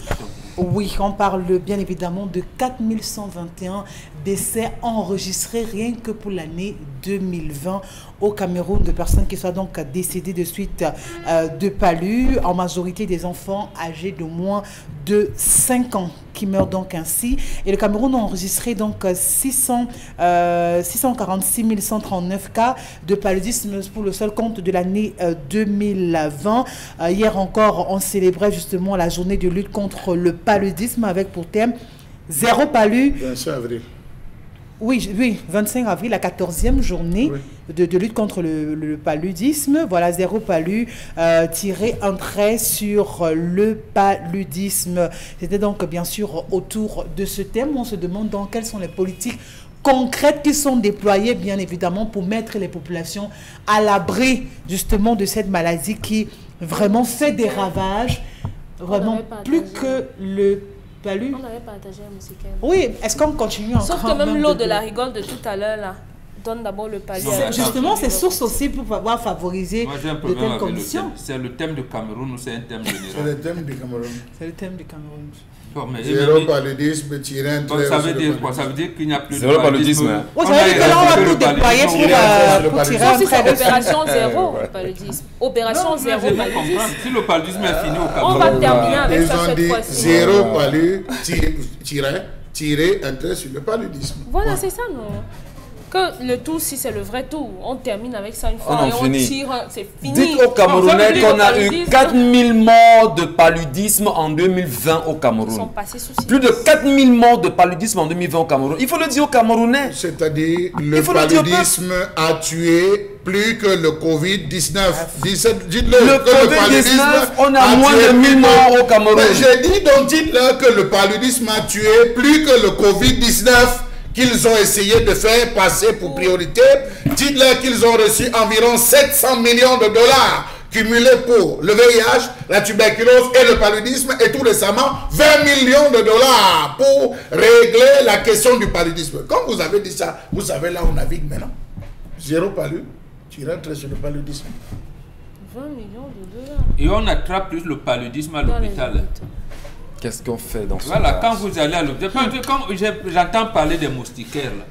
Oui, on parle bien évidemment de 4121 décès enregistrés rien que pour l'année 2020 au Cameroun de personnes qui soient donc décédées de suite euh, de palud, en majorité des enfants âgés de moins de 5 ans qui meurent donc ainsi. Et le Cameroun a enregistré donc 600, euh, 646 139 cas de paludisme pour le seul compte de l'année euh, 2020. Euh, hier encore, on célébrait justement la journée de lutte contre le paludisme avec pour thème Zéro palu 25 avril. Oui, oui, 25 avril, la 14e journée Oui. de, de lutte contre le, le paludisme. Voilà, zéro palu, euh, tirer un trait sur euh, le paludisme. C'était donc bien sûr autour de ce thème. On se demande donc quelles sont les politiques concrètes qui sont déployées, bien évidemment, pour mettre les populations à l'abri justement de cette maladie qui vraiment fait des ravages, vraiment plus que le On avait partagé un musique. Oui, est-ce qu'on continue Sauf encore que même l'eau de de- la rigole de tout à l'heure, là, donne d'abord le palier. La- Justement, c'est source aussi pour pouvoir favoriser Moi un de telles conditions. thème. C'est le thème du Cameroun ou c'est un thème C'est général? le thème du Cameroun. C'est le thème du Cameroun. Zéro paludisme, tirer un Bon, trait ça sur veut le dire quoi? Ça paludisme. veut dire qu'il n'y a plus Zéro de paludisme. paludisme. Oui, On ça veut dire que là, on va tout déployer paludisme, pour, on euh, sur le pour tirer un trait opération Ouais, zéro, paludisme. Opération zéro, paludisme. comprendre. Si le paludisme est fini au On Cameroun, va terminer avec Ils ça ont cette dit fois-ci. zéro palu, tirer, tirer, tirer un trait sur le paludisme. Voilà, c'est ça, non? Que le tout, si c'est le vrai tout, on termine avec ça une On fois en et on finit. tire, un- c'est fini. dites aux On Camerounais qu'on a eu paludisme. 4000 morts de paludisme en 2020 au Ils sont Cameroun. passés sous Plus de 4000 morts de paludisme en 2020 au Cameroun. Il faut le dire aux Camerounais. C'est-à-dire, le paludisme a tué plus que le Covid-19. Dites- Dites-le. Le que Covid-19, on a moins tué de 1000 plus que- morts au Cameroun. Mais j'ai dit donc, dites-le que le paludisme a tué plus que le Covid-19 qu'ils ont essayé de faire passer pour priorité. Dites-leur qu'ils ont reçu environ 700 millions de dollars cumulés pour le VIH, la tuberculose et le paludisme et tout récemment 20 millions de dollars pour régler la question du paludisme. Quand vous avez dit ça, vous savez là où on navigue maintenant. Zéro palud, tu rentres sur le paludisme. 20 millions de dollars. et on attrape plus le paludisme à l'hôpital. Qu'est-ce qu'on fait dans ce Voilà, cas quand vous allez à l'hôpital, que quand j'entends parler des moustiquaires, là.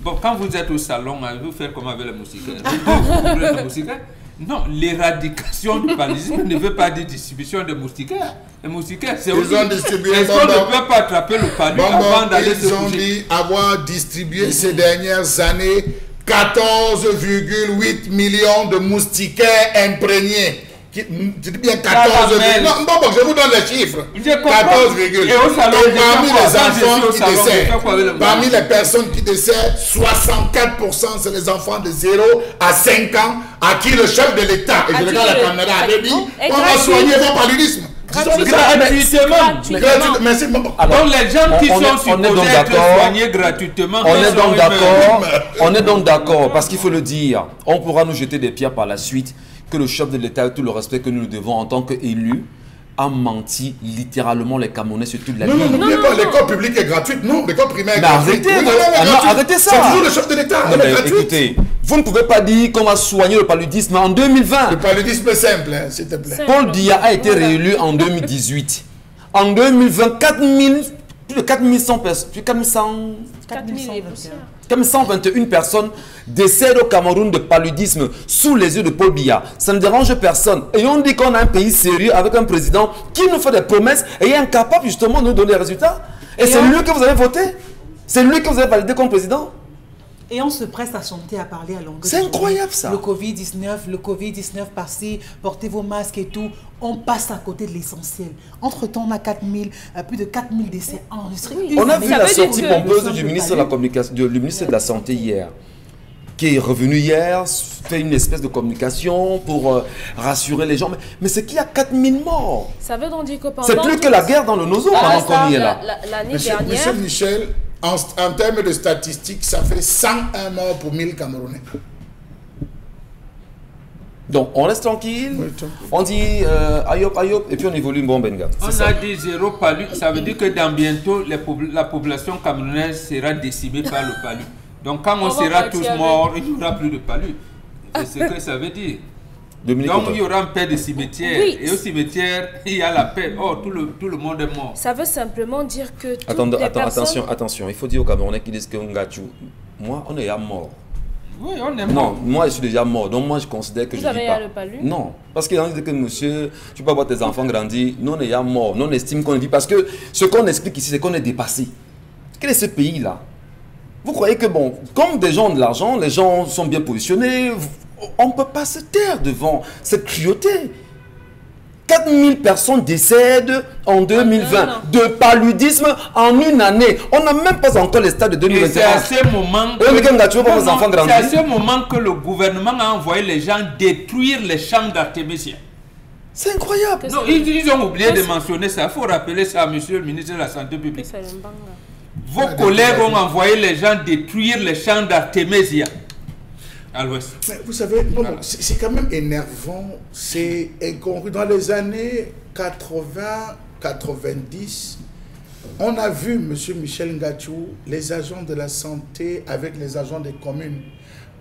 Bon, quand vous êtes au salon, hein, vous faites comment avec les moustiquaires? Vous prenez les moustiquaires? Non, l'éradication du paludisme ne veut pas dire distribution de moustiquaires. Les moustiquaires, c'est Ils aussi... ont distribué Est-ce qu'on ne peut pas attraper le palud Bon, avant d'aller se ils ont dit avoir distribué ces dernières années 14,8 millions de moustiquaires imprégnés. Qui- Je dis bien 14, Caramel. non, bon, bon, je vous donne les chiffres. Je comprends. 14, virgule. Et au salon, Et je parmi les enfants qui décèdent, parmi les personnes qui décèdent, 64% c'est les enfants de 0 à 5 ans à qui le chef de l'État, et je regarde la caméra, avait dit, on va soigner vos paludismes. Gratuitement. Merci. Alors, Donc les gens qui on- on sont donc supposés être soignés gratuitement, On est donc d'accord, on est donc d'accord, parce qu'il faut le dire, on pourra nous jeter des pierres par la suite, que le chef de l'État, avec tout le respect que nous nous devons en tant qu'élus, a menti littéralement les Camerounais sur toute la Non, non, ligne. n'oubliez pas, l'école publique est gratuite. Non, l'école primaire est Mais gratuite. arrêtez, Oui, non, non, ah non, arrêtez ça. C'est toujours le chef de l'État. Non, Elle est mais gratuite. écoutez, vous ne pouvez pas dire qu'on va soigner le paludisme en 2020. Le paludisme simple, hein, s'il te plaît. Paul Biya a été Voilà. réélu en 2018. En 2020, 4000, plus de 4100 personnes, plus de 4100 4 000 et poussières. Comme 121 personnes décèdent au Cameroun de paludisme sous les yeux de Paul Biya. Ça ne dérange personne. Et on dit qu'on a un pays sérieux avec un président qui nous fait des promesses et est incapable justement de nous donner des résultats. Et, c'est lui que vous avez voté C'est lui que vous avez validé comme président Et on se presse à chanter, à parler à longueur. C'est incroyable, ça. Le Covid-19, le Covid-19 passé, portez vos masques et tout. On passe à côté de l'essentiel. Entre-temps, on a 4000, euh, plus de 4000 décès enregistrés. Oui. On a vu la sortie pompeuse du ministre de la communication, du ministre de la Santé hier, qui est revenu hier, fait une espèce de communication pour euh, rassurer les gens. Mais, mais c'est qu'il y a 4000 morts. Ça veut donc dire que pendant... C'est plus que la guerre dans le nozo Ah, pendant qu'on y est là. la- L'année dernière, Monsieur Michel, en, en termes de statistiques, ça fait 101 morts pour 1000 Camerounais. Donc on reste tranquille, Oui, tranquille. on dit euh, ayop ayop et puis on évolue bon benga. On ça. a dit zéro palu, ça veut dire que dans bientôt, les la population camerounaise sera décimée par le palu. Donc quand on, On sera tous morts, il n'y aura plus de palu. C'est ce que ça veut dire. Dominique Donc Otto. il y aura un paix de cimetière. Oui. Et au cimetière, il y a la paix. Oh, tout le, tout le monde est mort. ça veut simplement dire que toutes Attends, personnes... attention, attention. Il faut dire aux Camerounais qui disent que Ngachou, moi on est déjà mort. Oui, on est Non, mort. moi je suis déjà mort, donc moi je considère que Vous je vis eu pas. le palu Non, parce qu'il y a disent que monsieur, tu peux avoir tes enfants grandis, nous on est déjà mort, nous on estime qu'on vit. Parce que ce qu'on explique ici, c'est qu'on est dépassé. Quel est ce pays-là? Vous croyez que bon, comme des gens ont de l'argent, les gens sont bien positionnés, on ne peut pas se taire devant cette cruauté. 4000 personnes décèdent en 2020 an. de paludisme en une année. On n'a même pas encore les stades de Et c'est à 2021. ce moment Oui, c'est à ce moment que le gouvernement a envoyé les gens détruire les champs d'Artémisia. C'est incroyable. Que Non, ils, ils ont oublié que de mentionner ça. Il faut rappeler ça, monsieur le ministre de la Santé que publique. Vos collègues ont envoyé les gens détruire les champs d'Artémisia à l'ouest. Mais vous savez, non, non, c'est c'est quand même énervant. C'est incongru. Dans les années 80, 90, on a vu, monsieur Michel Ngachou, les agents de la santé avec les agents des communes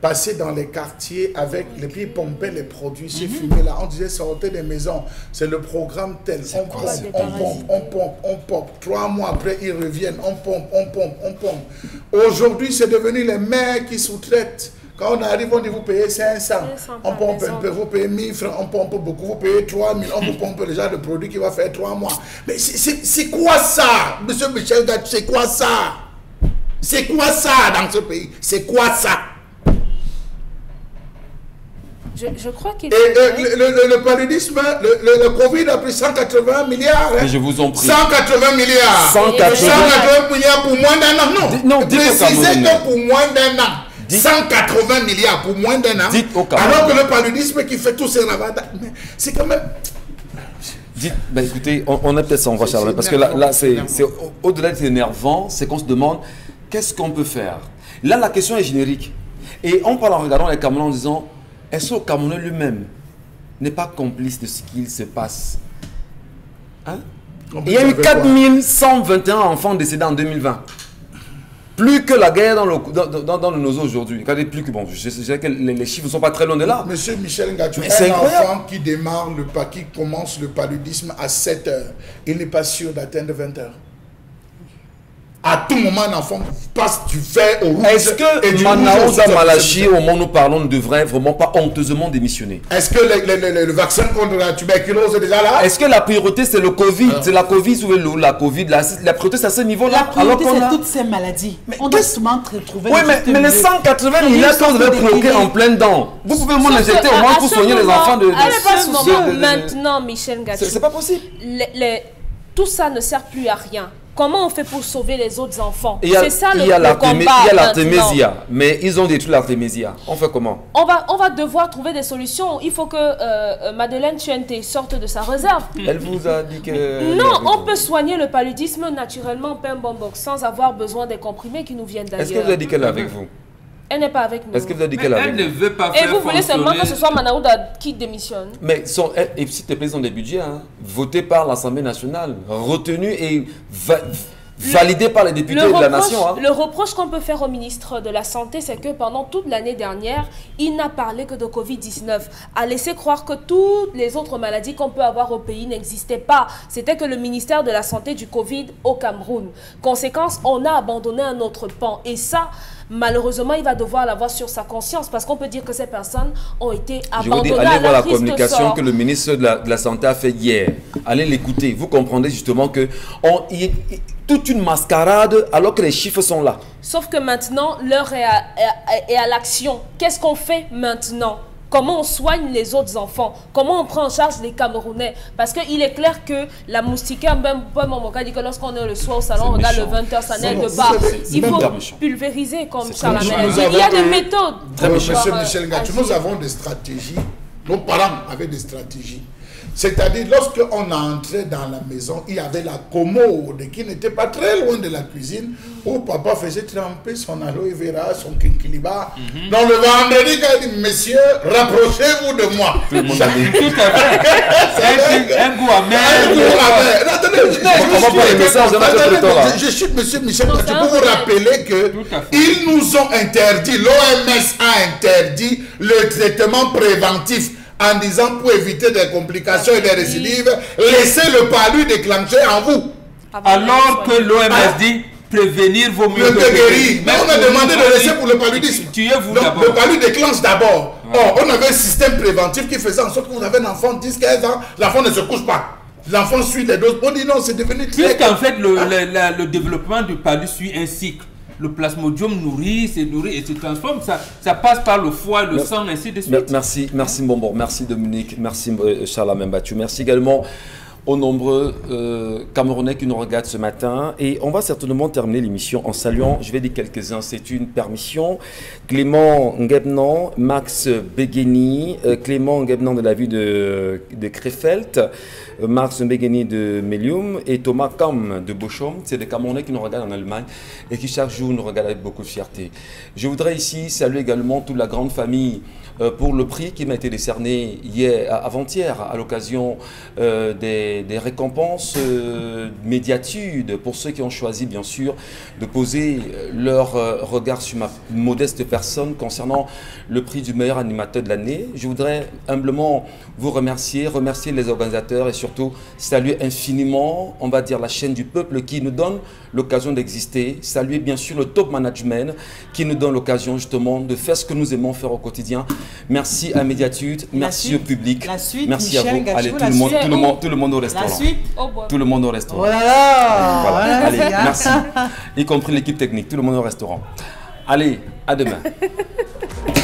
passer dans les quartiers avec les pieds pomper les produits, ces fumées-là. On disait sortez des maisons, c'est le programme tel. Pompe, on pompe, on pompe, on pompe. Trois mois après, ils reviennent, on pompe, on pompe, on pompe. Aujourd'hui, c'est devenu les maires qui sous-traitent. Quand on arrive, on dit vous payez 500. 500 On pompe un peu, vous payez 1000 francs, on pompe beaucoup, vous payez 3000, on vous pompe le genre de produit qui va faire 3 mois. Mais c'est- quoi ça, monsieur Michel c'est quoi ça? C'est quoi ça dans ce pays? C'est quoi ça? Je, je crois qu'il Et euh, le, le- le- le paludisme, le, le- le Covid a pris 180 milliards. hein? Mais je vous en prie. 180 milliards. 180 180 milliards pour moins d'un an. Non, non, précisez que pour moins d'un an. Dites- 180 milliards pour moins d'un an. Dites Camerounais. Alors que le paludisme qui fait tous ces ravages, mais c'est quand même. Dites, ben écoutez, on, on est peut-être sans voix, C'est- Charles, c'est parce que là, c'est au- au-delà d'être énervant, c'est qu'on se demande qu'est-ce qu'on peut faire? Là, la question est générique. Et on parle en regardant les Camerounais en disant est-ce que le Camerounais lui-même n'est pas complice de ce qu'il se passe? Hein? Il y a eu 4121 enfants décédés en 2020. Plus que la guerre dans le, dans, dans- dans le Nozo aujourd'hui. Regardez, plus que bon, je je sais que les, les chiffres ne sont pas très loin de là. Monsieur Michel c'est un enfant qui démarre le pas, qui commence le paludisme à 7 heures, il n'est pas sûr d'atteindre 20 heures. À tout moment, un enfant passe du vert au rouge. Est-ce et que au- Malachi, au moment où nous parlons, ne devrait vraiment pas honteusement démissionner Est-ce que le, le- le- le vaccin contre la tuberculose est déjà là? Est-ce que la priorité c'est le Covid? C'est la Covid ou le- la Covid La, la priorité c'est à ce La niveau-là priorité, qu'on c'est a- toutes ces maladies. Mais on doit souvent tr- trouver Oui, mais, les milieu. 180 Trouver milliards une que vous sorte avez de bloqués d'équilibre. en plein dents, vous pouvez l'injecter que au moins pour soigner les enfants de. de- À de- ce de- moment, de- de- de- maintenant, Michel C'est Gachou, c'est pas possible. tout ça ne sert plus à rien. Comment on fait pour sauver les autres enfants? C'est ça le, il y a le l'Artémé- combat il y a l'Artémésia, mais ils ont détruit l'Artémésia. On fait comment? On va, on va devoir trouver des solutions. Il faut que euh, euh, Madeleine Chuente sorte de sa réserve. Elle vous a dit que. Non, on peut soigner le paludisme naturellement, pain bonbon, sans avoir besoin des comprimés qui nous viennent Est-ce que vous d'ailleurs. avez dit qu'elle est avec vous? Elle n'est pas avec nous. Est-ce que vous avez dit Mais qu'elle est elle ne veut pas Et faire vous voulez seulement que ce soit Manaouda qui démissionne Mais sont, et et s'il te plaît, ils ont des budgets, hein, votés par l'Assemblée nationale, retenus et va- validés par les députés le de la nation. hein. le reproche qu'on peut faire au ministre de la Santé, c'est que pendant toute l'année dernière, il n'a parlé que de Covid-19, a laissé croire que toutes les autres maladies qu'on peut avoir au pays n'existaient pas. C'était que le ministère de la Santé du Covid au Cameroun. Conséquence, on a abandonné un autre pan. Et ça, malheureusement, il va devoir l'avoir sur sa conscience parce qu'on peut dire que ces personnes ont été Je vous dis, abandonnées allez à voir la communication que le ministre de la, de la Santé a fait hier. Allez l'écouter. Vous comprendrez justement que on, il- toute une mascarade alors que les chiffres sont là. Sauf que maintenant, l'heure est à, est à l'action. Qu'est-ce qu'on fait maintenant? Comment on soigne les autres enfants? Comment on prend en charge les Camerounais? Parce qu'il est clair que la moustiquaire, même Momoka dit que lorsqu'on est le soir au salon, on regarde le 20h, ça n'est de part. Il faut pulvériser comme Charles Il y a des méthodes. Monsieur Michel Gatchou, nous avons des stratégies. Nos parents avaient des stratégies. C'est-à-dire, lorsqu'on entrait dans la maison, il y avait la commode qui n'était pas très loin de la cuisine, où papa faisait tremper son aloe vera, son kinkiliba. Mhm. Dans le vendredi, il a dit, messieurs, rapprochez-vous de moi. Tout le monde a dit. Tout à fait. un, goût amer. Un goût amer. Attendez, je chute monsieur Michel pour vous rappeler que ils nous ont interdit, l'OMS a interdit le traitement préventif en disant pour éviter des complications et des récidives, laissez le palu déclencher en vous. Alors que l'OMS ah. dit prévenir vos mieux que guérir. Mais on a demandé de laisser pour le paludisme. Tuez-vous d'abord. Le palu déclenche d'abord. Or, on avait un système préventif qui faisait en sorte que vous avez un enfant de 10-15 ans, l'enfant ne se couche pas. L'enfant suit les doses. On dit non, c'est devenu très... Puisqu'en fait, le, ah. le, développement du palu suit un cycle le plasmodium nourrit, c'est nourrit et se transforme. Ça, ça passe par le foie, le sang, ainsi de suite. Merci, merci Bonbon, merci Dominique, merci euh, Charles Membattu, merci également aux nombreux euh, Camerounais qui nous regardent ce matin. Et on va certainement terminer l'émission en saluant, je vais dire quelques-uns, c'est une permission. Clément Ngebnan, Max Begeni, euh, Clément Ngebnan de la ville de, de Krefeld, euh, Max Begeni de Melium et Thomas Kam de Bochum. C'est des Camerounais qui nous regardent en Allemagne et qui chaque jour nous regardent avec beaucoup de fierté. Je voudrais ici saluer également toute la grande famille pour le prix qui m'a été décerné hier, avant-hier, à l'occasion euh, des, récompenses euh, médiatudes pour ceux qui ont choisi, bien sûr, de poser leur regard sur ma modeste personne concernant le prix du meilleur animateur de l'année. Je voudrais humblement vous remercier, remercier les organisateurs et surtout saluer infiniment, on va dire, la chaîne du peuple qui nous donne l'occasion d'exister. Saluer bien sûr le top management qui nous donne l'occasion justement de faire ce que nous aimons faire au quotidien. Merci à Médiatude, merci au public. merci à vous. Allez, tout le, monde, tout, le monde, tout le monde au restaurant. La suite Tout le monde au restaurant. Voilà. Allez, merci. Y compris l'équipe technique, tout le monde au restaurant. Allez, à demain.